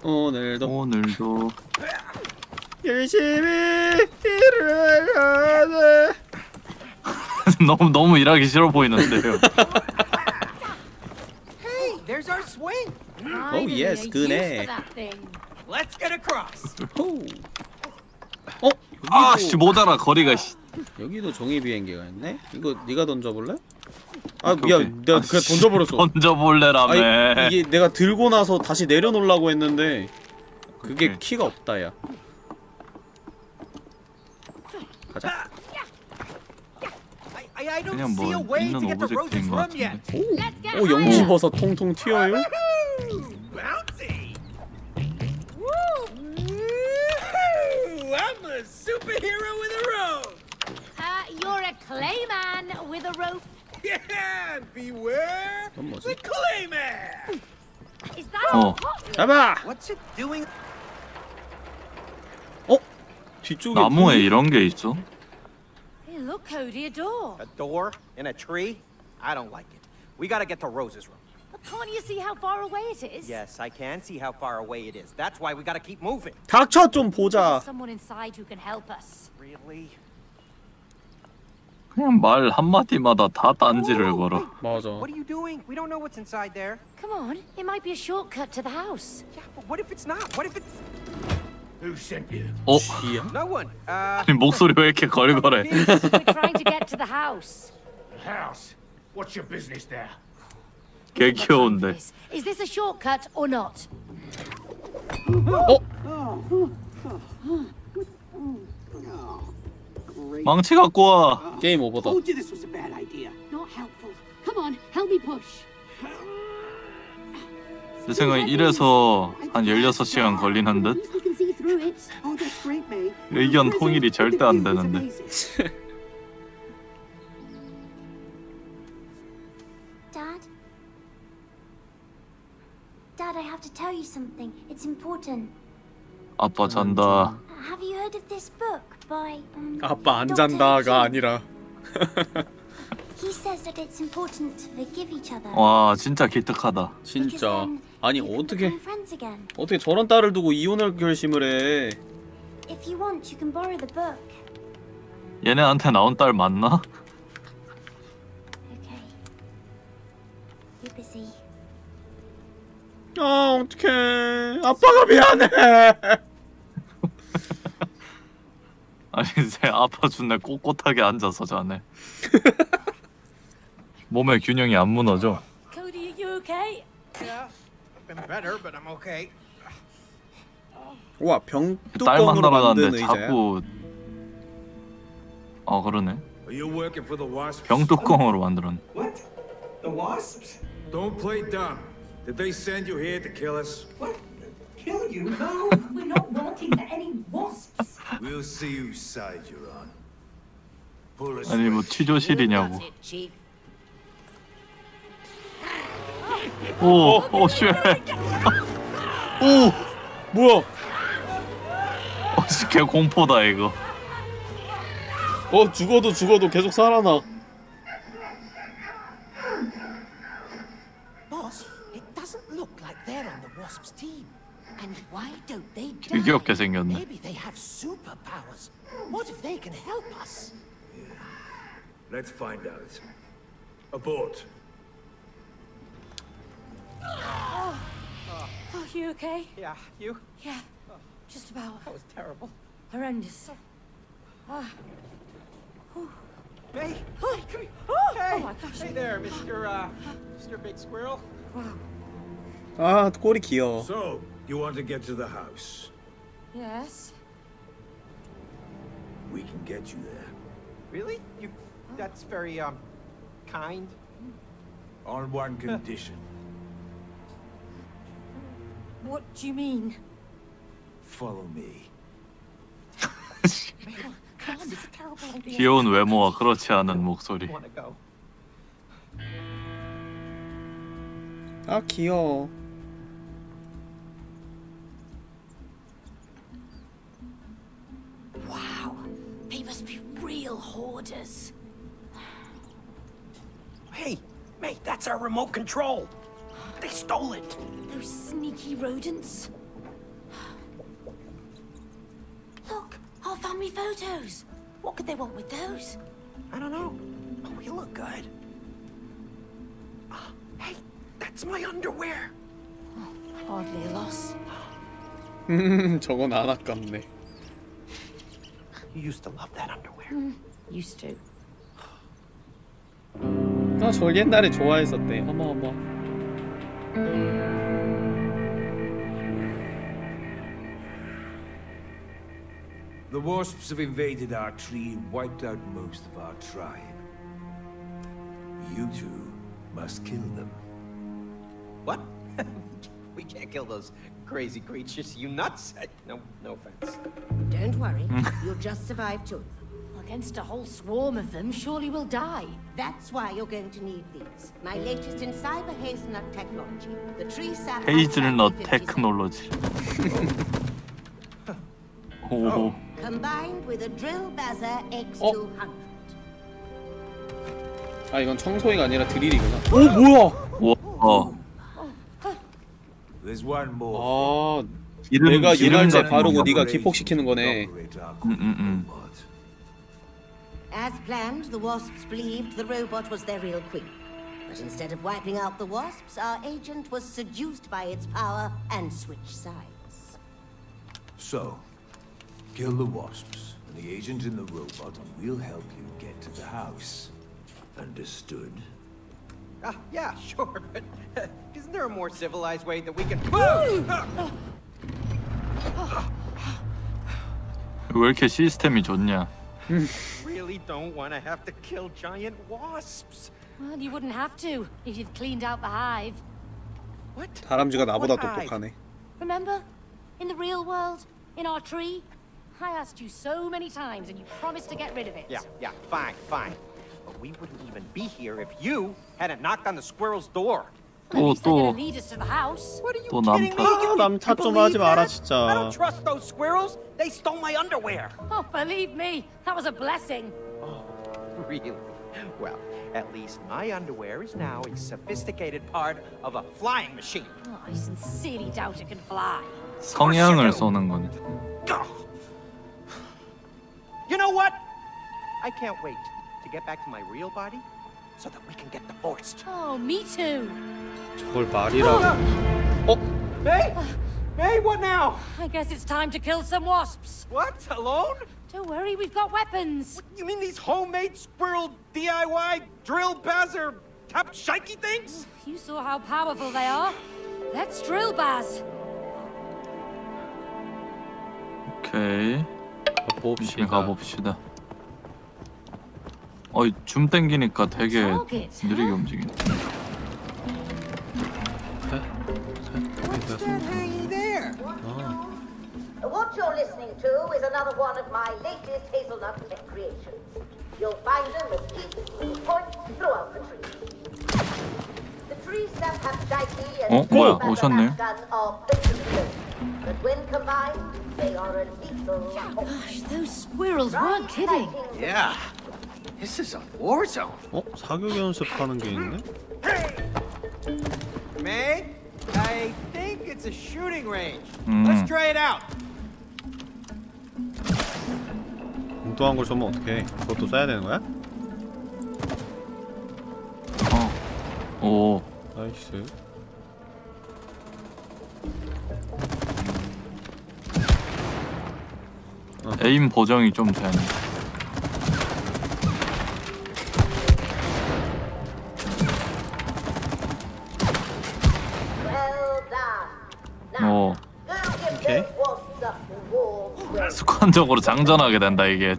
Speaker 2: 오늘도
Speaker 1: 오늘도
Speaker 2: 열심히 일을 하네.
Speaker 1: 너무 너무 일하기 싫어 보이는데요.
Speaker 5: There's our swing.
Speaker 7: Finally,
Speaker 2: yes,
Speaker 7: thing.
Speaker 5: Let's get across.
Speaker 2: 호. 어? 여기도,
Speaker 1: 아씨 모자라 거리가 씨.
Speaker 2: 여기도 종이 비행기가 있네? 이거 네가 던져볼래? 아
Speaker 1: 오케이,
Speaker 2: 미안
Speaker 1: 오케이.
Speaker 2: 내가
Speaker 1: 아,
Speaker 2: 그냥
Speaker 1: 씨,
Speaker 2: 던져버렸어
Speaker 1: 던져볼래라며.
Speaker 2: 이게 내가 들고 나서 다시 내려놓으려고 했는데 그게
Speaker 1: 오케이.
Speaker 2: 키가 없다야 가자
Speaker 1: 그냥
Speaker 5: see a
Speaker 1: 뭐
Speaker 5: way
Speaker 1: 있는 오브젝트인 것. 같은데.
Speaker 7: Let's get
Speaker 2: 오. 영지버섯 통통 튀어요?
Speaker 5: Woohoo! Bouncy. Woo! I'm a superhero with a rope.
Speaker 7: Uh, you're a clayman with a rope.
Speaker 5: Yeah, beware the Clayman.
Speaker 7: Is that
Speaker 1: 어.
Speaker 2: 잡아!
Speaker 5: What's it doing?
Speaker 2: 어? 뒤쪽에
Speaker 1: 나무에 이런 게 있어?
Speaker 7: Hey, look, Cody, a door.
Speaker 5: A door in a tree? I don't like it. We gotta get to Rose's room.
Speaker 7: But can't you see how far away it is?
Speaker 5: Yes, I can see how far away it is. That's why we gotta keep moving.
Speaker 2: 닥쳐 좀 보자
Speaker 7: Someone inside who can help us.
Speaker 5: Really?
Speaker 1: 그냥 말 한마디마다 다 딴지를 걸어.
Speaker 2: 맞아
Speaker 5: What are you doing? We don't know what's inside there.
Speaker 7: Come on, it might be a shortcut to the house.
Speaker 5: Yeah, but what if it's not? What if it's
Speaker 3: Who sent you?
Speaker 1: 어?
Speaker 2: 쥐야?
Speaker 5: no one? Uh,
Speaker 1: 아니, 목소리 왜 이렇게 걸걸해?
Speaker 7: We're trying to get to the house.
Speaker 3: House. What's your business there?
Speaker 1: 개 귀여운데.
Speaker 7: Is, is this a shortcut or not?
Speaker 1: 망치 갖고 와.
Speaker 2: 게임 오버다.
Speaker 1: 내 생각에 이래서 한 16시간 걸리는 듯?
Speaker 10: Oh.
Speaker 1: 의견 통일이 절대 안 되는데.
Speaker 10: Amazing.
Speaker 6: Dad? Dad, I have to tell you something. It's important.
Speaker 1: 아빠 잔다.
Speaker 6: Have you heard of this book by um,
Speaker 2: 아빠 안. 잔다가? 아니라
Speaker 6: He says that it's important to forgive each other.
Speaker 1: 와 진짜 기특하다.
Speaker 2: 진짜 아니 어떻게. 어떻게 저런 딸을 두고 이혼을 결심을 해
Speaker 6: If you want, you can borrow the book.
Speaker 1: 얘네한테 나온 딸 맞나?
Speaker 6: Okay. You're busy.
Speaker 2: 아 어떡해 아빠가 미안해
Speaker 1: 아니 쟤 아빠 준내 꼿꼿하게 앉아서 자네. 몸의 균형이 안 무너져.
Speaker 7: Cody, are you okay?
Speaker 5: yeah, I've been better, but I'm okay.
Speaker 2: 와
Speaker 1: 딸만
Speaker 2: 병뚜껑으로 만든
Speaker 1: 날아가는데
Speaker 2: 의자야
Speaker 1: 자꾸 어 그러네.
Speaker 12: Are you working for the Wasps?
Speaker 1: 병뚜껑으로 만들었네.
Speaker 10: What? The wasps?
Speaker 12: Don't play dumb. Did they send you here to kill us?
Speaker 10: What? Kill you? No.
Speaker 13: We're not walking to any wasps.
Speaker 12: We'll see whose side you're on. Pull us.
Speaker 1: 아니 뭐 취조실이냐고.
Speaker 7: That's it, Chief.
Speaker 1: 오, 오, 쉣.
Speaker 2: 오 뭐야
Speaker 1: 어, 씨, 개 공포다 이거.
Speaker 2: 어 죽어도 죽어도 계속 살아나
Speaker 1: 귀엽게 생겼네.
Speaker 12: Let's find out. Abort.
Speaker 7: Oh, you okay?
Speaker 5: Yeah, you?
Speaker 7: Yeah, just about.
Speaker 5: That was terrible.
Speaker 7: Horrendous. Ah.
Speaker 5: May?
Speaker 7: Oh,
Speaker 5: Hey,
Speaker 7: oh my gosh.
Speaker 5: hey there, Mr. Uh, Mr. Big Squirrel.
Speaker 2: 아 꼬리 귀여워
Speaker 12: So, you want to get to the house?
Speaker 7: Yes.
Speaker 12: We can get you there.
Speaker 5: Really? You? That's very um, kind.
Speaker 12: On one condition.
Speaker 7: What do you mean?
Speaker 12: Follow me.
Speaker 7: Come on, it's a terrible idea.
Speaker 1: 귀여운 외모와 그렇지 않은 목소리.
Speaker 5: Want to go?
Speaker 2: 아 귀여워
Speaker 7: Wow, they must be real hoarders.
Speaker 5: Hey, mate, that's our remote control. They stole it.
Speaker 7: Those sneaky rodents.
Speaker 6: Look, our family photos. What could they want with those?
Speaker 5: I don't know. you look good. Ah, Hey, that's my underwear.
Speaker 7: Hardly a loss.
Speaker 2: 음, 저건 안 아깝네.
Speaker 5: You used to love that underwear.
Speaker 7: Hmm, Used to.
Speaker 2: 아, 저걸 옛날에 좋아했었대. 어머 어머.
Speaker 14: The wasps have invaded our tree and wiped out most of our tribe. You two must kill them.
Speaker 5: What? we can't kill those crazy creatures. You nuts? No, no offense.
Speaker 15: Don't worry, you'll just survive two.
Speaker 7: Against a whole swarm of them, surely we'll die.
Speaker 15: That's why you're going to need these. My latest in cyber hazelnut technology. The tree sap.
Speaker 1: 헤이즐넛 테크놀로지. 오.
Speaker 15: Combined with a drill buzzer X200.
Speaker 2: 아, 이건 청소기가 아니라 드릴이구나. 오, 뭐야?
Speaker 1: 와.
Speaker 14: There's one more.
Speaker 2: 아,
Speaker 1: 기름-
Speaker 2: 내가
Speaker 1: 기름
Speaker 2: 유발제
Speaker 1: 같은
Speaker 2: 바르고 네가. 기폭시키는 거네.
Speaker 1: 음, 음, 음.
Speaker 15: As planned, the wasps believed the robot was their real queen. But instead of wiping out the wasps, our agent was seduced by its power and switched sides.
Speaker 14: So, kill the wasps and the agent in the robot, and we'll help you get to the house. Understood?
Speaker 5: Ah, yeah, sure, but isn't there a more civilized way that we can move?
Speaker 1: 왜 이렇게 시스템이 좋냐?
Speaker 5: really don't want to have to kill giant wasps.
Speaker 7: Well, you wouldn't have to if you'd cleaned out the hive.
Speaker 2: 다람쥐가 나보다
Speaker 5: What hive?
Speaker 2: 똑똑하네.
Speaker 7: Remember? In the real world? In our tree? I asked you so many times and you promised to get rid of it.
Speaker 5: Yeah, yeah, fine, fine. But we wouldn't even be here if you hadn't knocked on the squirrel's door.
Speaker 1: 또
Speaker 7: They're gonna
Speaker 1: 또
Speaker 7: lead us to the house.
Speaker 5: What are you
Speaker 1: 또
Speaker 5: kidding me?
Speaker 1: 남탓.
Speaker 5: You-
Speaker 2: 남
Speaker 5: you
Speaker 2: 탓 좀
Speaker 5: believe
Speaker 2: 하지 마라,
Speaker 5: that?
Speaker 2: 진짜.
Speaker 5: I don't trust those squirrels. They stole my underwear.
Speaker 7: Oh, believe me, that was a blessing.
Speaker 5: Really? Well, at least my underwear is now a sophisticated part of a flying machine.
Speaker 7: Oh, I sincerely doubt it can fly.
Speaker 1: 성향을 쏘는 거네.
Speaker 5: You know what? I can't wait to get back to my real body so that we can get divorced.
Speaker 7: Oh, me too.
Speaker 2: 저걸 말이라고.
Speaker 5: Hey! Hey, what now?
Speaker 7: I guess it's time to kill some wasps.
Speaker 5: What? Alone?
Speaker 7: Don't worry, we've got weapons.
Speaker 5: You mean these homemade squirrel DIY drill bazzer tap shaky things?
Speaker 7: You saw how powerful they are. Let's drill, Baz.
Speaker 1: 오케이.
Speaker 2: 봅시다.
Speaker 1: 가봅시다. 어이 줌 땡기니까 되게 느리게 움직이네.
Speaker 15: What you're listening to is another one of my latest hazelnut creations. You'll find them at each points throughout the tree. The tree sap Hapshiki and
Speaker 1: 어? 뭐야, 오셨네.
Speaker 15: But when combined, they are a lethal
Speaker 7: Gosh, those squirrels weren't kidding.
Speaker 5: Yeah. This is a war zone.
Speaker 2: 어? 사격 연습하는 게 있네?
Speaker 5: May, I think it's a shooting range.
Speaker 1: 음.
Speaker 5: Let's try it out.
Speaker 2: 엉뚱한 걸 쏘면 어떡해? 그것도 써야 되는 거야?
Speaker 1: 오.
Speaker 2: 나이스.
Speaker 1: 에임 보정이 좀 되네.
Speaker 15: Done.
Speaker 1: 오.
Speaker 15: Go give
Speaker 2: Okay.
Speaker 15: those wasps a warm welcome.
Speaker 1: 습관적으로 장전하게 된다 이게.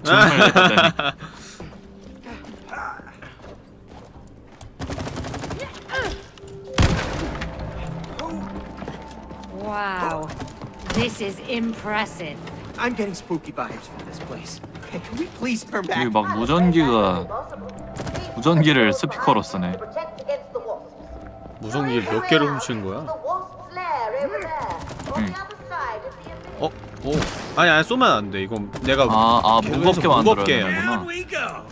Speaker 7: Wow. This is impressive.
Speaker 5: I'm getting spooky vibes from this place. Can we please turn back?
Speaker 1: 막 무전기가 무전기를 스피커로 쓰네.
Speaker 2: 무전기 몇 개를 훔친 거야?
Speaker 1: 응.
Speaker 2: 어? 오. 아니 아니 쏘면 안 돼. 이건 내가
Speaker 1: 아, 아 무겁게 만들어야
Speaker 14: go!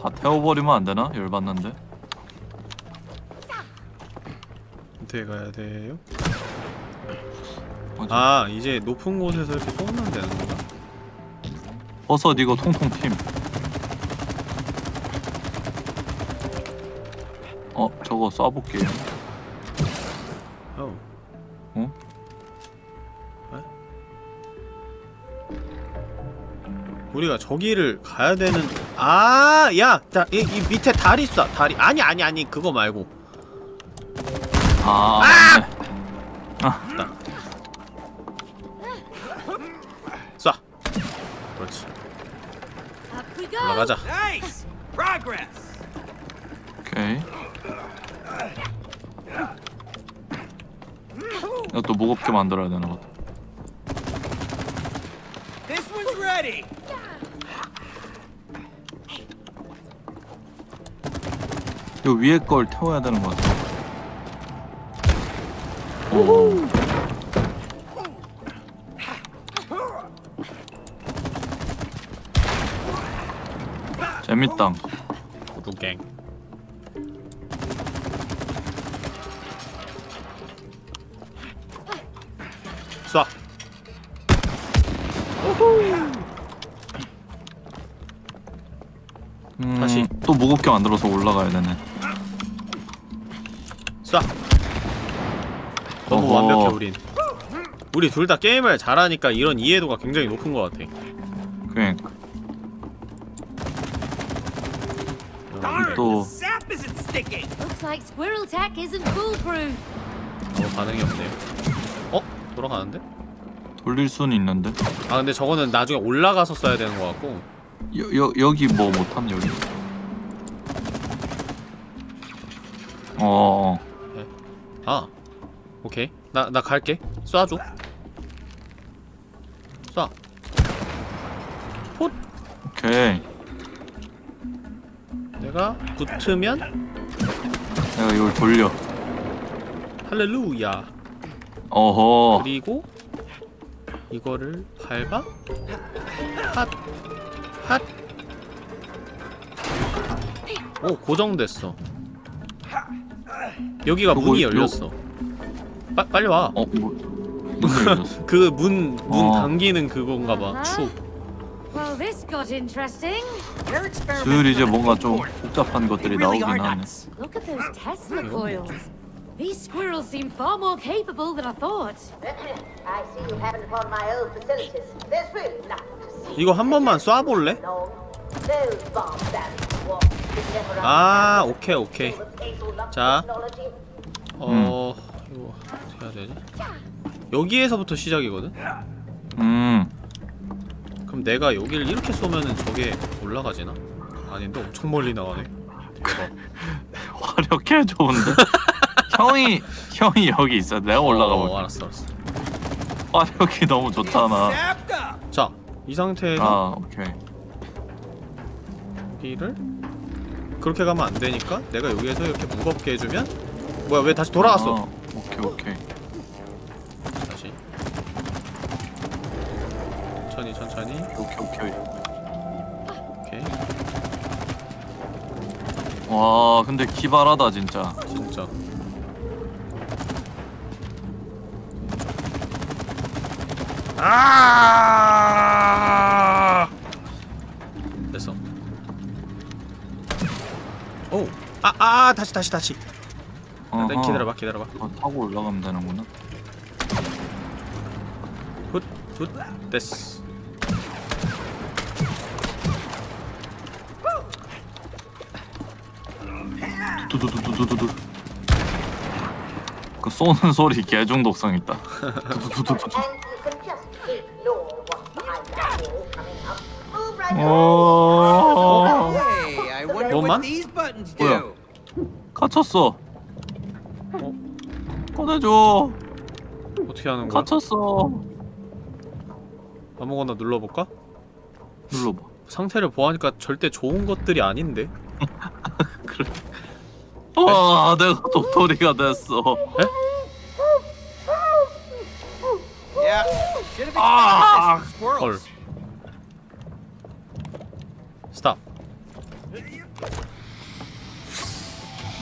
Speaker 1: 다 태워버리면 안 되나? 열받는데.
Speaker 2: 어떻게 가야 돼요?
Speaker 1: 뭐지?
Speaker 2: 아 이제 높은 곳에서 이렇게 쏘면 되는구나.
Speaker 1: 버섯 이거 통통 팀. 어 저거 쏴볼게요.
Speaker 2: 어.
Speaker 1: 어?
Speaker 2: 우리가 저기를 가야 되는 아, 야, 다, 이, 이 밑에 다리 쏴, 다리. 아니, 아니, 아니, 그거 말고.
Speaker 1: 아.
Speaker 2: 아!
Speaker 1: 네. 아.
Speaker 2: 나. 쏴. 그렇지. 올라가자.
Speaker 1: 오케이. 이것도 무겁게 만들어야 되나 보다.
Speaker 8: This one's ready!
Speaker 1: 요 위에 걸 태워야 되는 것 같아. 오. 재밌당.
Speaker 2: 도둑갱.
Speaker 1: 음,
Speaker 2: 다시.
Speaker 1: 또 무겁게 만들어서 올라가야 되네.
Speaker 2: 쏴. 너무
Speaker 1: 어허.
Speaker 2: 완벽해 우린. 우리 둘 다 게임을 잘하니까 이런 이해도가 굉장히 높은 것 같아.
Speaker 1: 그러니까.
Speaker 8: Darn,
Speaker 1: 또-!
Speaker 7: Looks like squirrel tack isn't foolproof.
Speaker 2: 어 반응이 없네요. 어? 돌아가는데?
Speaker 1: 돌릴 수는 있는데.
Speaker 2: 아 근데 저거는 나중에 올라가서 써야 되는 것 같고.
Speaker 1: 여, 여, 여기 뭐 못함 여기. 어.
Speaker 2: 아 오케이 나 나 갈게 쏴줘 쏴
Speaker 1: 오케이.
Speaker 2: 내가 붙으면
Speaker 1: 내가 이걸 돌려.
Speaker 2: 할렐루야
Speaker 1: 어허.
Speaker 2: 그리고 이거를 밟아 핫 핫. 오 고정됐어 여기가
Speaker 1: 요거-
Speaker 2: 문이
Speaker 1: 요-
Speaker 2: 열렸어 빠, 빨리 와
Speaker 1: 어, 뭐, 문이 열렸어.
Speaker 2: 그문문
Speaker 1: 어.
Speaker 2: 당기는 그건가 봐축
Speaker 7: Well, this got interesting.
Speaker 8: Their experiments
Speaker 1: 슬 이제 뭔가 좀. 복잡한 것들이 나오긴 하네.
Speaker 7: These squirrels seem far more capable than I thought.
Speaker 15: I see you haven't upon my old facilities. There's really nothing.
Speaker 2: 이거 한 번만 쏴볼래? 아 오케이 오케이 자. 어... 이거 어떻게 해야 되지? 여기에서부터 시작이거든?
Speaker 1: 음.
Speaker 2: 그럼 내가 여기를 이렇게 쏘면은 저게 올라가지나? 아닌데 엄청 멀리 나가네
Speaker 1: 화력해 좋은데? 형이 형이 여기 있어. 내가 올라가
Speaker 2: 어,
Speaker 1: 볼게.
Speaker 2: 알았어 알았어
Speaker 1: 화력이 너무 좋잖아.
Speaker 2: 자, 이 상태에서
Speaker 1: 아, 오케이.
Speaker 2: 여기를 그렇게 가면 안 되니까 내가 여기에서 이렇게 무겁게 해주면 뭐야 왜 다시 돌아갔어
Speaker 1: 아, 오케이, 오케이.
Speaker 2: 다시 천천히 천천히
Speaker 1: 오케이, 오케이.
Speaker 2: 오케이
Speaker 1: 와, 근데 기발하다 진짜.
Speaker 2: 진짜 아 됐어 오! 아, 아, 다시, 다시, 다시. 아, 네,
Speaker 1: 어허.
Speaker 2: 기다려 봐, 기다려봐.
Speaker 1: 어, 타고 올라가면 되는구나.
Speaker 2: 굿, 굿, 됐어.
Speaker 1: 두두두두두두. 그 쏘는 소리 개 중독성 있다. 두두두두두. 어.
Speaker 8: Hey, I wonder
Speaker 2: Woman?
Speaker 8: what these buttons do.
Speaker 1: 뭐야? 갇혔어. 꺼내줘.
Speaker 2: 어떻게 하는 거야?
Speaker 1: 갇혔어.
Speaker 2: 아무거나 눌러볼까?
Speaker 1: 눌러봐.
Speaker 2: 상태를 보아하니까 절대 좋은 것들이 아닌데.
Speaker 1: 와, 내가 도토리가 됐어.
Speaker 8: Have
Speaker 1: 아,
Speaker 2: 헐.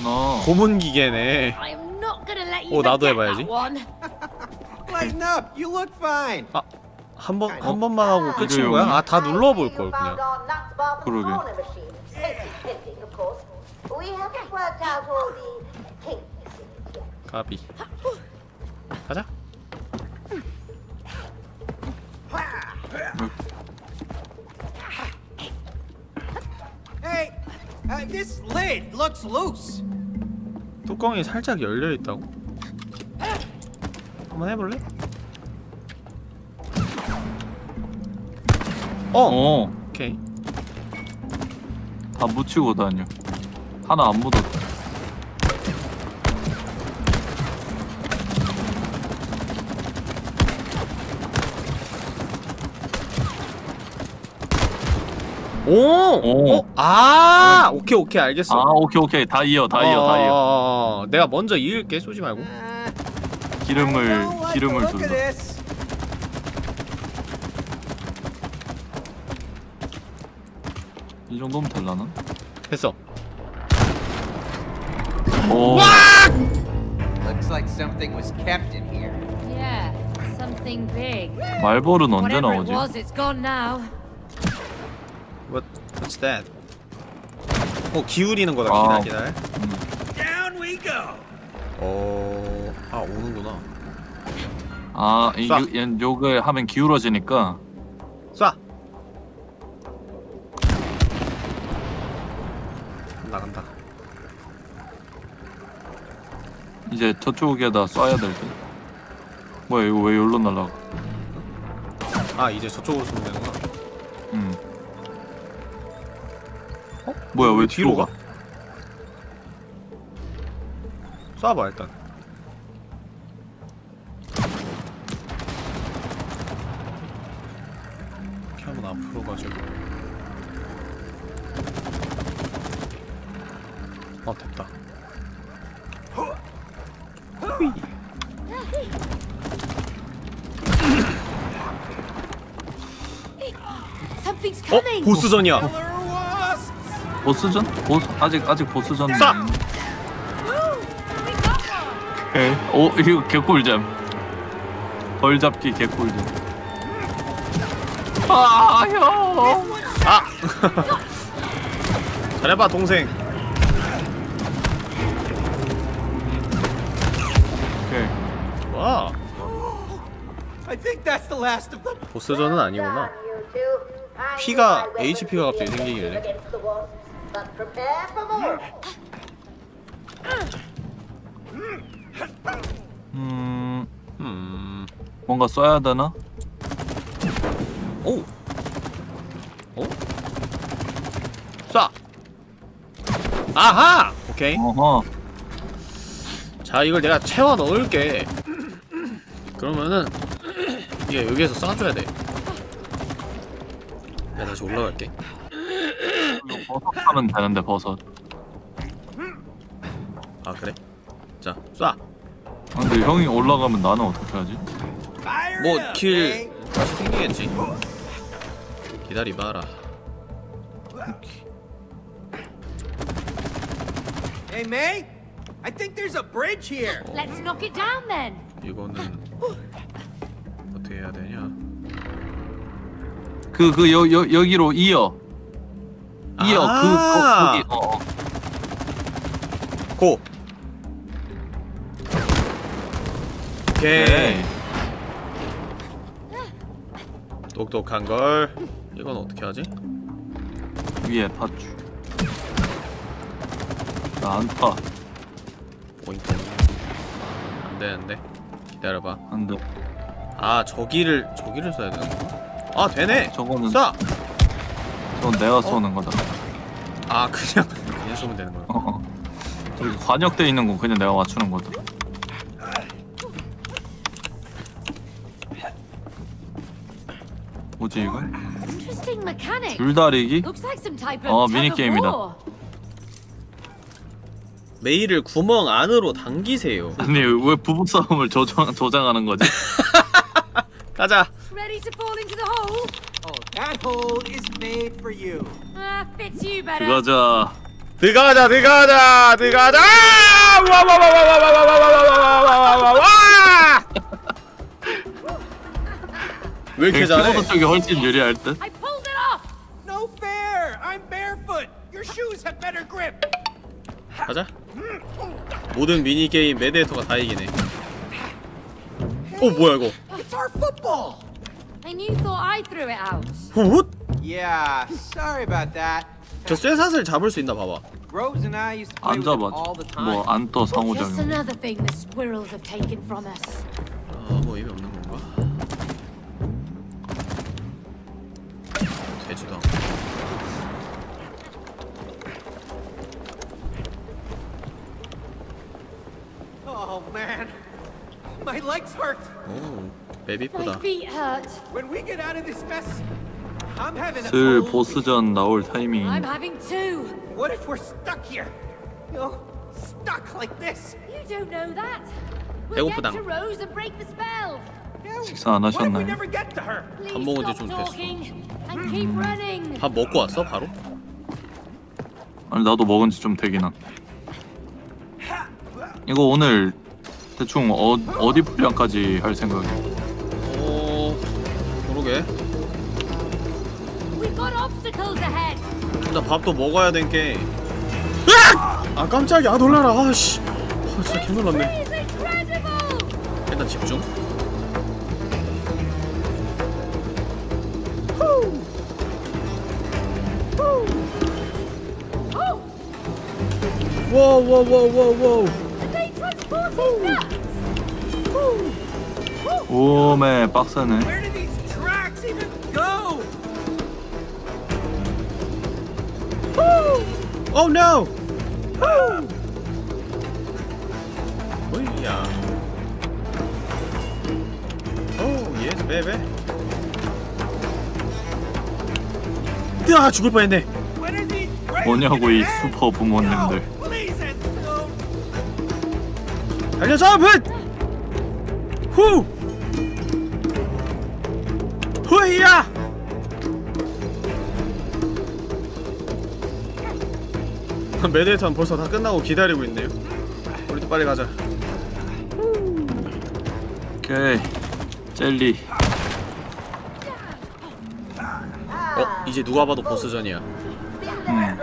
Speaker 1: 너
Speaker 2: 고문 기계네. 어,
Speaker 7: you
Speaker 2: 나도 해봐야지. 아, 한 번 한 번만 하고 끝인 거야? 아 다 눌러볼 걸 그냥.
Speaker 1: 그러게.
Speaker 2: 까비. 가자.
Speaker 5: Hey, uh, this lid looks loose.
Speaker 2: 뚜껑이 살짝 열려 있다고? 한번 해볼래? 어.
Speaker 1: 어.
Speaker 2: 오케이.
Speaker 1: 다 묻히고 다녀. 하나 안 묻었다.
Speaker 2: 오.
Speaker 1: 오.
Speaker 2: 어? 아. 오케이 오케이 알겠어.
Speaker 1: 아 오케이 오케이 다 이어 다 이어 다 이어.
Speaker 2: 어, 내가 먼저 이을게 쏘지 말고.
Speaker 1: 기름을 기름을 둘러. 이 정도면 될라나?
Speaker 2: 됐어.
Speaker 1: 오.
Speaker 5: Looks like something was kept in here.
Speaker 7: Yeah, something big.
Speaker 1: 말벌은 언제
Speaker 7: Whatever it
Speaker 1: 나오지?
Speaker 7: was, it's gone now.
Speaker 2: What what's that? 어 기울이는 거다.
Speaker 1: 아.
Speaker 8: Down we go.
Speaker 2: 어. 아 오는구나.
Speaker 1: 아, 이,
Speaker 2: 쏴.
Speaker 1: 요, 얘- 요걸 하면 기울어지니까
Speaker 2: 쏴. 나간다.
Speaker 1: 이제 저쪽에다 쏴야 될 듯. 뭐야 이거 왜 여기로 날라가?
Speaker 2: 아 이제 저쪽으로 쏘면 되는구나.
Speaker 1: 음. 어? 뭐야 왜 뒤로 가?
Speaker 2: 쏴봐 일단. 이렇게 하면 앞으로 가지고. 어 됐다. 어. 보스전이야.
Speaker 1: 보스전? 보스 아직 아직 보스전.
Speaker 2: 쏴!
Speaker 1: 오케이. 오 이거 개꿀잼. 벌 잡기 개꿀잼. 아 형.
Speaker 2: 아! 잘해봐 동생.
Speaker 1: 오케이.
Speaker 2: 와
Speaker 5: I think that's the last of them.
Speaker 2: 보스전은 아니구나. 피가 HP가 갑자기
Speaker 15: wasps, but prepare for more.
Speaker 1: 음
Speaker 2: 음.
Speaker 1: 뭔가 써야 되나?
Speaker 2: 오. 오? 쏴. 아하. 오케이.
Speaker 1: 어허.
Speaker 2: 자 이걸 내가 채워 넣을게. 그러면은 이게 여기에서 쏴줘야 돼. 내가 다시 올라갈게.
Speaker 1: 버섯 하면 되는데 버섯.
Speaker 2: 아 그래? 자 쏴.
Speaker 1: 아, 근데 형이 올라가면 나는 어떻게 하지?
Speaker 2: 뭐길 다시 생기겠지. 기다리봐라.
Speaker 5: Hey, May. I think there's a bridge here.
Speaker 7: Let's knock it down then.
Speaker 2: 이거는 어떻게 해야 되냐?
Speaker 1: 그 그 여 여 여기로 이어. 이어
Speaker 2: 아.
Speaker 1: 그 거, 거기 어. 어.
Speaker 2: 고. 오케이.
Speaker 1: 오케이.
Speaker 2: 똑똑한 걸. 이건 어떻게 하지?
Speaker 1: 위에 팥주. 나안 타.
Speaker 2: 포인트. 안 되는데. 기다려봐.
Speaker 1: 안 돼.
Speaker 2: 아 저기를 저기를 써야 되는 거야? 아 되네.
Speaker 1: 저거는
Speaker 2: 쏴.
Speaker 1: 저건 내가 쏘는 거다.
Speaker 2: 아 그냥 그냥 쏘면 되는 거야.
Speaker 1: 어, 어. 저기 관역돼 있는 건 그냥 내가 맞추는 거다. 뭐지?
Speaker 7: Interesting mechanic.
Speaker 1: 줄다리기?
Speaker 7: Looks like some type of
Speaker 1: 어,
Speaker 7: tug of
Speaker 1: 미니게임이다.
Speaker 7: war.
Speaker 2: 메일을 구멍 안으로 당기세요.
Speaker 1: 아니 왜 부부 싸움을 조장, 조장하는 거지?
Speaker 2: 가자.
Speaker 7: Ready to fall into the hole?
Speaker 5: Oh, that hole is made for you.
Speaker 7: Ah, fits you better.
Speaker 1: 들어가자.
Speaker 2: 들어가자 들어가자 들어가자. 와와와와와와와와와와와와. 왜 이렇게 잘해?
Speaker 1: 키보드 쪽이 훨씬 유리할 듯.
Speaker 7: I pulled it off.
Speaker 5: No fair! I'm barefoot! Your shoes have better grip!
Speaker 2: 가자. 모든 미니 게임 메디에이터가 다 이기네. 어 뭐야 이거?
Speaker 5: It's our football!
Speaker 7: And you thought I threw it out.
Speaker 2: 훗?
Speaker 5: Yeah, sorry about that.
Speaker 2: 저 쇠사슬 잡을 수 있나 봐봐.
Speaker 5: Rose and I used to play
Speaker 1: 안
Speaker 5: with it all the
Speaker 1: 잡아지.
Speaker 5: time.
Speaker 1: 뭐 안 떠
Speaker 7: Just
Speaker 1: 상호작용.
Speaker 7: another thing the squirrels have taken from us.
Speaker 2: 아뭐 의미 없는 건가? 되지도 않고.
Speaker 5: Oh man, my legs hurt.
Speaker 2: 오, 맵 이쁘다.
Speaker 1: 슬 보스전 나올 타이밍.
Speaker 7: I'm having two.
Speaker 5: What if we're stuck here? You know, stuck like this.
Speaker 7: You don't know that. We'll get
Speaker 2: 배고프다.
Speaker 7: to Rose and break the spell.
Speaker 1: 식사 안 하셨나요?
Speaker 5: never get to her?
Speaker 2: 밥 먹은 지
Speaker 7: Stop
Speaker 2: 좀 됐어.
Speaker 7: talking and keep running.
Speaker 2: 밥 먹고 왔어 바로?
Speaker 1: 아니 나도 먹은 지 좀 되긴 한. 이거 오늘 대충 어, 어디 분량까지 할 생각이야?
Speaker 2: 어, 그러게.
Speaker 7: We've got obstacles ahead.
Speaker 2: 나 밥도 먹어야 된 게. 아 깜짝이야 아, 놀라라 아씨. 아, 진짜 개 놀랐네.
Speaker 7: It's incredible.
Speaker 2: 일단 집중.
Speaker 7: Oh, nuts.
Speaker 1: 오메 빡세네.
Speaker 2: Oh no! 뭐야? 오, 예스 베베. 으아 죽을 뻔했네.
Speaker 1: 뭐냐고 이? 슈퍼 부모님들.
Speaker 5: Please end soon.
Speaker 2: 달려 잡은! 후! 메데이터는 벌써 다 끝나고 기다리고 있네요. 우리도 빨리 가자.
Speaker 1: 오케이. 젤리.
Speaker 2: 어, 이제 누가 봐도 보스전이야.
Speaker 15: Guard.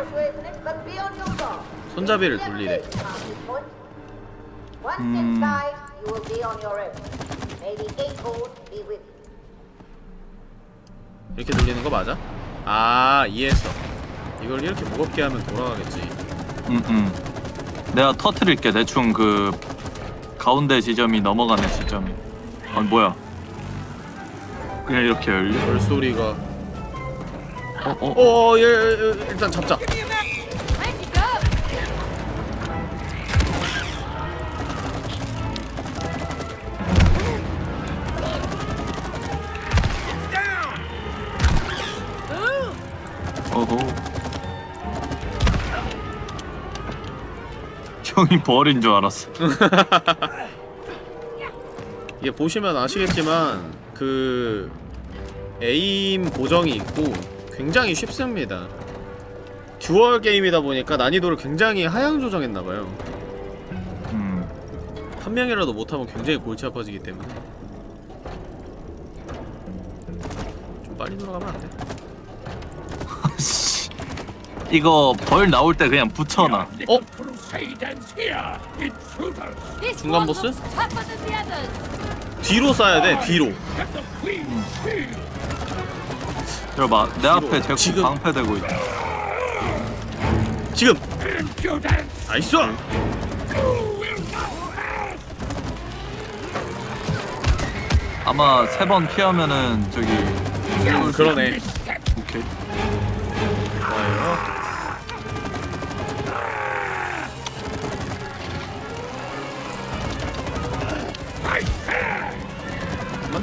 Speaker 2: 손잡이를 돌리래.
Speaker 1: Hmm.
Speaker 15: you.
Speaker 2: 이렇게 돌리는 거 맞아? 아, 이해했어. 이걸 이렇게 무겁게 하면 돌아가겠지.
Speaker 1: 응응. 내가 터트릴게 대충 그 가운데 지점이 넘어가는 지점이. 아니 뭐야? 그냥 이렇게 열려?
Speaker 2: 별소리가.
Speaker 1: 어 어.
Speaker 2: 어, 예, 예, 예, 일단 잡자.
Speaker 1: 형이 버린 줄 알았어.
Speaker 2: 이게 보시면 아시겠지만 그 aim 보정이 있고 굉장히 쉽습니다. dual 게임이다 보니까 난이도를 굉장히 하향 조정했나봐요.
Speaker 1: 음.
Speaker 2: 한 명이라도 못하면 굉장히 골치 아파지기 때문에 좀 빨리 돌아가면 안 돼?
Speaker 1: 이거 벌 나올 때 그냥 붙여놔.
Speaker 2: 어?
Speaker 3: Here,
Speaker 2: 중간 보스? 뒤로 쏴야 돼 뒤로
Speaker 3: the.
Speaker 1: 들어봐. 내 앞에 제국
Speaker 2: 지금.
Speaker 1: 방패되고 있다.
Speaker 2: 지금!
Speaker 3: nice! Will?
Speaker 1: 아마 세 번 피하면은 저기
Speaker 2: 그러네
Speaker 1: 오케이.
Speaker 2: 좋아요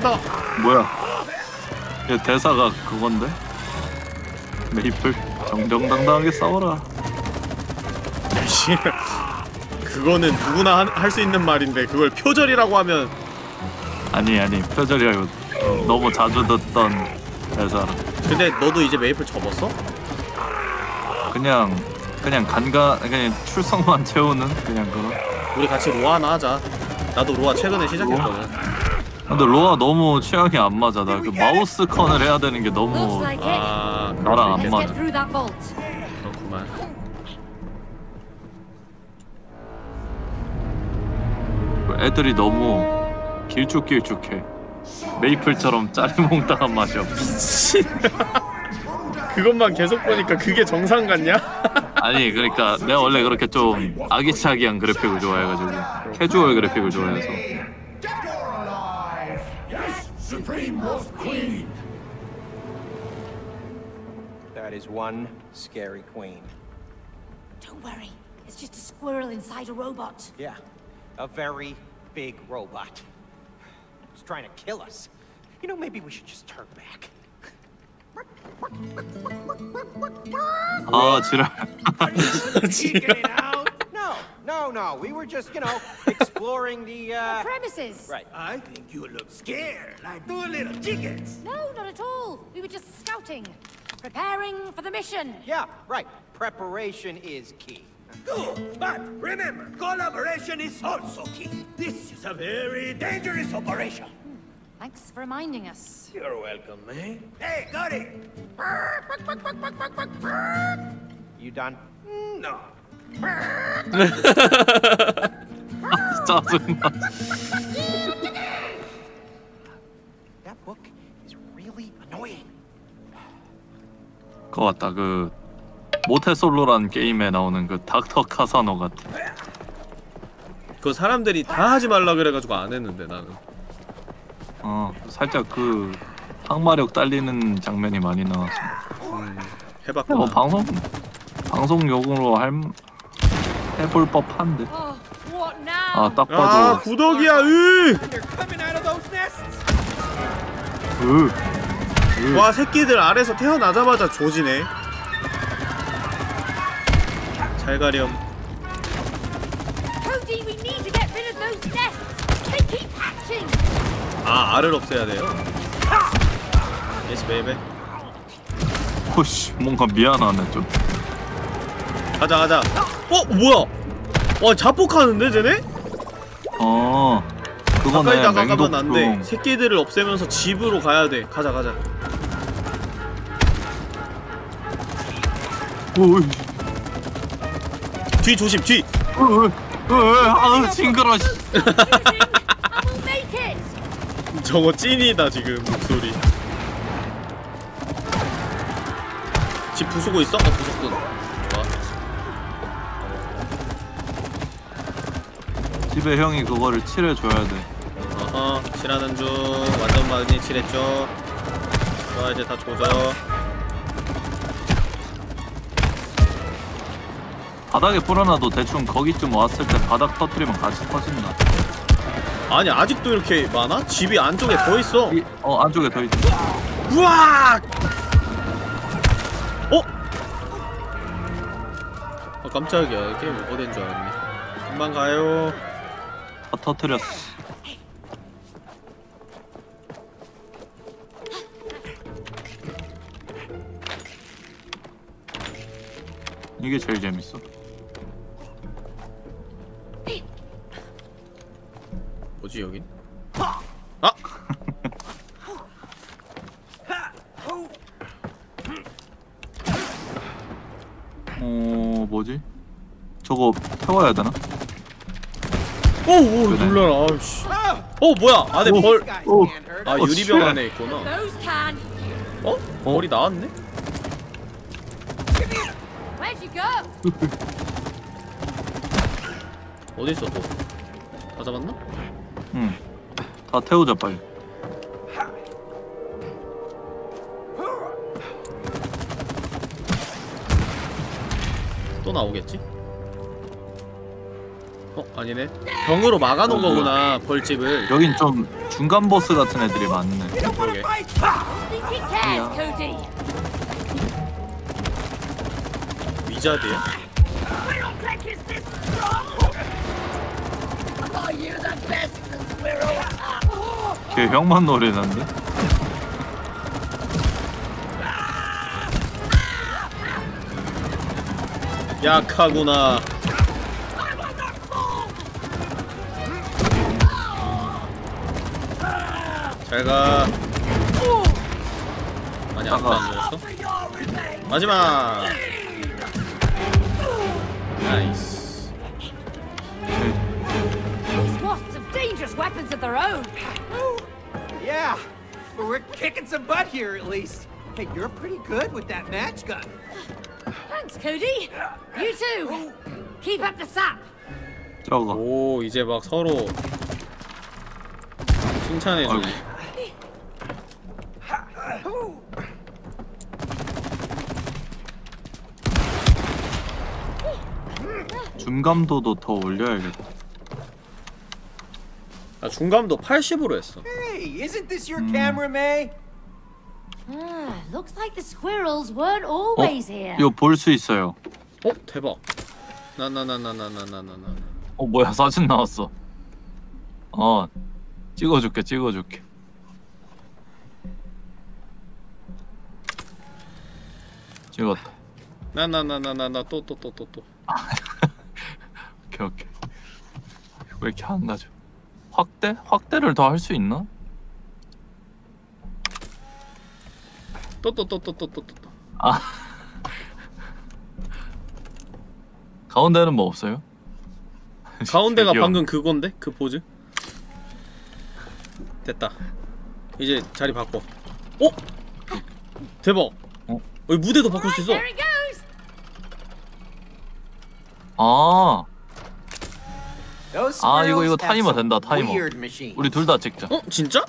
Speaker 2: 만다
Speaker 1: 뭐야? 얘 대사가 그건데? 메이플 정정당당하게 싸워라.
Speaker 2: 씨 그거는 누구나 할 수 있는 말인데 그걸 표절이라고 하면
Speaker 1: 아니 아니 표절이 아니고 너무 자주 듣던 대사라.
Speaker 2: 근데 너도 이제 메이플 접었어?
Speaker 1: 그냥 그냥 간가 그냥 출석만 채우는 그냥 그런.
Speaker 2: 우리 같이 로아 하나 하자 나도 로아 최근에 시작했거든
Speaker 1: 근데 로아 너무 취향이 안 맞아. 나 그 마우스 컨을 해야 되는 게 너무.
Speaker 2: 아
Speaker 1: 나랑 안 맞아.
Speaker 2: 그렇구만
Speaker 1: 애들이 너무 길쭉길쭉해. 메이플처럼 짜리몽땅한 맛이 없어.
Speaker 2: 그것만 계속 보니까 그게 정상 같냐?
Speaker 1: 아니 그러니까 내가 원래 그렇게 좀 아기차기한 그래픽을 좋아해가지고 캐주얼 그래픽을 좋아해서
Speaker 3: Supreme Wolf Queen.
Speaker 5: That is one scary queen.
Speaker 7: Don't worry. It's just a squirrel inside a robot.
Speaker 5: Yeah, a very big robot. It's trying to kill us. You know, maybe we should just turn back.
Speaker 1: 아 지랄
Speaker 5: No, no, no. We were just, you know, exploring the, uh...
Speaker 7: Premises.
Speaker 5: Right.
Speaker 14: I think you look scared, like two little chickens.
Speaker 7: No, not at all. We were just scouting, preparing for the mission.
Speaker 5: Yeah, right. Preparation is key.
Speaker 14: Good, but remember, collaboration is also key. This is a very dangerous operation.
Speaker 7: Thanks for reminding us.
Speaker 14: You're welcome, eh? Hey, got it!
Speaker 5: You done?
Speaker 14: No.
Speaker 1: 짜증나
Speaker 5: That book is really annoying.
Speaker 1: 그거 같다. 그 모태솔로란 게임에 나오는 그 닥터 카사노 같아
Speaker 2: 그 사람들이 다 하지 말라 그래가지고 안 했는데 나는.
Speaker 1: 어 살짝 그 항마력 딸리는 장면이 많이 나와서
Speaker 2: 해봤구나.
Speaker 1: 뭐 방송 방송 용으로 할 해볼 법한데
Speaker 7: Oh?
Speaker 2: 아딱아
Speaker 1: 봐도
Speaker 2: 으!
Speaker 5: Of those nests.
Speaker 1: 으, 으.
Speaker 2: 와 새끼들 아래서 태어나자마자 조지네 잘 가렴. 아 알을 없애야 돼요? 예스 베이베
Speaker 1: 호씨 뭔가 미안하네 좀
Speaker 2: 가자 가자. 어 뭐야? 와 자폭하는데 쟤네?
Speaker 1: 어 그거네
Speaker 2: 가까이 다가가면 안돼.
Speaker 1: 맹독충
Speaker 2: 새끼들을 없애면서 집으로 가야 돼. 가자 가자.
Speaker 1: 오이.
Speaker 2: 뒤 조심 뒤.
Speaker 1: 아 징그러 씨.
Speaker 7: We'll make it.
Speaker 2: 저거 찐이다 지금 목소리. 집 부수고 있어? 어 부쉈군
Speaker 1: 집에 형이 그거를 칠해줘야 돼.
Speaker 2: 어허 칠하는 중. 완전 많이 칠했죠? 좋아 이제 다 조져.
Speaker 1: 바닥에 뿌려놔도 대충 거기쯤 왔을 때 바닥 터트리면 같이 터진다.
Speaker 2: 아니 아직도 이렇게 많아? 집이 안쪽에 더 있어.
Speaker 1: 이, 어 안쪽에 더 있지.
Speaker 2: 우와! 어? 아 깜짝이야. 게임 오버된 줄 알았네. 금방 가요
Speaker 1: 다 터트렸어 이게 제일 재밌어
Speaker 2: 뭐지 여긴? 아!
Speaker 1: 어 뭐지? 저거 태워야 되나?
Speaker 2: 오오. 놀라라 아이씨 어 뭐야 안에
Speaker 1: 오,
Speaker 2: 벌
Speaker 1: 오,
Speaker 2: 아
Speaker 1: 어,
Speaker 2: 유리병
Speaker 1: shit.
Speaker 2: 안에 있구나
Speaker 7: can.
Speaker 2: 어? 벌이 나왔네? 어디 있어 또? 다 잡았나?
Speaker 1: 응 다 태우자 빨리
Speaker 2: 또 나오겠지? 어 아니네 병으로 막아놓은 거구나 벌집을
Speaker 1: 여긴 좀 중간 보스 같은 애들이 많네
Speaker 2: 그러게. 위자드야?
Speaker 1: 걔 형만 노리는데?
Speaker 2: 약하구나 잘가 아니 아무도 안 죽었어? 마지막 나이스
Speaker 7: These wasps have dangerous weapons of their own.
Speaker 5: Yeah, but we're kicking some butt here at least. Hey, you're pretty good with that match gun.
Speaker 7: Thanks, Cody. You too. Keep up the sap.
Speaker 1: 저거
Speaker 2: 오 이제 막 서로 칭찬해주고
Speaker 1: 중감도도 더 올려야겠다
Speaker 2: 아 중감도 80으로 했어
Speaker 5: Hey, isn't this your camera, May?
Speaker 7: Ah, looks like the squirrels weren't
Speaker 1: 어?
Speaker 7: always here.
Speaker 1: 이거 볼 수 있어요
Speaker 2: 어 대박 나 나 나 나 나 나 나 나 나
Speaker 1: 어 뭐야 사진 나왔어 어 찍어줄게 찍어줄게 찍었다
Speaker 2: 나 나 나 나 나 나 또 또 또 또 또
Speaker 1: 오케이 오케이 왜 이렇게 안 가죠 확대? 확대를 더 할 수 있나?
Speaker 2: 또 또 또 또 또 또 또
Speaker 1: 아 가운데는 뭐 없어요?
Speaker 2: 가운데가. 방금 그건데? 그 포즈? 됐다 이제 자리 바꿔 어? 대박
Speaker 1: 어?
Speaker 2: 여기 무대도 바꿀 수 있어.
Speaker 1: 아, 아 이거 이거 타이머 된다 타이머. 우리 둘 다 찍자
Speaker 2: 어? 진짜?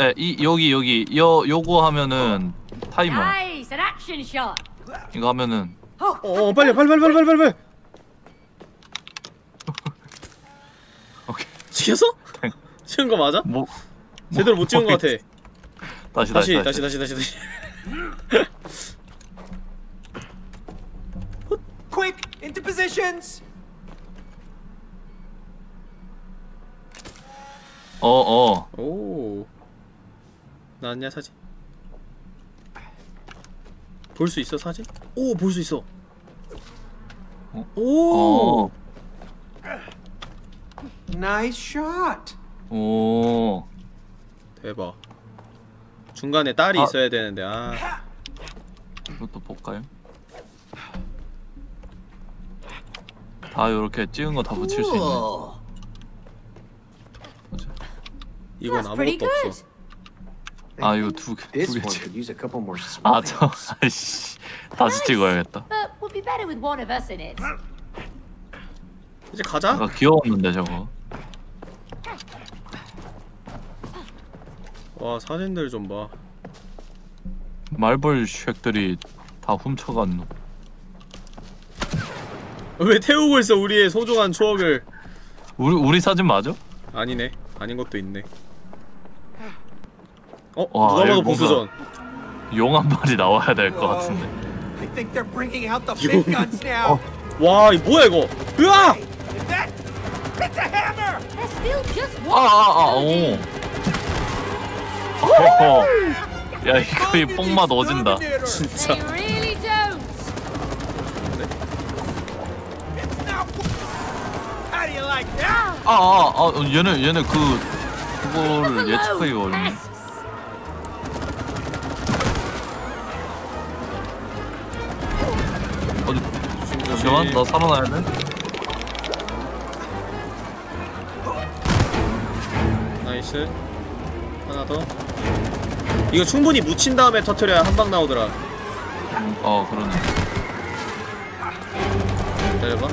Speaker 1: 예, 이 여기 여기 여 요거 하면은 타이머
Speaker 7: Nice, an action shot.
Speaker 1: 이거 하면은
Speaker 2: 어 빨리 빨리 빨리 빨리 빨리 빨리
Speaker 1: 오케이
Speaker 2: 찍혔어? 찍은 거 맞아?
Speaker 1: 뭐
Speaker 2: 제대로 못 찍은 거 같아
Speaker 1: 다시
Speaker 2: 다시
Speaker 1: 다시
Speaker 2: 다시 다시 다시 다시
Speaker 5: Quick, into positions.
Speaker 1: 어어
Speaker 2: 오 나왔냐 사진? 볼 수 있어 사진? 오 볼 수 있어 오
Speaker 1: 어.
Speaker 5: Nice shot.
Speaker 1: 오
Speaker 2: 대박 중간에 딸이
Speaker 1: 아.
Speaker 2: 있어야 되는데 아
Speaker 1: 이것도 볼까요? 다 이렇게 찍은 거 다 붙일 수 있네.
Speaker 2: 이건
Speaker 7: That's pretty
Speaker 2: 아무것도
Speaker 7: good.
Speaker 2: 없어
Speaker 1: 아 이거 두개두
Speaker 5: This
Speaker 1: 개
Speaker 5: one
Speaker 1: 찍.
Speaker 5: could use a couple more
Speaker 1: 아
Speaker 5: smokes.
Speaker 1: 저 아이씨 다시 찍어야겠다.
Speaker 7: But would be better with one of us in it.
Speaker 2: 이제 가자
Speaker 1: 아까 귀여웠는데 저거.
Speaker 2: 와 사진들 좀 봐
Speaker 1: 말벌 쉑들이 다 훔쳐간 놈.
Speaker 2: 왜 태우고 있어 우리의 소중한 추억을
Speaker 1: 우리 우리 사진 맞아?
Speaker 2: 아니네 아닌 것도 있네 어?
Speaker 1: 와,
Speaker 2: 누가 봐도 보수전
Speaker 1: 용 한 마리 나와야 될 것 같은데.
Speaker 5: Now.
Speaker 2: 와이 뭐야 이거 으아!
Speaker 1: 아아아
Speaker 7: wasps.
Speaker 1: 오. 어허. 야 이거 이 뽕맛 어진다.
Speaker 2: 진짜
Speaker 7: They really don't.
Speaker 5: How do you like that?
Speaker 1: 아아 아, 아, 얘네 얘네 그 그거를 예측하기 어렵네. 잠시만 나 살아나야 돼.
Speaker 2: nice. 하나 더. 이거 충분히 묻힌 다음에 터트려야 한 방 나오더라.
Speaker 1: 음, 어 그러네.
Speaker 2: 기다려봐.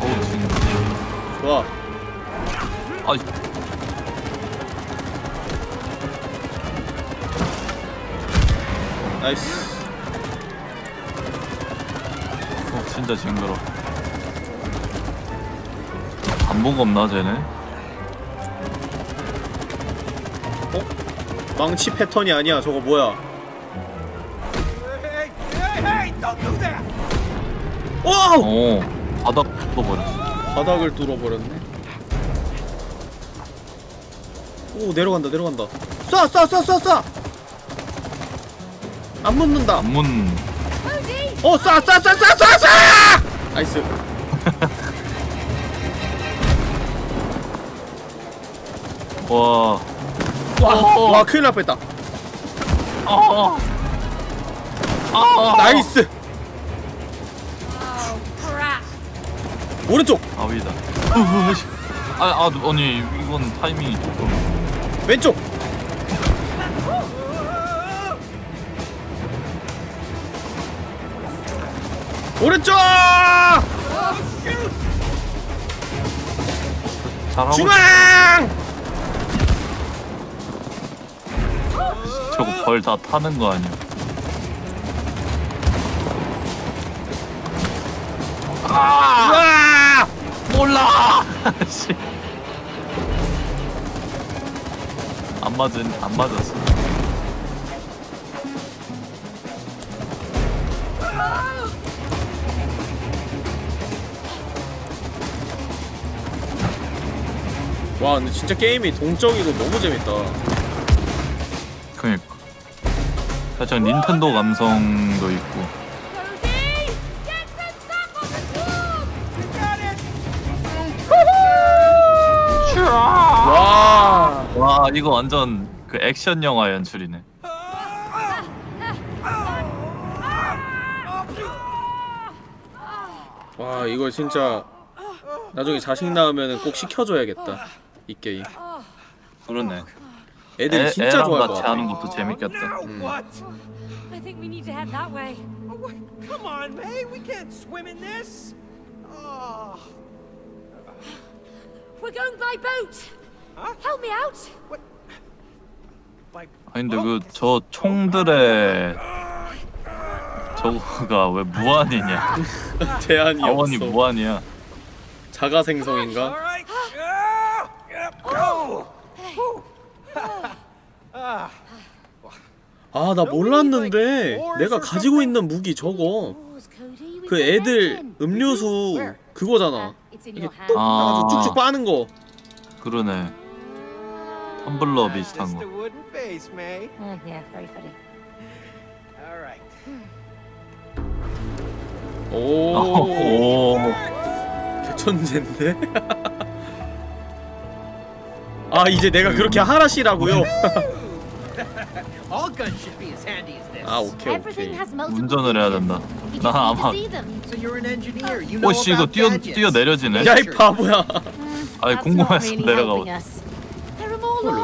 Speaker 1: 어우 지금.
Speaker 2: 좋아.
Speaker 1: 아
Speaker 2: nice
Speaker 1: 어, 진짜 징그러. 안본 없나 쟤네?
Speaker 2: 어? 망치 패턴이 아니야 저거 뭐야. wow!
Speaker 1: 어 바닥 뚫어버렸어.
Speaker 2: 바닥을 뚫어버렸네 오 내려간다 내려간다 쏴 쏴 쏴 쏴 쏴! 안 묻는다
Speaker 1: 안문
Speaker 7: Cody.
Speaker 2: 어 쏴 쏴 쏴 쏴 쏴 쏴! nice
Speaker 1: 와.
Speaker 2: 와,
Speaker 1: 어.
Speaker 2: 와 큰일 날 뻔했다.
Speaker 1: 어. 아.
Speaker 2: nice. 오른쪽.
Speaker 1: 아 위다. 아, 아, 아니 이건 타이밍이 조금.
Speaker 2: 왼쪽. 오른쪽. 중앙.
Speaker 1: 저거 벌 다 타는 거 아니야? 아! 몰라. 씨. 안 맞은 안 맞았어.
Speaker 2: 와 근데 진짜 게임이 동적이고 너무 재밌다.
Speaker 1: 그니까. 살짝 닌텐도 감성도 있고.
Speaker 2: 와.
Speaker 1: 와 이거 완전 그 액션 영화 연출이네.
Speaker 2: 와 이거 진짜 나중에 자식 낳으면 꼭 시켜줘야겠다 이 게임.
Speaker 1: 그러네.
Speaker 2: 애들이
Speaker 1: 애-
Speaker 2: 진짜
Speaker 1: 애랑
Speaker 2: 좋아할 것
Speaker 1: 같이
Speaker 2: 같아.
Speaker 1: 하는 것도 재밌겠다.
Speaker 2: 음.
Speaker 5: What?
Speaker 7: I think we need to head that way.
Speaker 5: Oh, wait, come on, May. We can't swim in this. Oh.
Speaker 7: We're going by boat. Help me out.
Speaker 1: 아니 근데 그 저 총들의 저거가 왜 무한이냐?
Speaker 2: 제한이
Speaker 1: 자원이
Speaker 2: 없어.
Speaker 1: 무한이야.
Speaker 2: 자가 생성인가? 아 나 몰랐는데 내가 가지고 있는 무기 저거 그 애들 음료수 그거잖아 이게 뚝
Speaker 1: 아.
Speaker 2: 쭉쭉 빠는 거
Speaker 1: 그러네. 텀블러 비슷한 거.
Speaker 2: 오,
Speaker 1: 오.
Speaker 2: 개천재인데? 아 이제 내가 그렇게 하라시라고요? 아 오케이 오케이
Speaker 1: 운전을 해야 된다. 나 아마 오씨 이거 뛰어. 뛰어 내려지네.
Speaker 2: 야이 바보야
Speaker 1: 아니 궁금해서 내려가고.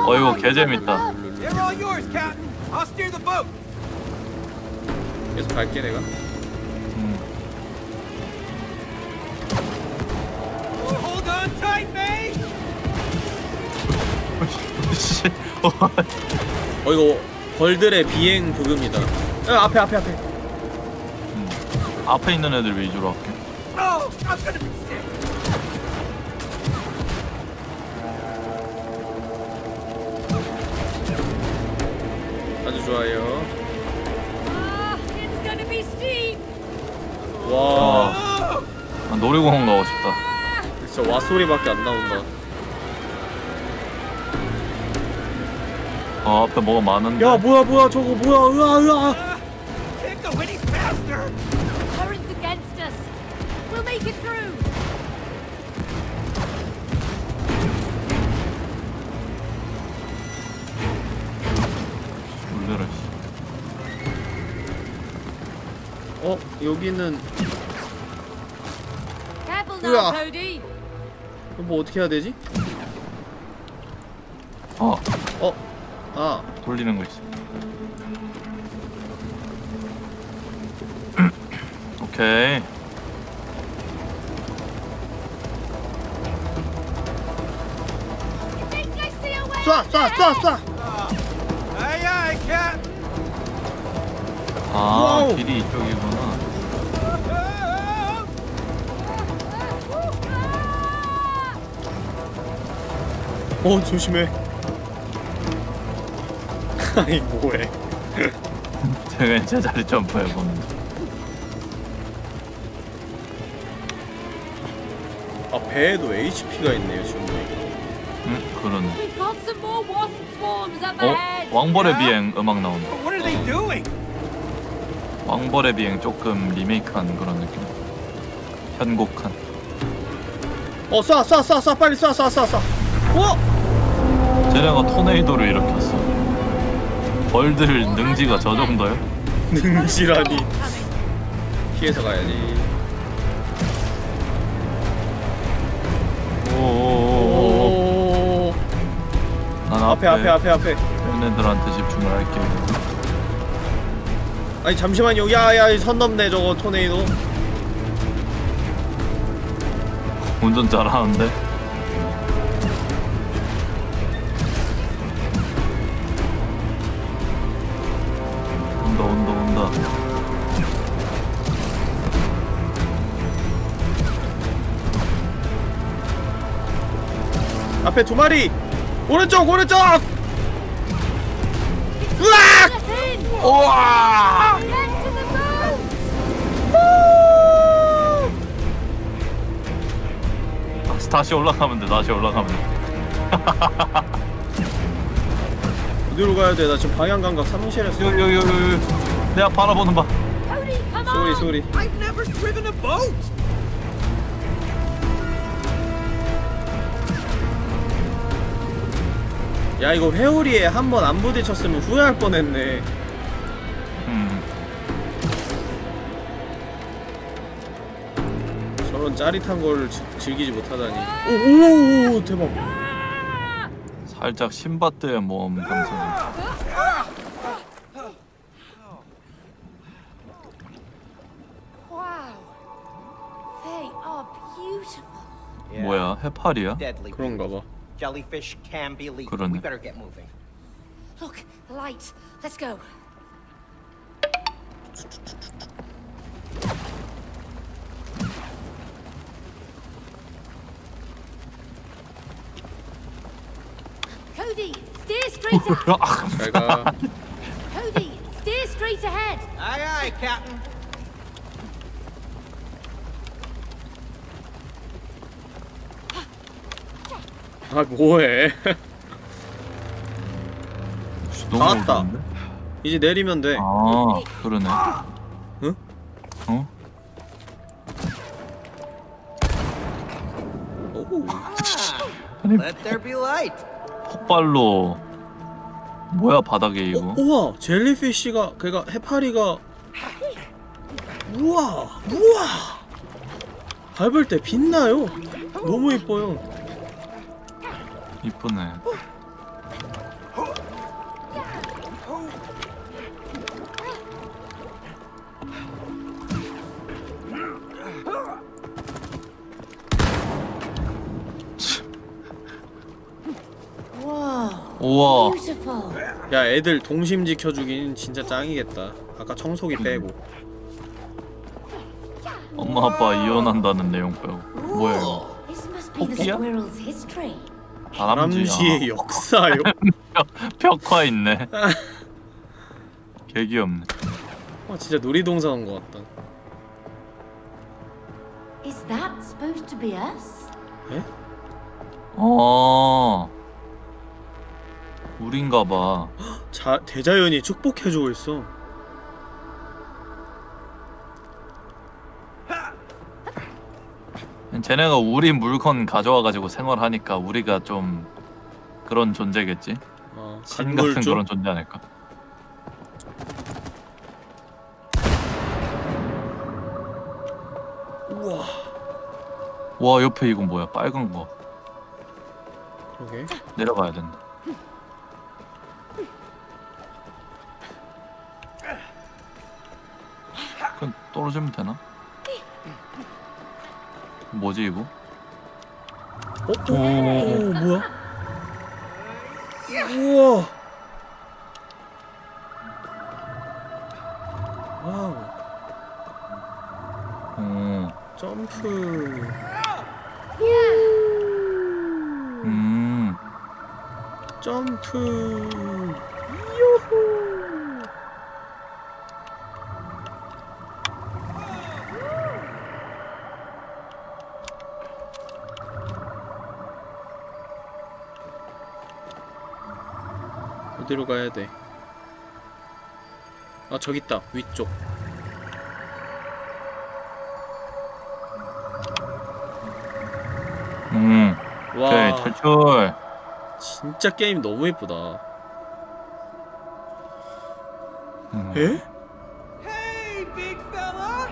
Speaker 1: 어 이거 개 재밌다.
Speaker 5: They're all yours, Captain. I'll steer the boat.
Speaker 2: 계속 갈게 내가
Speaker 5: May.
Speaker 2: 어 이거 벌들의 비행 부금이다 야 앞에 앞에 앞에
Speaker 1: 앞에 있는 애들 위주로 할게.
Speaker 2: 아주 좋아요
Speaker 7: steep.
Speaker 2: 와
Speaker 1: 아, 놀이공원 가고 싶다.
Speaker 2: 진짜 와 소리밖에 안 나온다
Speaker 1: 어 앞에 뭐가 많은데.
Speaker 2: 야 뭐야 뭐야 저거 뭐야 으아 으아.
Speaker 1: 씨.
Speaker 2: 어 여기는
Speaker 7: now, Cody.
Speaker 2: 뭐 어떻게 해야 되지?
Speaker 1: 어
Speaker 2: 어? 아
Speaker 1: 돌리는 거 있어. 오케이.
Speaker 2: 쏴! 쏴! 쏴! 쏴!
Speaker 1: 아
Speaker 2: 와우.
Speaker 1: 길이 이쪽이구나.
Speaker 2: 어 조심해 아이 뭐해
Speaker 1: 제가 제자리 점프해 보는 중.
Speaker 2: 아 배에도 HP가 있네요 충분히
Speaker 1: 응 그러네.
Speaker 7: We've got some more wasp swarms up
Speaker 1: 어. 왕벌의 비행 음악 나온다.
Speaker 5: What are they doing?
Speaker 1: 왕벌의 비행 조금 리메이크한 그런 느낌. 편곡한.
Speaker 2: 어 쏴! 쏴! 쏴! 쏴! 빨리 쏴! 쏴! 쏴! 쏴! 어?
Speaker 1: 쟤네가 토네이도를 일으켰어. 벌들 능지가 저 정도야?
Speaker 2: 능지라니. 피해서 가야지.
Speaker 1: 오오오오. 난
Speaker 2: 앞에 앞에 앞에 앞에.
Speaker 1: 얘네들한테 집중을 할게.
Speaker 2: 아니 잠시만요. 야야 선 넘네 저거 토네이도.
Speaker 1: 운전 잘하는데.
Speaker 2: 앞에 두 마리. 오른쪽 오른쪽. 으악!
Speaker 1: 우와! 다시, 다시 올라가면 돼. 다시 올라가면 돼.
Speaker 2: 어디로 가야 돼? 나 지금 방향 감각
Speaker 1: 여기 여기. 내가 바라보는 봐.
Speaker 2: sorry sorry.
Speaker 5: I've never driven a boat.
Speaker 2: 야 이거 회오리에 한 번 안 부딪혔으면 후회할 뻔했네.
Speaker 1: 음.
Speaker 2: 저런 짜릿한 걸 지- 즐기지 못하다니. 오오오 대박.
Speaker 1: 살짝 신밧드의 모험 감성. 뭐야? 해파리야?
Speaker 2: 그런가 봐.
Speaker 5: Jellyfish can be lethal. We better get moving.
Speaker 7: Look, the light. Let's go. Cody, steer straight ahead. Cody, steer straight ahead.
Speaker 5: Aye, aye, Captain.
Speaker 2: 아 뭐해?
Speaker 1: 너무
Speaker 2: 다 왔다.
Speaker 1: 어려운데?
Speaker 2: 이제 내리면 돼.
Speaker 1: 아 그러네.
Speaker 2: 응?
Speaker 1: 어?
Speaker 2: 오.
Speaker 5: Let there be light.
Speaker 1: 폭발로 뭐야 바닥에 이거?
Speaker 2: 우와 젤리피쉬가 그니까 해파리가 우와 우와 밟을 때 빛나요. 너무 이뻐요.
Speaker 1: 이쁘네. 우와.
Speaker 2: 야 애들 동심 지켜주긴 진짜 짱이겠다. 아까 청소기 빼고.
Speaker 1: 엄마 아빠 이혼한다는 내용 빼고. 뭐야 이거? 토끼야?
Speaker 2: 다람쥐의 역사요.
Speaker 1: 벽화 있네. 개 귀엽네.
Speaker 2: 와 진짜 놀이동산 온 것 같다.
Speaker 7: Is that supposed to be us?
Speaker 1: 어. 우린가 봐.
Speaker 2: 자 대자연이 축복해주고 있어.
Speaker 1: 쟤네가 우리 물건 가져와가지고 생활하니까 우리가 좀 그런 존재겠지.
Speaker 2: 어,
Speaker 1: 신 같은? 그런 존재 아닐까.
Speaker 2: 우와.
Speaker 1: 와 옆에 이건 뭐야? 빨간 거.
Speaker 2: 그러게.
Speaker 1: 내려가야 된다. 그럼 떨어지면 되나? 뭐지 이거?
Speaker 2: 어? 오, 오 뭐야? 우와. 와우.
Speaker 1: 어,
Speaker 2: 점프.
Speaker 1: 음,
Speaker 2: 점프. 어디로 가야 돼? 아 저기 있다 위쪽.
Speaker 1: 음.
Speaker 2: 와.
Speaker 1: 오케이 탈출.
Speaker 2: 진짜 게임 너무 예쁘다.
Speaker 1: 음.
Speaker 2: 에?
Speaker 5: Hey, big fella!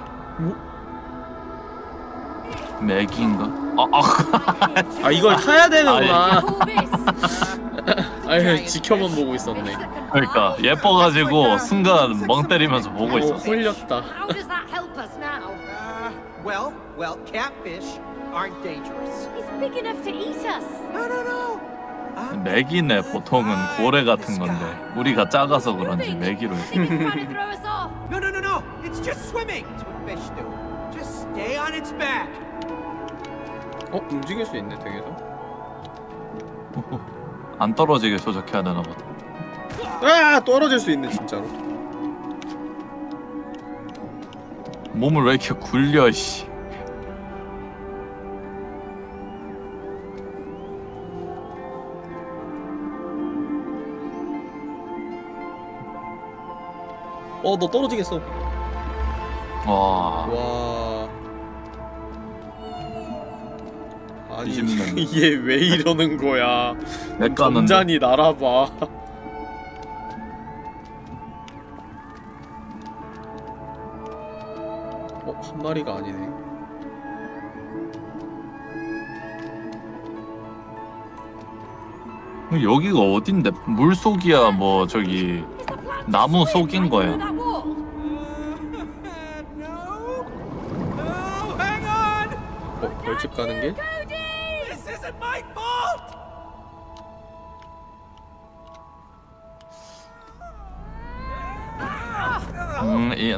Speaker 1: 맥인가? 아, 아.
Speaker 2: 아 이걸 타야 되는구나.
Speaker 1: 아니.
Speaker 2: 아유 지켜만 보고 있었네.
Speaker 1: 그러니까 예뻐가지고 순간 멍 때리면서 보고
Speaker 2: 어,
Speaker 1: 있었어.
Speaker 2: 홀렸다.
Speaker 7: How does that help us now?
Speaker 5: Uh, well, well, catfish aren't dangerous.
Speaker 7: He's big enough to eat us.
Speaker 5: No, no, no.
Speaker 1: 맥이네 보통은 고래 같은 건데 우리가 작아서 그런지 맥이로.
Speaker 5: No, no, no, no. It's just swimming. It's what fish do. Just stay on its back.
Speaker 2: 어 움직일 수 있네 등에서.
Speaker 1: 안 떨어지게 조작해야 되나 보다.
Speaker 2: 아 떨어질 수 있네 진짜로.
Speaker 1: 몸을 왜 이렇게 굴려 씨.
Speaker 2: 어너 떨어지겠어.
Speaker 1: 와.
Speaker 2: 와. 아니
Speaker 1: 뒤집는.
Speaker 2: 얘왜 이러는 거야? 점잔이 날아봐. 어, 한 마리가 아니네.
Speaker 1: 여기가 어딘데? 물 속이야 뭐 저기 나무 속인 거야.
Speaker 2: 어, 벌집 가는 길?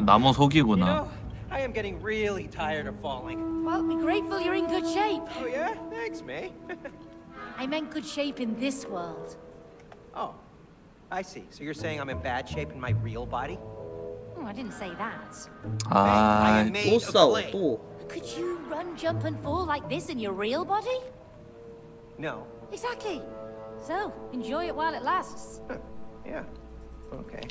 Speaker 1: 음, 이 나무
Speaker 5: You
Speaker 1: 속이구나.
Speaker 5: know, I am getting really tired of falling.
Speaker 7: Well, be grateful you're in good shape.
Speaker 5: Oh yeah, thanks, May.
Speaker 7: I meant good shape in this world.
Speaker 5: oh, I see. So you're saying I'm in bad shape in my real body?
Speaker 7: Oh, I didn't say that.
Speaker 1: 아,
Speaker 2: 또 싸워 또.
Speaker 7: Could you run, jump, and fall like this in your real body?
Speaker 5: No.
Speaker 7: Exactly. So, enjoy it while it lasts.
Speaker 5: Yeah. Okay.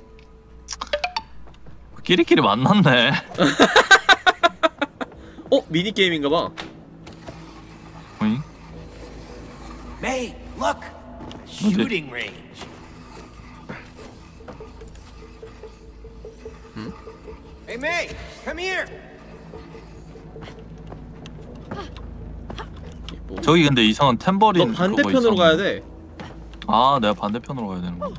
Speaker 1: 끼리끼리 만났네.
Speaker 2: 어 미니 게임인가 봐.
Speaker 1: 어잉?
Speaker 8: May, look! A shooting range.
Speaker 5: Hey, May, come here.
Speaker 1: 저기 근데 이상한 템버린
Speaker 2: 너 반대편으로 가야 돼.
Speaker 1: 아, 내가 반대편으로 가야 되는 거야.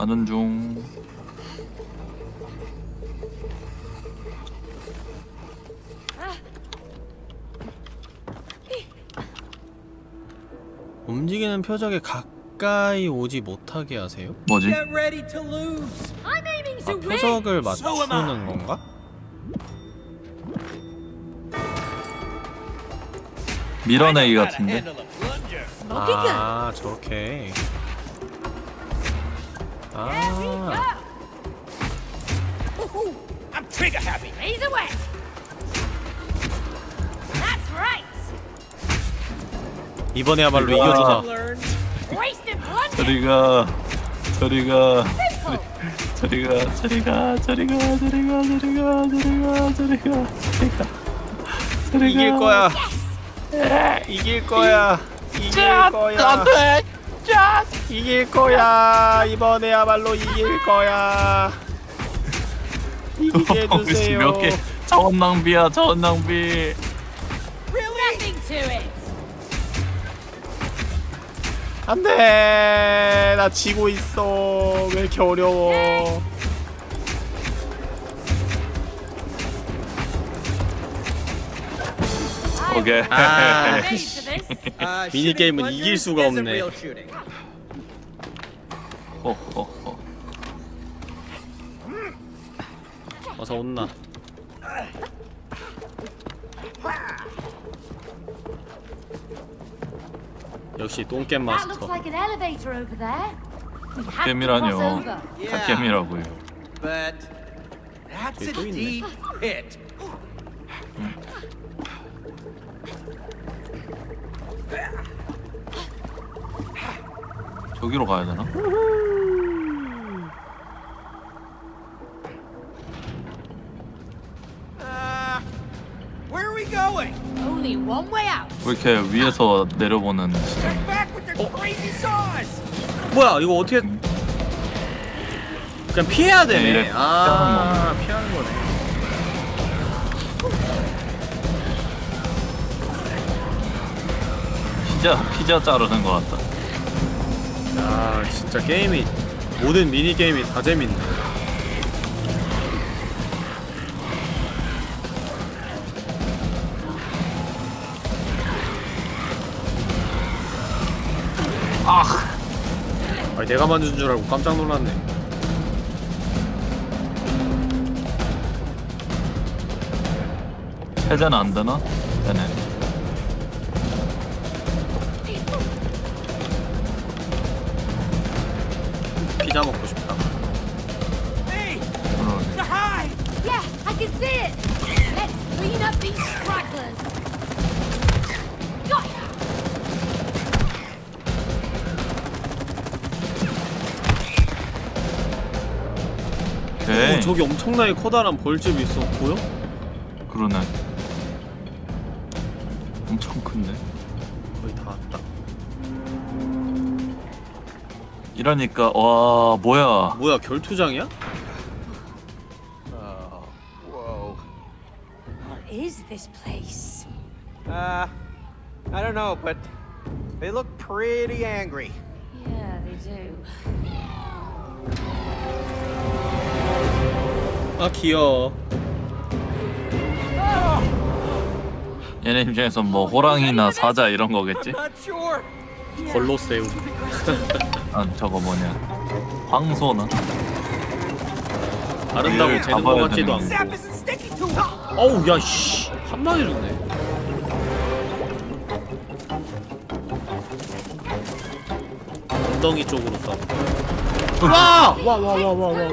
Speaker 1: 가는 중.
Speaker 2: 움직이는 표적에 가까이 오지 못하게 하세요?
Speaker 1: 뭐지?
Speaker 5: Get ready to lose.
Speaker 7: I'm aiming
Speaker 2: 아. 표적을 맞추는 건가?
Speaker 1: 밀어내기 같은데.
Speaker 2: 아 저렇게. 아
Speaker 8: I'm trigger happy.
Speaker 7: Raise away. That's right.
Speaker 2: 이번에야말로
Speaker 7: plunger.
Speaker 1: 저리가, 저리가, 저리가, 저리가, 저리가, 저리가, 저리가, 저리가, 저리가, 저리가, 저리가.
Speaker 2: 이길 거야. 이길 거야. 이길 거야.
Speaker 1: 안돼.
Speaker 2: 이길 거야. 이번에야말로 이길 거야. 이기게 해주세요.
Speaker 1: 몇 개? 자원 낭비야, 자원 낭비.
Speaker 7: It.
Speaker 2: 안돼. 나 지고 있어. 왜 이렇게 어려워?
Speaker 1: 오케이.
Speaker 2: 아. 미니 게임은 이길 수가 없네.
Speaker 1: 호호호.
Speaker 2: 어서 온나. 역시 똥겜 마스터.
Speaker 1: 똥겜이라뇨. 갓겜이라고요. 저기로 가야 되나?
Speaker 5: Where are we going?
Speaker 7: Only one way out.
Speaker 1: 왜 이렇게 위에서 내려보는.
Speaker 2: 뭐야 이거 어떻게 그냥 피해야
Speaker 1: 네,
Speaker 2: 되네 아 피하는 거네
Speaker 1: 피자 피자 자르는 것 같다.
Speaker 2: 야 진짜 게임이 모든 미니 게임이 다 재밌네
Speaker 1: 아
Speaker 2: 아니 내가 만든 줄 알고 깜짝 놀랐네
Speaker 1: 해제는 안 되나? 되네.
Speaker 7: Clean up these stragglers. Got ya.
Speaker 1: 오케이.
Speaker 2: 오 저기 엄청나게 커다란 벌집이 있어 보여?
Speaker 1: 그러네. 엄청 큰데.
Speaker 2: 거의 다 왔다
Speaker 1: 이러니까 와 뭐야?
Speaker 2: 뭐야 결투장이야?
Speaker 7: This place?
Speaker 5: Uh, I don't know, but they look pretty angry.
Speaker 7: Yeah, they do.
Speaker 2: 아 귀여워
Speaker 1: 얘네 입장에서 뭐 호랑이나 사자 이런 거겠지?
Speaker 5: Not sure.
Speaker 2: 걸로세우
Speaker 1: 아 저거 뭐냐? 황소나?
Speaker 2: 아름다고 재는 거 같지도 않고. 어우 야 씨 한 방에 죽네 엉덩이 쪽으로 쏴 와! 와 와 와 와 와와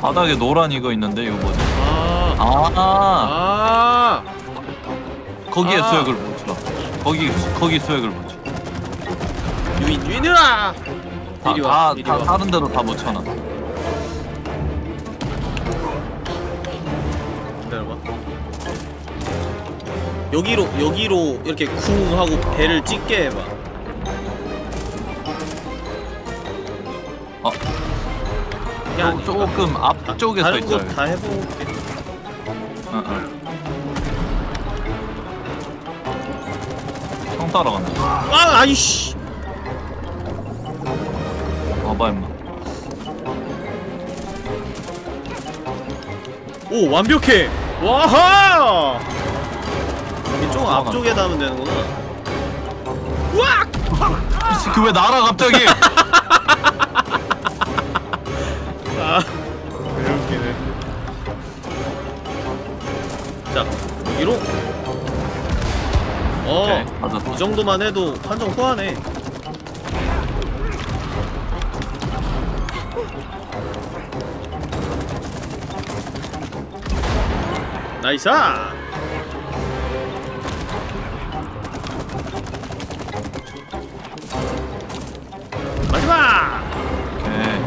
Speaker 1: 바닥에 노란 이거 있는데 이거 뭐지?
Speaker 2: 아,
Speaker 1: 아,
Speaker 2: 아,
Speaker 1: 거기에
Speaker 2: 아.
Speaker 1: 수액을 붙여. 거기 거기 수액을 붙여.
Speaker 2: 유인 유인으라!
Speaker 1: 다,
Speaker 2: 이리
Speaker 1: 다,
Speaker 2: 와, 이리
Speaker 1: 다
Speaker 2: 와.
Speaker 1: 다른 데로 다 붙여놔.
Speaker 2: 기다려봐. 여기로 여기로 이렇게 쿵 하고 배를 찍게 해봐.
Speaker 1: 어.
Speaker 2: 그게
Speaker 1: 조? 조금 앞쪽에 서
Speaker 2: 다른
Speaker 1: 있어요.
Speaker 2: 거다 해볼게.
Speaker 1: 응, 응. 형 따라간다.
Speaker 2: 아 아이씨.
Speaker 1: 와봐 임마.
Speaker 2: 오 완벽해. 와하. 이쪽 앞쪽에 담으면 되는구나. 우악!
Speaker 1: 이 새끼 왜 날아 갑자기?
Speaker 2: 아, 왜 웃기네. 자, 여기로. 어,
Speaker 1: 오케이, 맞았다.
Speaker 2: 이 정도만 해도 판정 후하네. 나이스! 마지막!
Speaker 1: 오케이.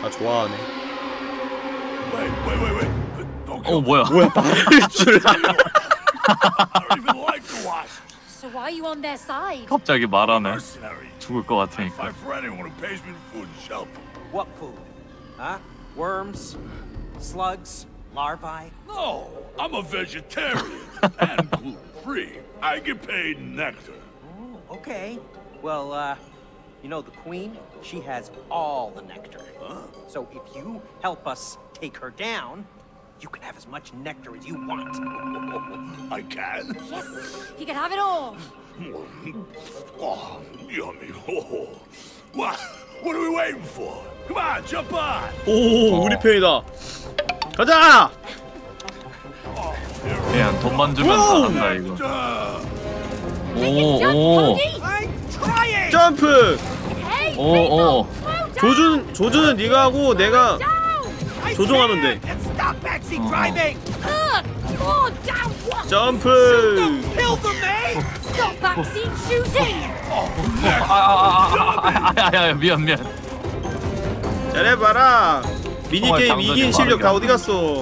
Speaker 2: 다 좋아하네.
Speaker 3: Wait, wait, wait, wait. Don't
Speaker 1: 어 뭐야?
Speaker 2: 뭐야, 빠를 줄 알아.
Speaker 3: I don't even like the wasp.
Speaker 7: So why are you on their side?
Speaker 1: 갑자기 말하네.
Speaker 3: Mercenary.
Speaker 1: 죽을 것 같으니까.
Speaker 3: Fight for anyone who pays me the food and shelter.
Speaker 5: What food? Huh? Worms? Slugs? Larvae?
Speaker 3: No, I'm a vegetarian and gluten-free. I get paid in nectar.
Speaker 5: Oh, okay. Well, uh, you know the queen? She has all the nectar. So if you help us take her down, you can have as much nectar as you want.
Speaker 3: I can.
Speaker 7: Yes, he can have it all.
Speaker 3: Oh, yummy. Oh. What? What are we waiting for? Come on, jump on.
Speaker 2: 오, 우리 편이다. 가자!
Speaker 1: 그냥 돈만 주면 다 한다 이거. 오 오.
Speaker 5: I'm trying!
Speaker 2: 점프!
Speaker 7: Hey,
Speaker 1: 오 오.
Speaker 2: 조준, 조준은 네가 하고 내가 조종하면 돼.
Speaker 7: oh, what?
Speaker 2: 점프!
Speaker 5: Eh?
Speaker 1: 아아아아아 미안 미안.
Speaker 2: 잘해봐라 미니게임 이긴 실력
Speaker 1: 다안
Speaker 2: 어디 갔어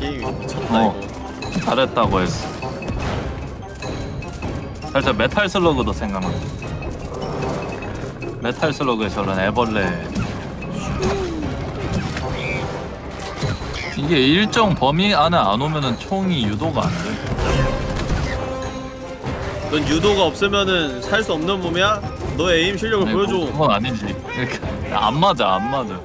Speaker 2: 게임이 미쳤다
Speaker 1: 어, 잘했다고 했어. 살짝 메탈 슬러그도 생각나. 메탈 슬러그에 저런 애벌레. 이게 일정 범위 안에 안 오면은 총이 유도가 안 돼.
Speaker 2: 넌 유도가 없으면은 살 수 없는 몸이야? 너의 aim 실력을
Speaker 1: 아니,
Speaker 2: 보여줘
Speaker 1: 그- 그건 아니지. 그러니까 안 맞아, 안 맞아.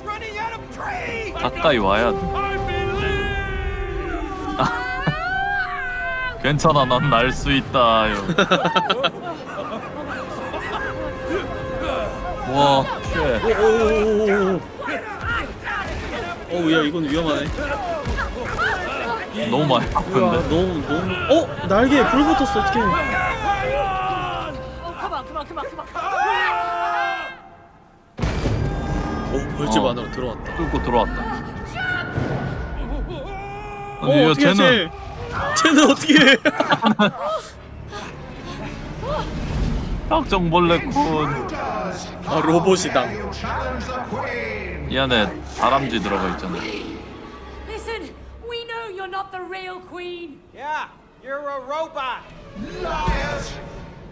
Speaker 1: 가까이 와야 돼. 괜찮아, 난 날 수 있다. 와, shit.
Speaker 2: 어우야 이건 위험하네
Speaker 1: 너무 많이
Speaker 2: 뭐야
Speaker 1: 아픈데.
Speaker 2: 너무 너무 어? 날개에 불 붙었어 어떡해
Speaker 7: Oh, come on, come on, come on, come on.
Speaker 2: 어 벌집
Speaker 1: 어.
Speaker 2: 안으로 들어왔다
Speaker 1: 뚫고 들어왔다.
Speaker 2: 어
Speaker 1: 아니, 야,
Speaker 2: 어떻게 쟤는
Speaker 1: 쟤는
Speaker 2: 어떻게 해
Speaker 1: 깍정벌레군.
Speaker 2: 아 로봇이다
Speaker 1: 이 안에 다람쥐 들어가 있잖아.
Speaker 7: Listen, we know you're not the real queen.
Speaker 5: Yeah, you're a robot.
Speaker 3: Liars!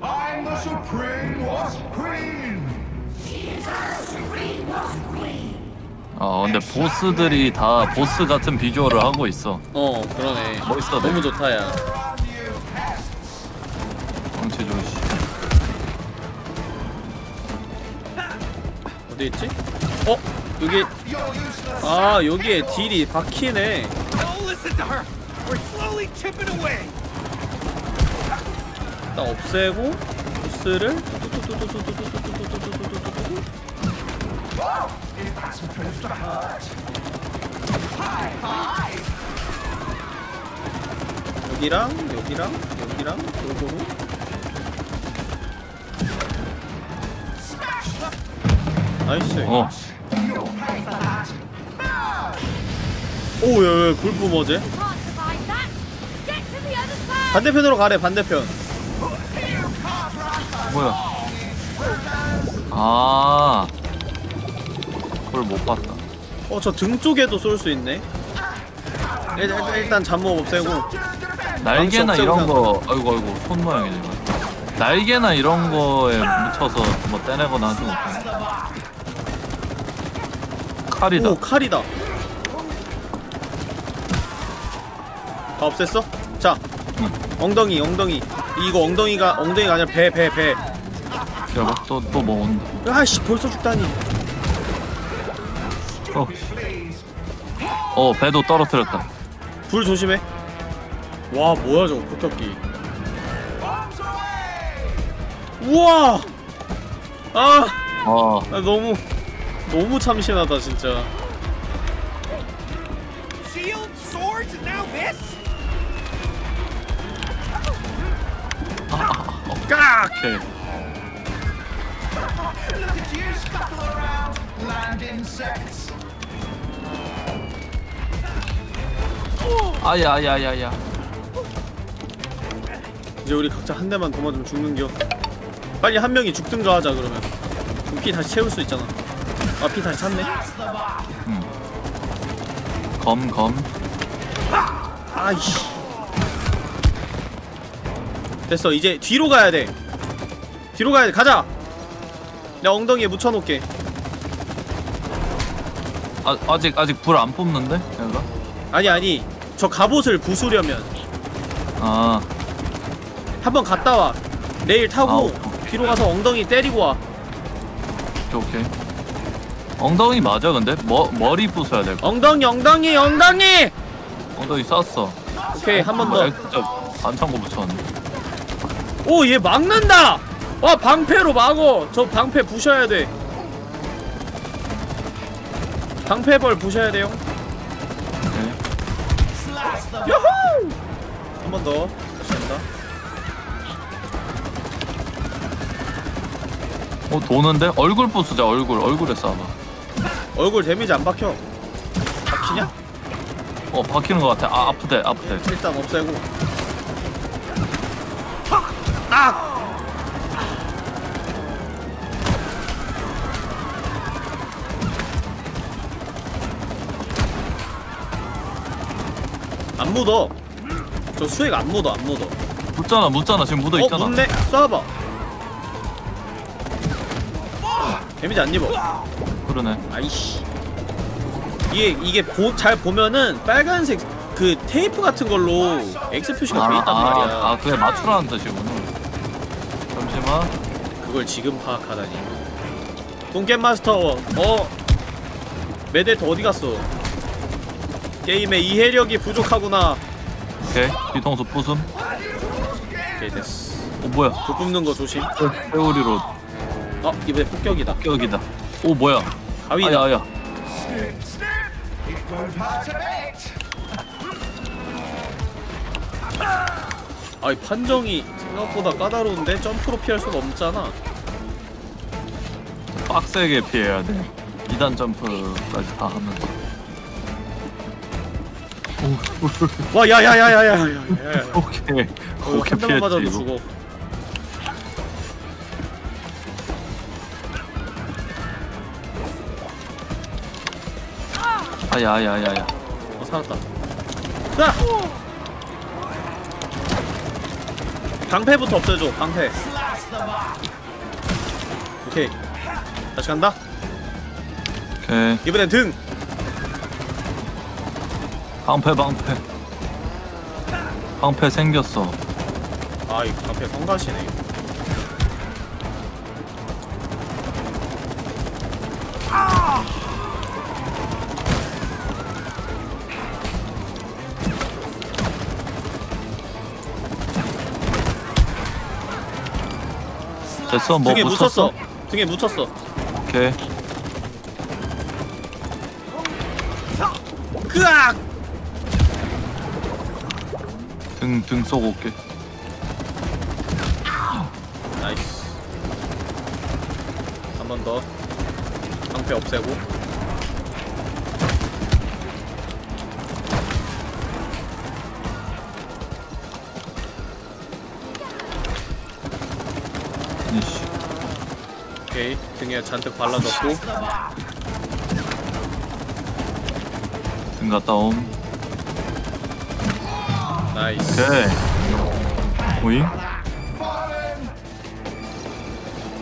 Speaker 3: I'm the Supreme Wasp Queen!
Speaker 1: 어, 근데 보스들이 다 보스 같은 비주얼을 하고 있어.
Speaker 2: 어 그러네
Speaker 1: 멋있어,
Speaker 2: 너무
Speaker 1: 네.
Speaker 2: 좋다 야 어디 있지? 어? 여기 아 여기에 딜이 박히네. 일단 없애고 보스를 여기랑 여기랑 여기랑 요거로 nice
Speaker 1: 어.
Speaker 2: 오야야
Speaker 7: other side.
Speaker 2: 반대편으로 가래 반대편
Speaker 1: 뭐야? 아. 그걸 못 봤다.
Speaker 2: 어 저 등 쪽에도 쏠 수 있네 일, 일, 일단 잡목 없애고
Speaker 1: 날개나 이런 거, 아이고 아이고 손 모양이네 이거. 날개나 이런 거에 묻혀서 뭐 떼내거나 하지 못해. 칼이다.
Speaker 2: 오 칼이다 다 없앴어? 자 엉덩이 엉덩이 이거 엉덩이가 엉덩이가 아니라 배 배배
Speaker 1: 여보 또또 뭐 온다.
Speaker 2: 아씨 벌써 죽다니
Speaker 1: 어. 어 배도 떨어뜨렸다.
Speaker 2: 불 조심해 와 뭐야 저거 폭격기 우와 아,
Speaker 1: 어.
Speaker 2: 아 너무 너무 참신하다 진짜? 깍!
Speaker 1: 아야야야야.
Speaker 2: 이제 우리 각자 한 대만 더 맞으면 죽는겨 빨리 한 명이 죽든가 하자 그러면 피 다시 채울 수 있잖아 아피 다시 찼네.
Speaker 1: 검 검.
Speaker 2: 아이씨. 됐어 이제 뒤로 가야 돼. 뒤로 가야 돼. 가자. 내가 엉덩이에 묻혀놓을게.
Speaker 1: 아 아직 아직 불 안 뽑는데? 얘가?
Speaker 2: 아니 아니. 저 갑옷을 부수려면.
Speaker 1: 아.
Speaker 2: 한번 갔다 와. 레일 타고
Speaker 1: 아,
Speaker 2: 뒤로 가서 엉덩이 때리고 와.
Speaker 1: 오케이 오케이. 엉덩이 맞아 근데? 머, 머리 부숴야 될 거.
Speaker 2: 엉덩이 엉덩이 엉덩이
Speaker 1: 엉덩이 쐈어.
Speaker 2: 오케이 한 번 더.
Speaker 1: 진짜 반창고 붙였네.
Speaker 2: 오 얘 막는다 와 방패로 막어 저 방패 부셔야 돼 방패벌 부셔야 돼요 야호 한 번더 다시 한다
Speaker 1: 어 도는데? 얼굴 부수자 얼굴 얼굴에 쏴봐.
Speaker 2: 얼굴 데미지 안 박혀 박히냐?
Speaker 1: 어 박히는 것 같아. 아 아프대 아프대.
Speaker 2: 일단 없애고 아! 안 묻어 저 수액 안 묻어 안 묻어
Speaker 1: 묻잖아 묻잖아 지금 묻어
Speaker 2: 어
Speaker 1: 있잖아.
Speaker 2: 묻네 쏴봐 데미지 안 입어
Speaker 1: 그러네.
Speaker 2: 아이씨 이게 이게 보, 잘 보면은 빨간색 그 테이프 같은 걸로 X 표시가 돼 있단 말이야
Speaker 1: 아, 아 그래 맞추라는 뜻이구나. 잠시만.
Speaker 2: 그걸 지금 파악하다니 똥겜 마스터 어 메데트 어디 갔어 게임의 이해력이 부족하구나
Speaker 1: 오케이 뒤통수 부숨.
Speaker 2: 오케이 됐어
Speaker 1: 어 뭐야?
Speaker 2: 도 굽는 거 조심
Speaker 1: 회오리로
Speaker 2: 어 이번에 폭격이다
Speaker 1: 폭격이다. 오 뭐야?
Speaker 2: 가위다
Speaker 1: 아야 아야.
Speaker 2: 아이 판정이 생각보다 까다로운데 점프로 피할 수가 없잖아
Speaker 1: 빡세게 피해야 돼. 2단 점프까지 다 하면서.
Speaker 2: 와 야야야야야야야
Speaker 1: 오케이. 오케이
Speaker 2: 한 대만 맞아도
Speaker 1: 피했지.
Speaker 2: 죽어
Speaker 1: 아야야야야.
Speaker 2: 어 살았다 자 방패부터 없애줘 방패 오케이 다시 간다
Speaker 1: 오케이.
Speaker 2: 이번엔 등
Speaker 1: 방패 방패. 방패 생겼어.
Speaker 2: 아이 방패 성가시네
Speaker 1: 됐어 뭐
Speaker 2: 등에
Speaker 1: 붙였어?
Speaker 2: 묻혔어 등에 묻혔어
Speaker 1: 오케이.
Speaker 2: 그악
Speaker 1: 등 등 쏘고 올게.
Speaker 2: 나이스 한 번더 방패 없애고 등에 잔뜩 발라줬고
Speaker 1: 등 갔다 옴.
Speaker 2: 나이스
Speaker 1: 오케이. 오잉?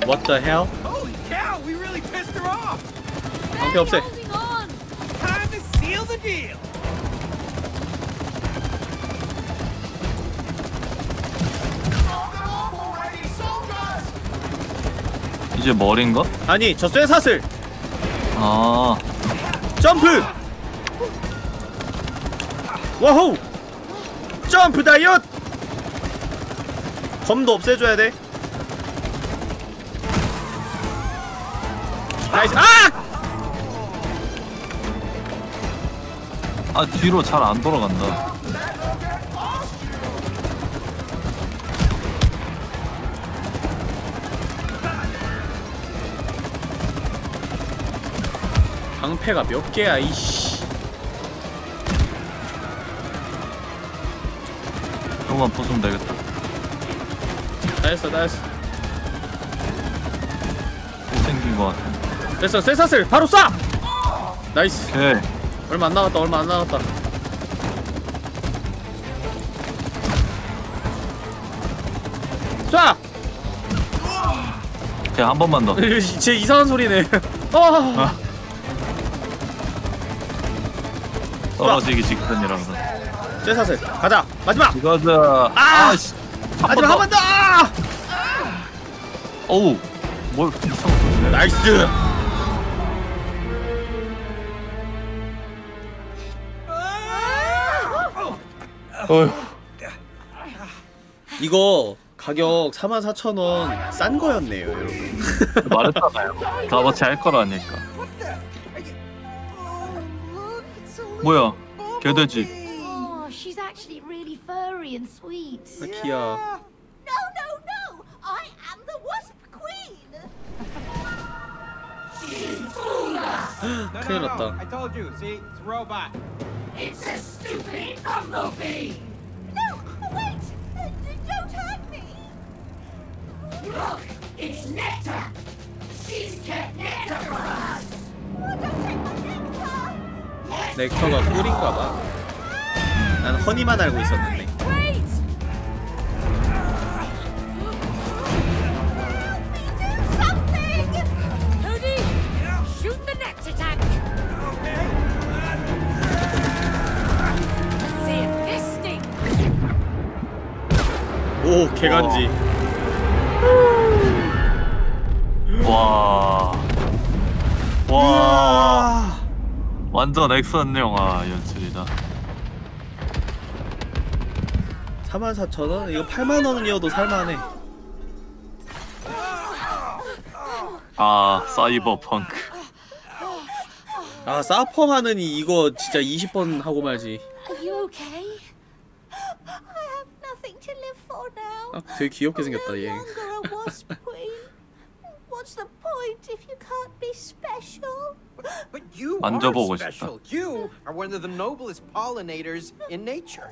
Speaker 2: What the hell?
Speaker 10: Holy cow, we really pissed her off!
Speaker 2: 방패 없애
Speaker 1: 이제 머리인가?
Speaker 2: 아니 저 쇠사슬
Speaker 1: 아.
Speaker 2: 점프 와호 점프 다이엇 검도 없애줘야 돼 nice 아!
Speaker 1: 아 뒤로 잘 안 돌아간다.
Speaker 2: 방패가 몇 개야 이씨
Speaker 1: 조금만 부수면 되겠다.
Speaker 2: 다 했어 다 했어
Speaker 1: 또 생긴 것 같아.
Speaker 2: 됐어 쇠사슬 바로 쏴! nice
Speaker 1: 오케이.
Speaker 2: 얼마 안 나갔다 얼마 안 나갔다 쏴!
Speaker 1: 오케이 한 번만 더.
Speaker 2: 제 이상한 소리네 어.
Speaker 1: 떨어지기 직전이라서.
Speaker 2: 쇠사슬 가자. 마지막!
Speaker 1: 이거는
Speaker 2: 아!
Speaker 1: 아씨.
Speaker 2: 마지막 한 번 더! 아!
Speaker 1: 어우 뭘
Speaker 2: nice! 이거 가격 44,000원 싼 거였네요 여러분.
Speaker 1: 말했잖아요. 다 같이 할 거라니까. 뭐야? 개돼지.
Speaker 7: Oh, she's actually really furry and sweet.
Speaker 2: 키야.
Speaker 15: No, no, no! I am the Wasp Queen!
Speaker 5: No,
Speaker 2: 큰일
Speaker 5: no, no.
Speaker 2: 났다.
Speaker 5: I told you. See, it's a robot.
Speaker 16: It's a stupid bumblebee.
Speaker 15: No, wait! Uh, Don't hurt me!
Speaker 16: Look, it's nectar. She's kept nectar for us.
Speaker 2: 넥터가 꿀인가 봐. 난 허니만 알고 있었는데. 오, 개간지.
Speaker 1: 와. 와. 완전 액션 영화 연출이다.
Speaker 2: 44,000원? 이거 8만원이어도 살만해.
Speaker 1: 아, 사이버펑크.
Speaker 2: 아, 사펑 하느니 이거 진짜 20번 하고 말지.
Speaker 7: Are you okay?
Speaker 15: I have nothing to live for now.
Speaker 2: 아, 되게 귀엽게 생겼다, 얘.
Speaker 15: What's the point if you can't be special?
Speaker 5: But,
Speaker 1: but you
Speaker 5: are special. You are one of the noblest pollinators in nature.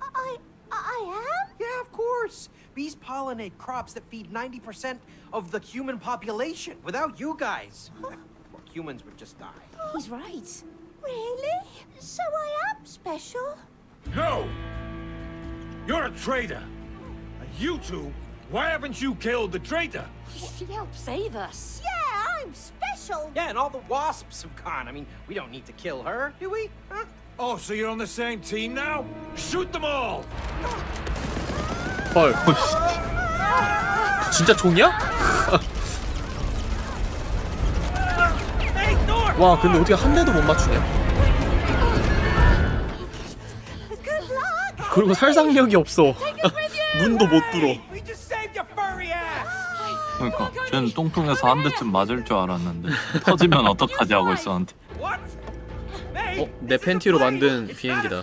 Speaker 15: I, I am?
Speaker 5: Yeah, of course. Bees pollinate crops that feed 90% of the human population. Without you guys, humans would just die.
Speaker 7: He's right.
Speaker 15: Really? So I am special?
Speaker 8: No! You're a traitor! You two why haven't you killed the traitor?
Speaker 7: She helped save us.
Speaker 15: Yeah, I'm special.
Speaker 5: Yeah, and all the wasps have gone. I mean, we don't need to kill her, do we? Huh?
Speaker 8: Oh, so you're on the same team now? Shoot them all!
Speaker 2: 헐. 진짜 총이야? 와, 근데 어떻게 한 대도 못 맞추냐? 그리고 살상력이 없어. 문도 못 뚫어.
Speaker 1: 그러니까 쟤는 뚱뚱해서 한 대쯤 맞을 줄 알았는데 터지면 어떡하지 하고 있었는데.
Speaker 2: 어, 내 팬티로 만든 비행기다.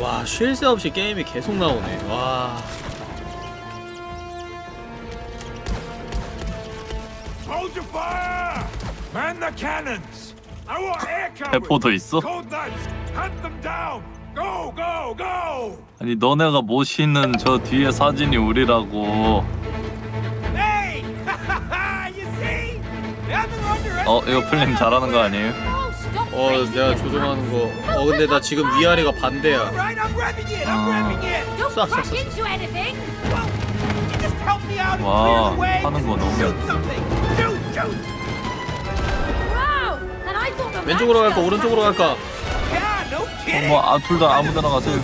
Speaker 2: 와, 쉴 새 없이 게임이 계속 나오네. 와.
Speaker 1: 대포도 있어?
Speaker 8: Go, go, go!
Speaker 1: 아니 너네가 모시는 저 뒤에 사진이 우리라고.
Speaker 5: Hey! you see?
Speaker 1: 어 이거 플레임 잘하는 거 아니에요?
Speaker 2: 어, 내가 조종하는 거. 어, 근데 나 지금 위아래가 반대야.
Speaker 5: Right, I'm revving it! I'm
Speaker 1: 아.
Speaker 5: revving it!
Speaker 7: Don't
Speaker 2: 쏴, 쏴,
Speaker 7: crash
Speaker 2: 쏴.
Speaker 7: into anything!
Speaker 5: You just help me out and
Speaker 1: 와,
Speaker 5: clear the way!
Speaker 1: 하는 거 너무
Speaker 5: Shoot something! Shoot, shoot!
Speaker 7: Wow! And I thought the
Speaker 2: 왼쪽으로 갈까, 오른쪽으로 갈까?
Speaker 1: 뭐 아 둘 다 아무데나 가세요.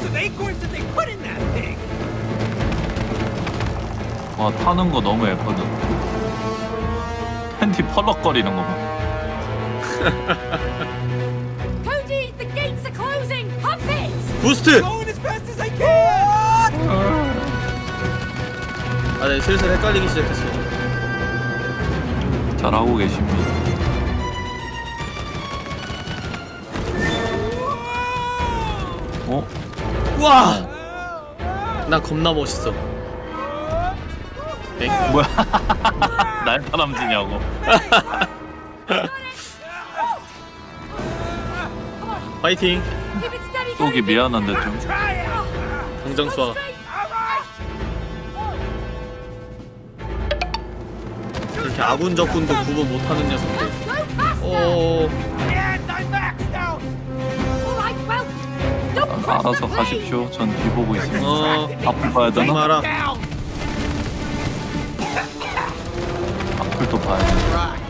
Speaker 1: 와 타는 거 너무 예쁘다. 팬티 펄럭거리는 거 봐.
Speaker 7: Cody, the gates are closing! Pump it!
Speaker 2: 부스트! 아, 네, 슬슬 헷갈리기 시작했어.
Speaker 1: 잘하고 계십니다. 어?
Speaker 2: 와! 나 겁나 멋있어. 엥?
Speaker 1: 뭐야? 날 다람쥐냐고.
Speaker 2: 파이팅!
Speaker 7: Cody!
Speaker 1: 미안한데 좀.
Speaker 2: 당장 쏴. 이렇게 아군 적군도 구분 못하는 녀석들.
Speaker 7: Go faster!
Speaker 2: 어,
Speaker 1: 알아서! 가십시오. 전 뒤 보고 있습니다.
Speaker 2: 어,
Speaker 1: 앞을 봐야 되나?
Speaker 2: 마라.
Speaker 1: 앞을 또 봐야 돼.
Speaker 5: Right.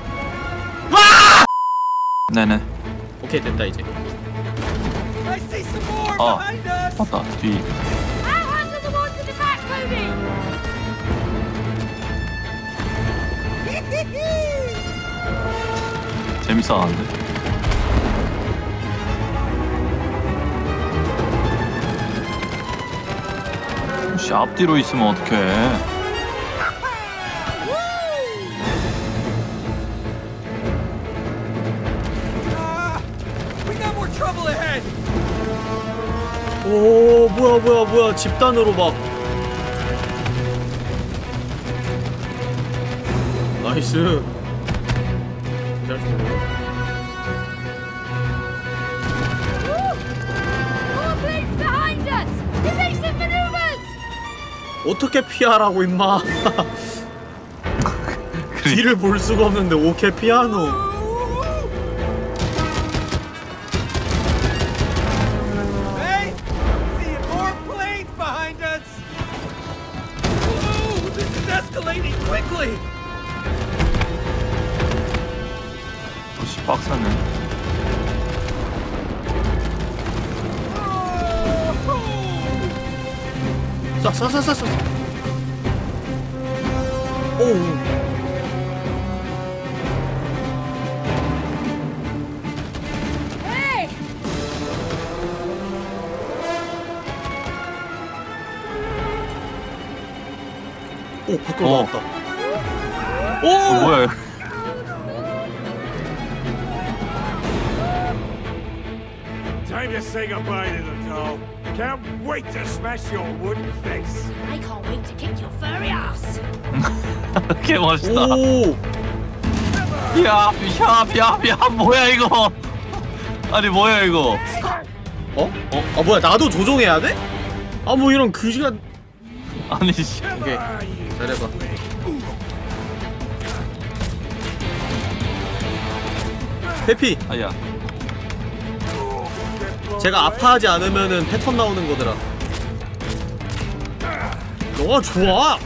Speaker 1: 네네.
Speaker 2: 오케이 됐다 이제.
Speaker 1: 아! 맞다. 뒤. 재밌어 하는 씨 앞뒤로 있으면 어떡해.
Speaker 2: 오 뭐야 뭐야 뭐야. 집단으로 막. 나이스 어떻게 피하라고 임마? 뒤를 볼 수가 없는데 오케 피아노
Speaker 1: 개 멋있다.
Speaker 2: 오
Speaker 1: 야 야 야 야 뭐야 이거? 아니 뭐야 이거?
Speaker 2: 어? 어? 아 뭐야 나도 조종해야 돼? 아 뭐 이런 그지가
Speaker 1: 아니 씨.
Speaker 2: 오케이 잘해봐. 해피.
Speaker 1: 아야.
Speaker 2: 제가 아파하지 않으면은 패턴 나오는 거더라 너가 좋아.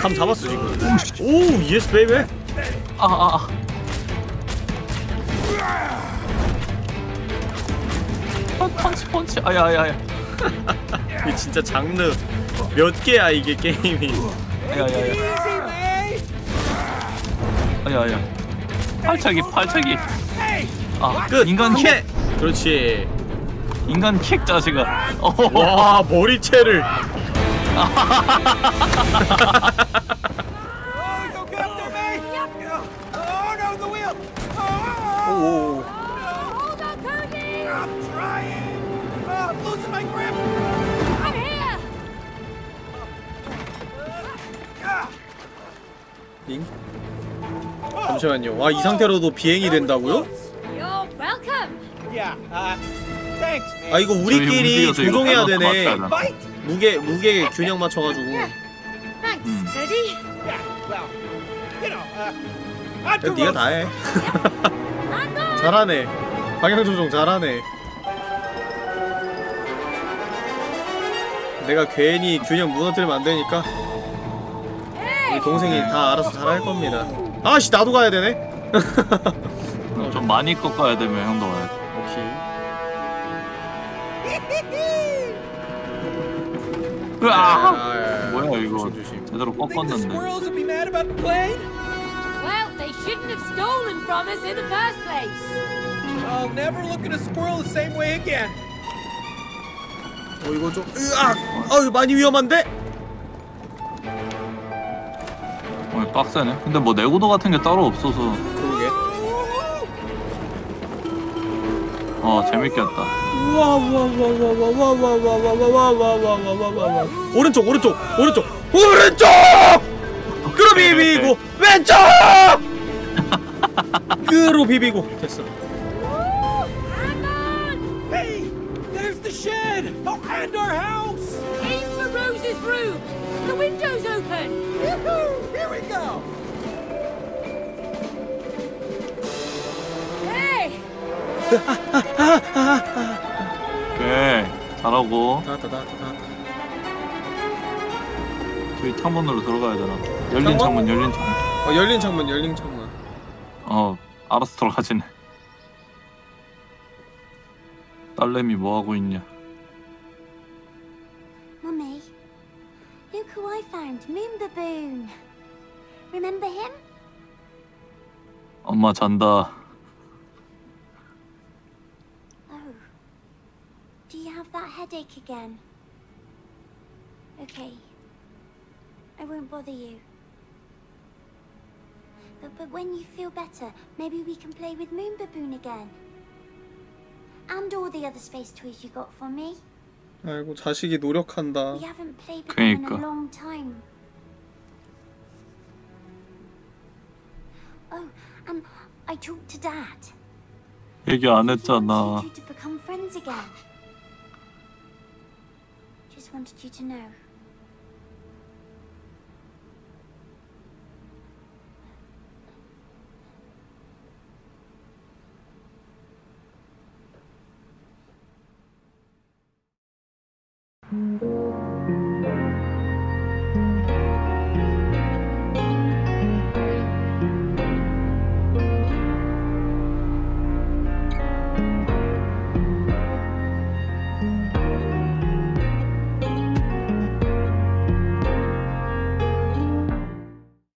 Speaker 2: 감 잡았어 지금. oh yes baby
Speaker 1: 아아 아. 펀치 펀치. 아야야야.
Speaker 2: 이게 진짜 장르. 몇 개야 이게 게임이.
Speaker 1: 아야야야. 아야야. 팔차기 팔차기. 아
Speaker 2: 끝.
Speaker 1: 인간 킥
Speaker 2: 그렇지.
Speaker 1: 인간 킥 자식아
Speaker 2: 어와 머리채를 잠시만요. 아, 이 상태로도 비행이 된다고요? 아 이거 우리끼리 조종해야 되네. 무게 무게 균형 맞춰가지고 그럼 네가 다 해. 잘하네. 방향 조종 잘하네. 내가 괜히 균형 무너뜨리면 안 되니까 우리 동생이 다 알아서 잘 할 겁니다. 아씨 나도 가야 되네.
Speaker 1: 좀 많이 꺾어야 되면 형도 와야 돼 으아
Speaker 2: 아,
Speaker 1: 뭐야 이거. 제대로 꺾었는데?
Speaker 7: Well, they shouldn't have stolen from us in the first place.
Speaker 5: I'll never look at a squirrel the same way again.
Speaker 2: 어 이거 좀 으악. 어 많이 위험한데?
Speaker 1: 어, 빡세네 근데 뭐 내구도 같은 게 따로 없어서
Speaker 2: 그러게.
Speaker 1: 어 재밌겠다
Speaker 2: 오른쪽 오른쪽 오른쪽 오른쪽 끌어 비비고 왼쪽 끌어 비비고 됐어.
Speaker 5: Oh. Yoo-hoo, Here we go.
Speaker 7: Hey!
Speaker 1: 오케이 잘하고.
Speaker 2: 나왔다 나왔다 나왔다.
Speaker 1: 저기 창문으로 들어가야 되나? 열린
Speaker 2: 창문?
Speaker 1: 창문 열린 창문.
Speaker 2: 어 열린 창문 열린 창문.
Speaker 1: 어 알아서 들어가지네. 딸내미 뭐하고 있냐?
Speaker 6: Mummy, look who I found, Moon Baboon. Remember him?
Speaker 1: 엄마 잔다
Speaker 6: that headache again? Okay. I won't bother you. But, but when you feel better, maybe we can play with Moon Baboon again. And all the other space toys you got for me.
Speaker 2: 아이고 자식이 노력한다.
Speaker 6: We haven't played with them in a
Speaker 2: 그러니까.
Speaker 6: long time. Oh, and I talked to Dad.
Speaker 1: 얘기 안
Speaker 6: You
Speaker 1: 했잖아.
Speaker 6: wanted you to know.
Speaker 4: Thank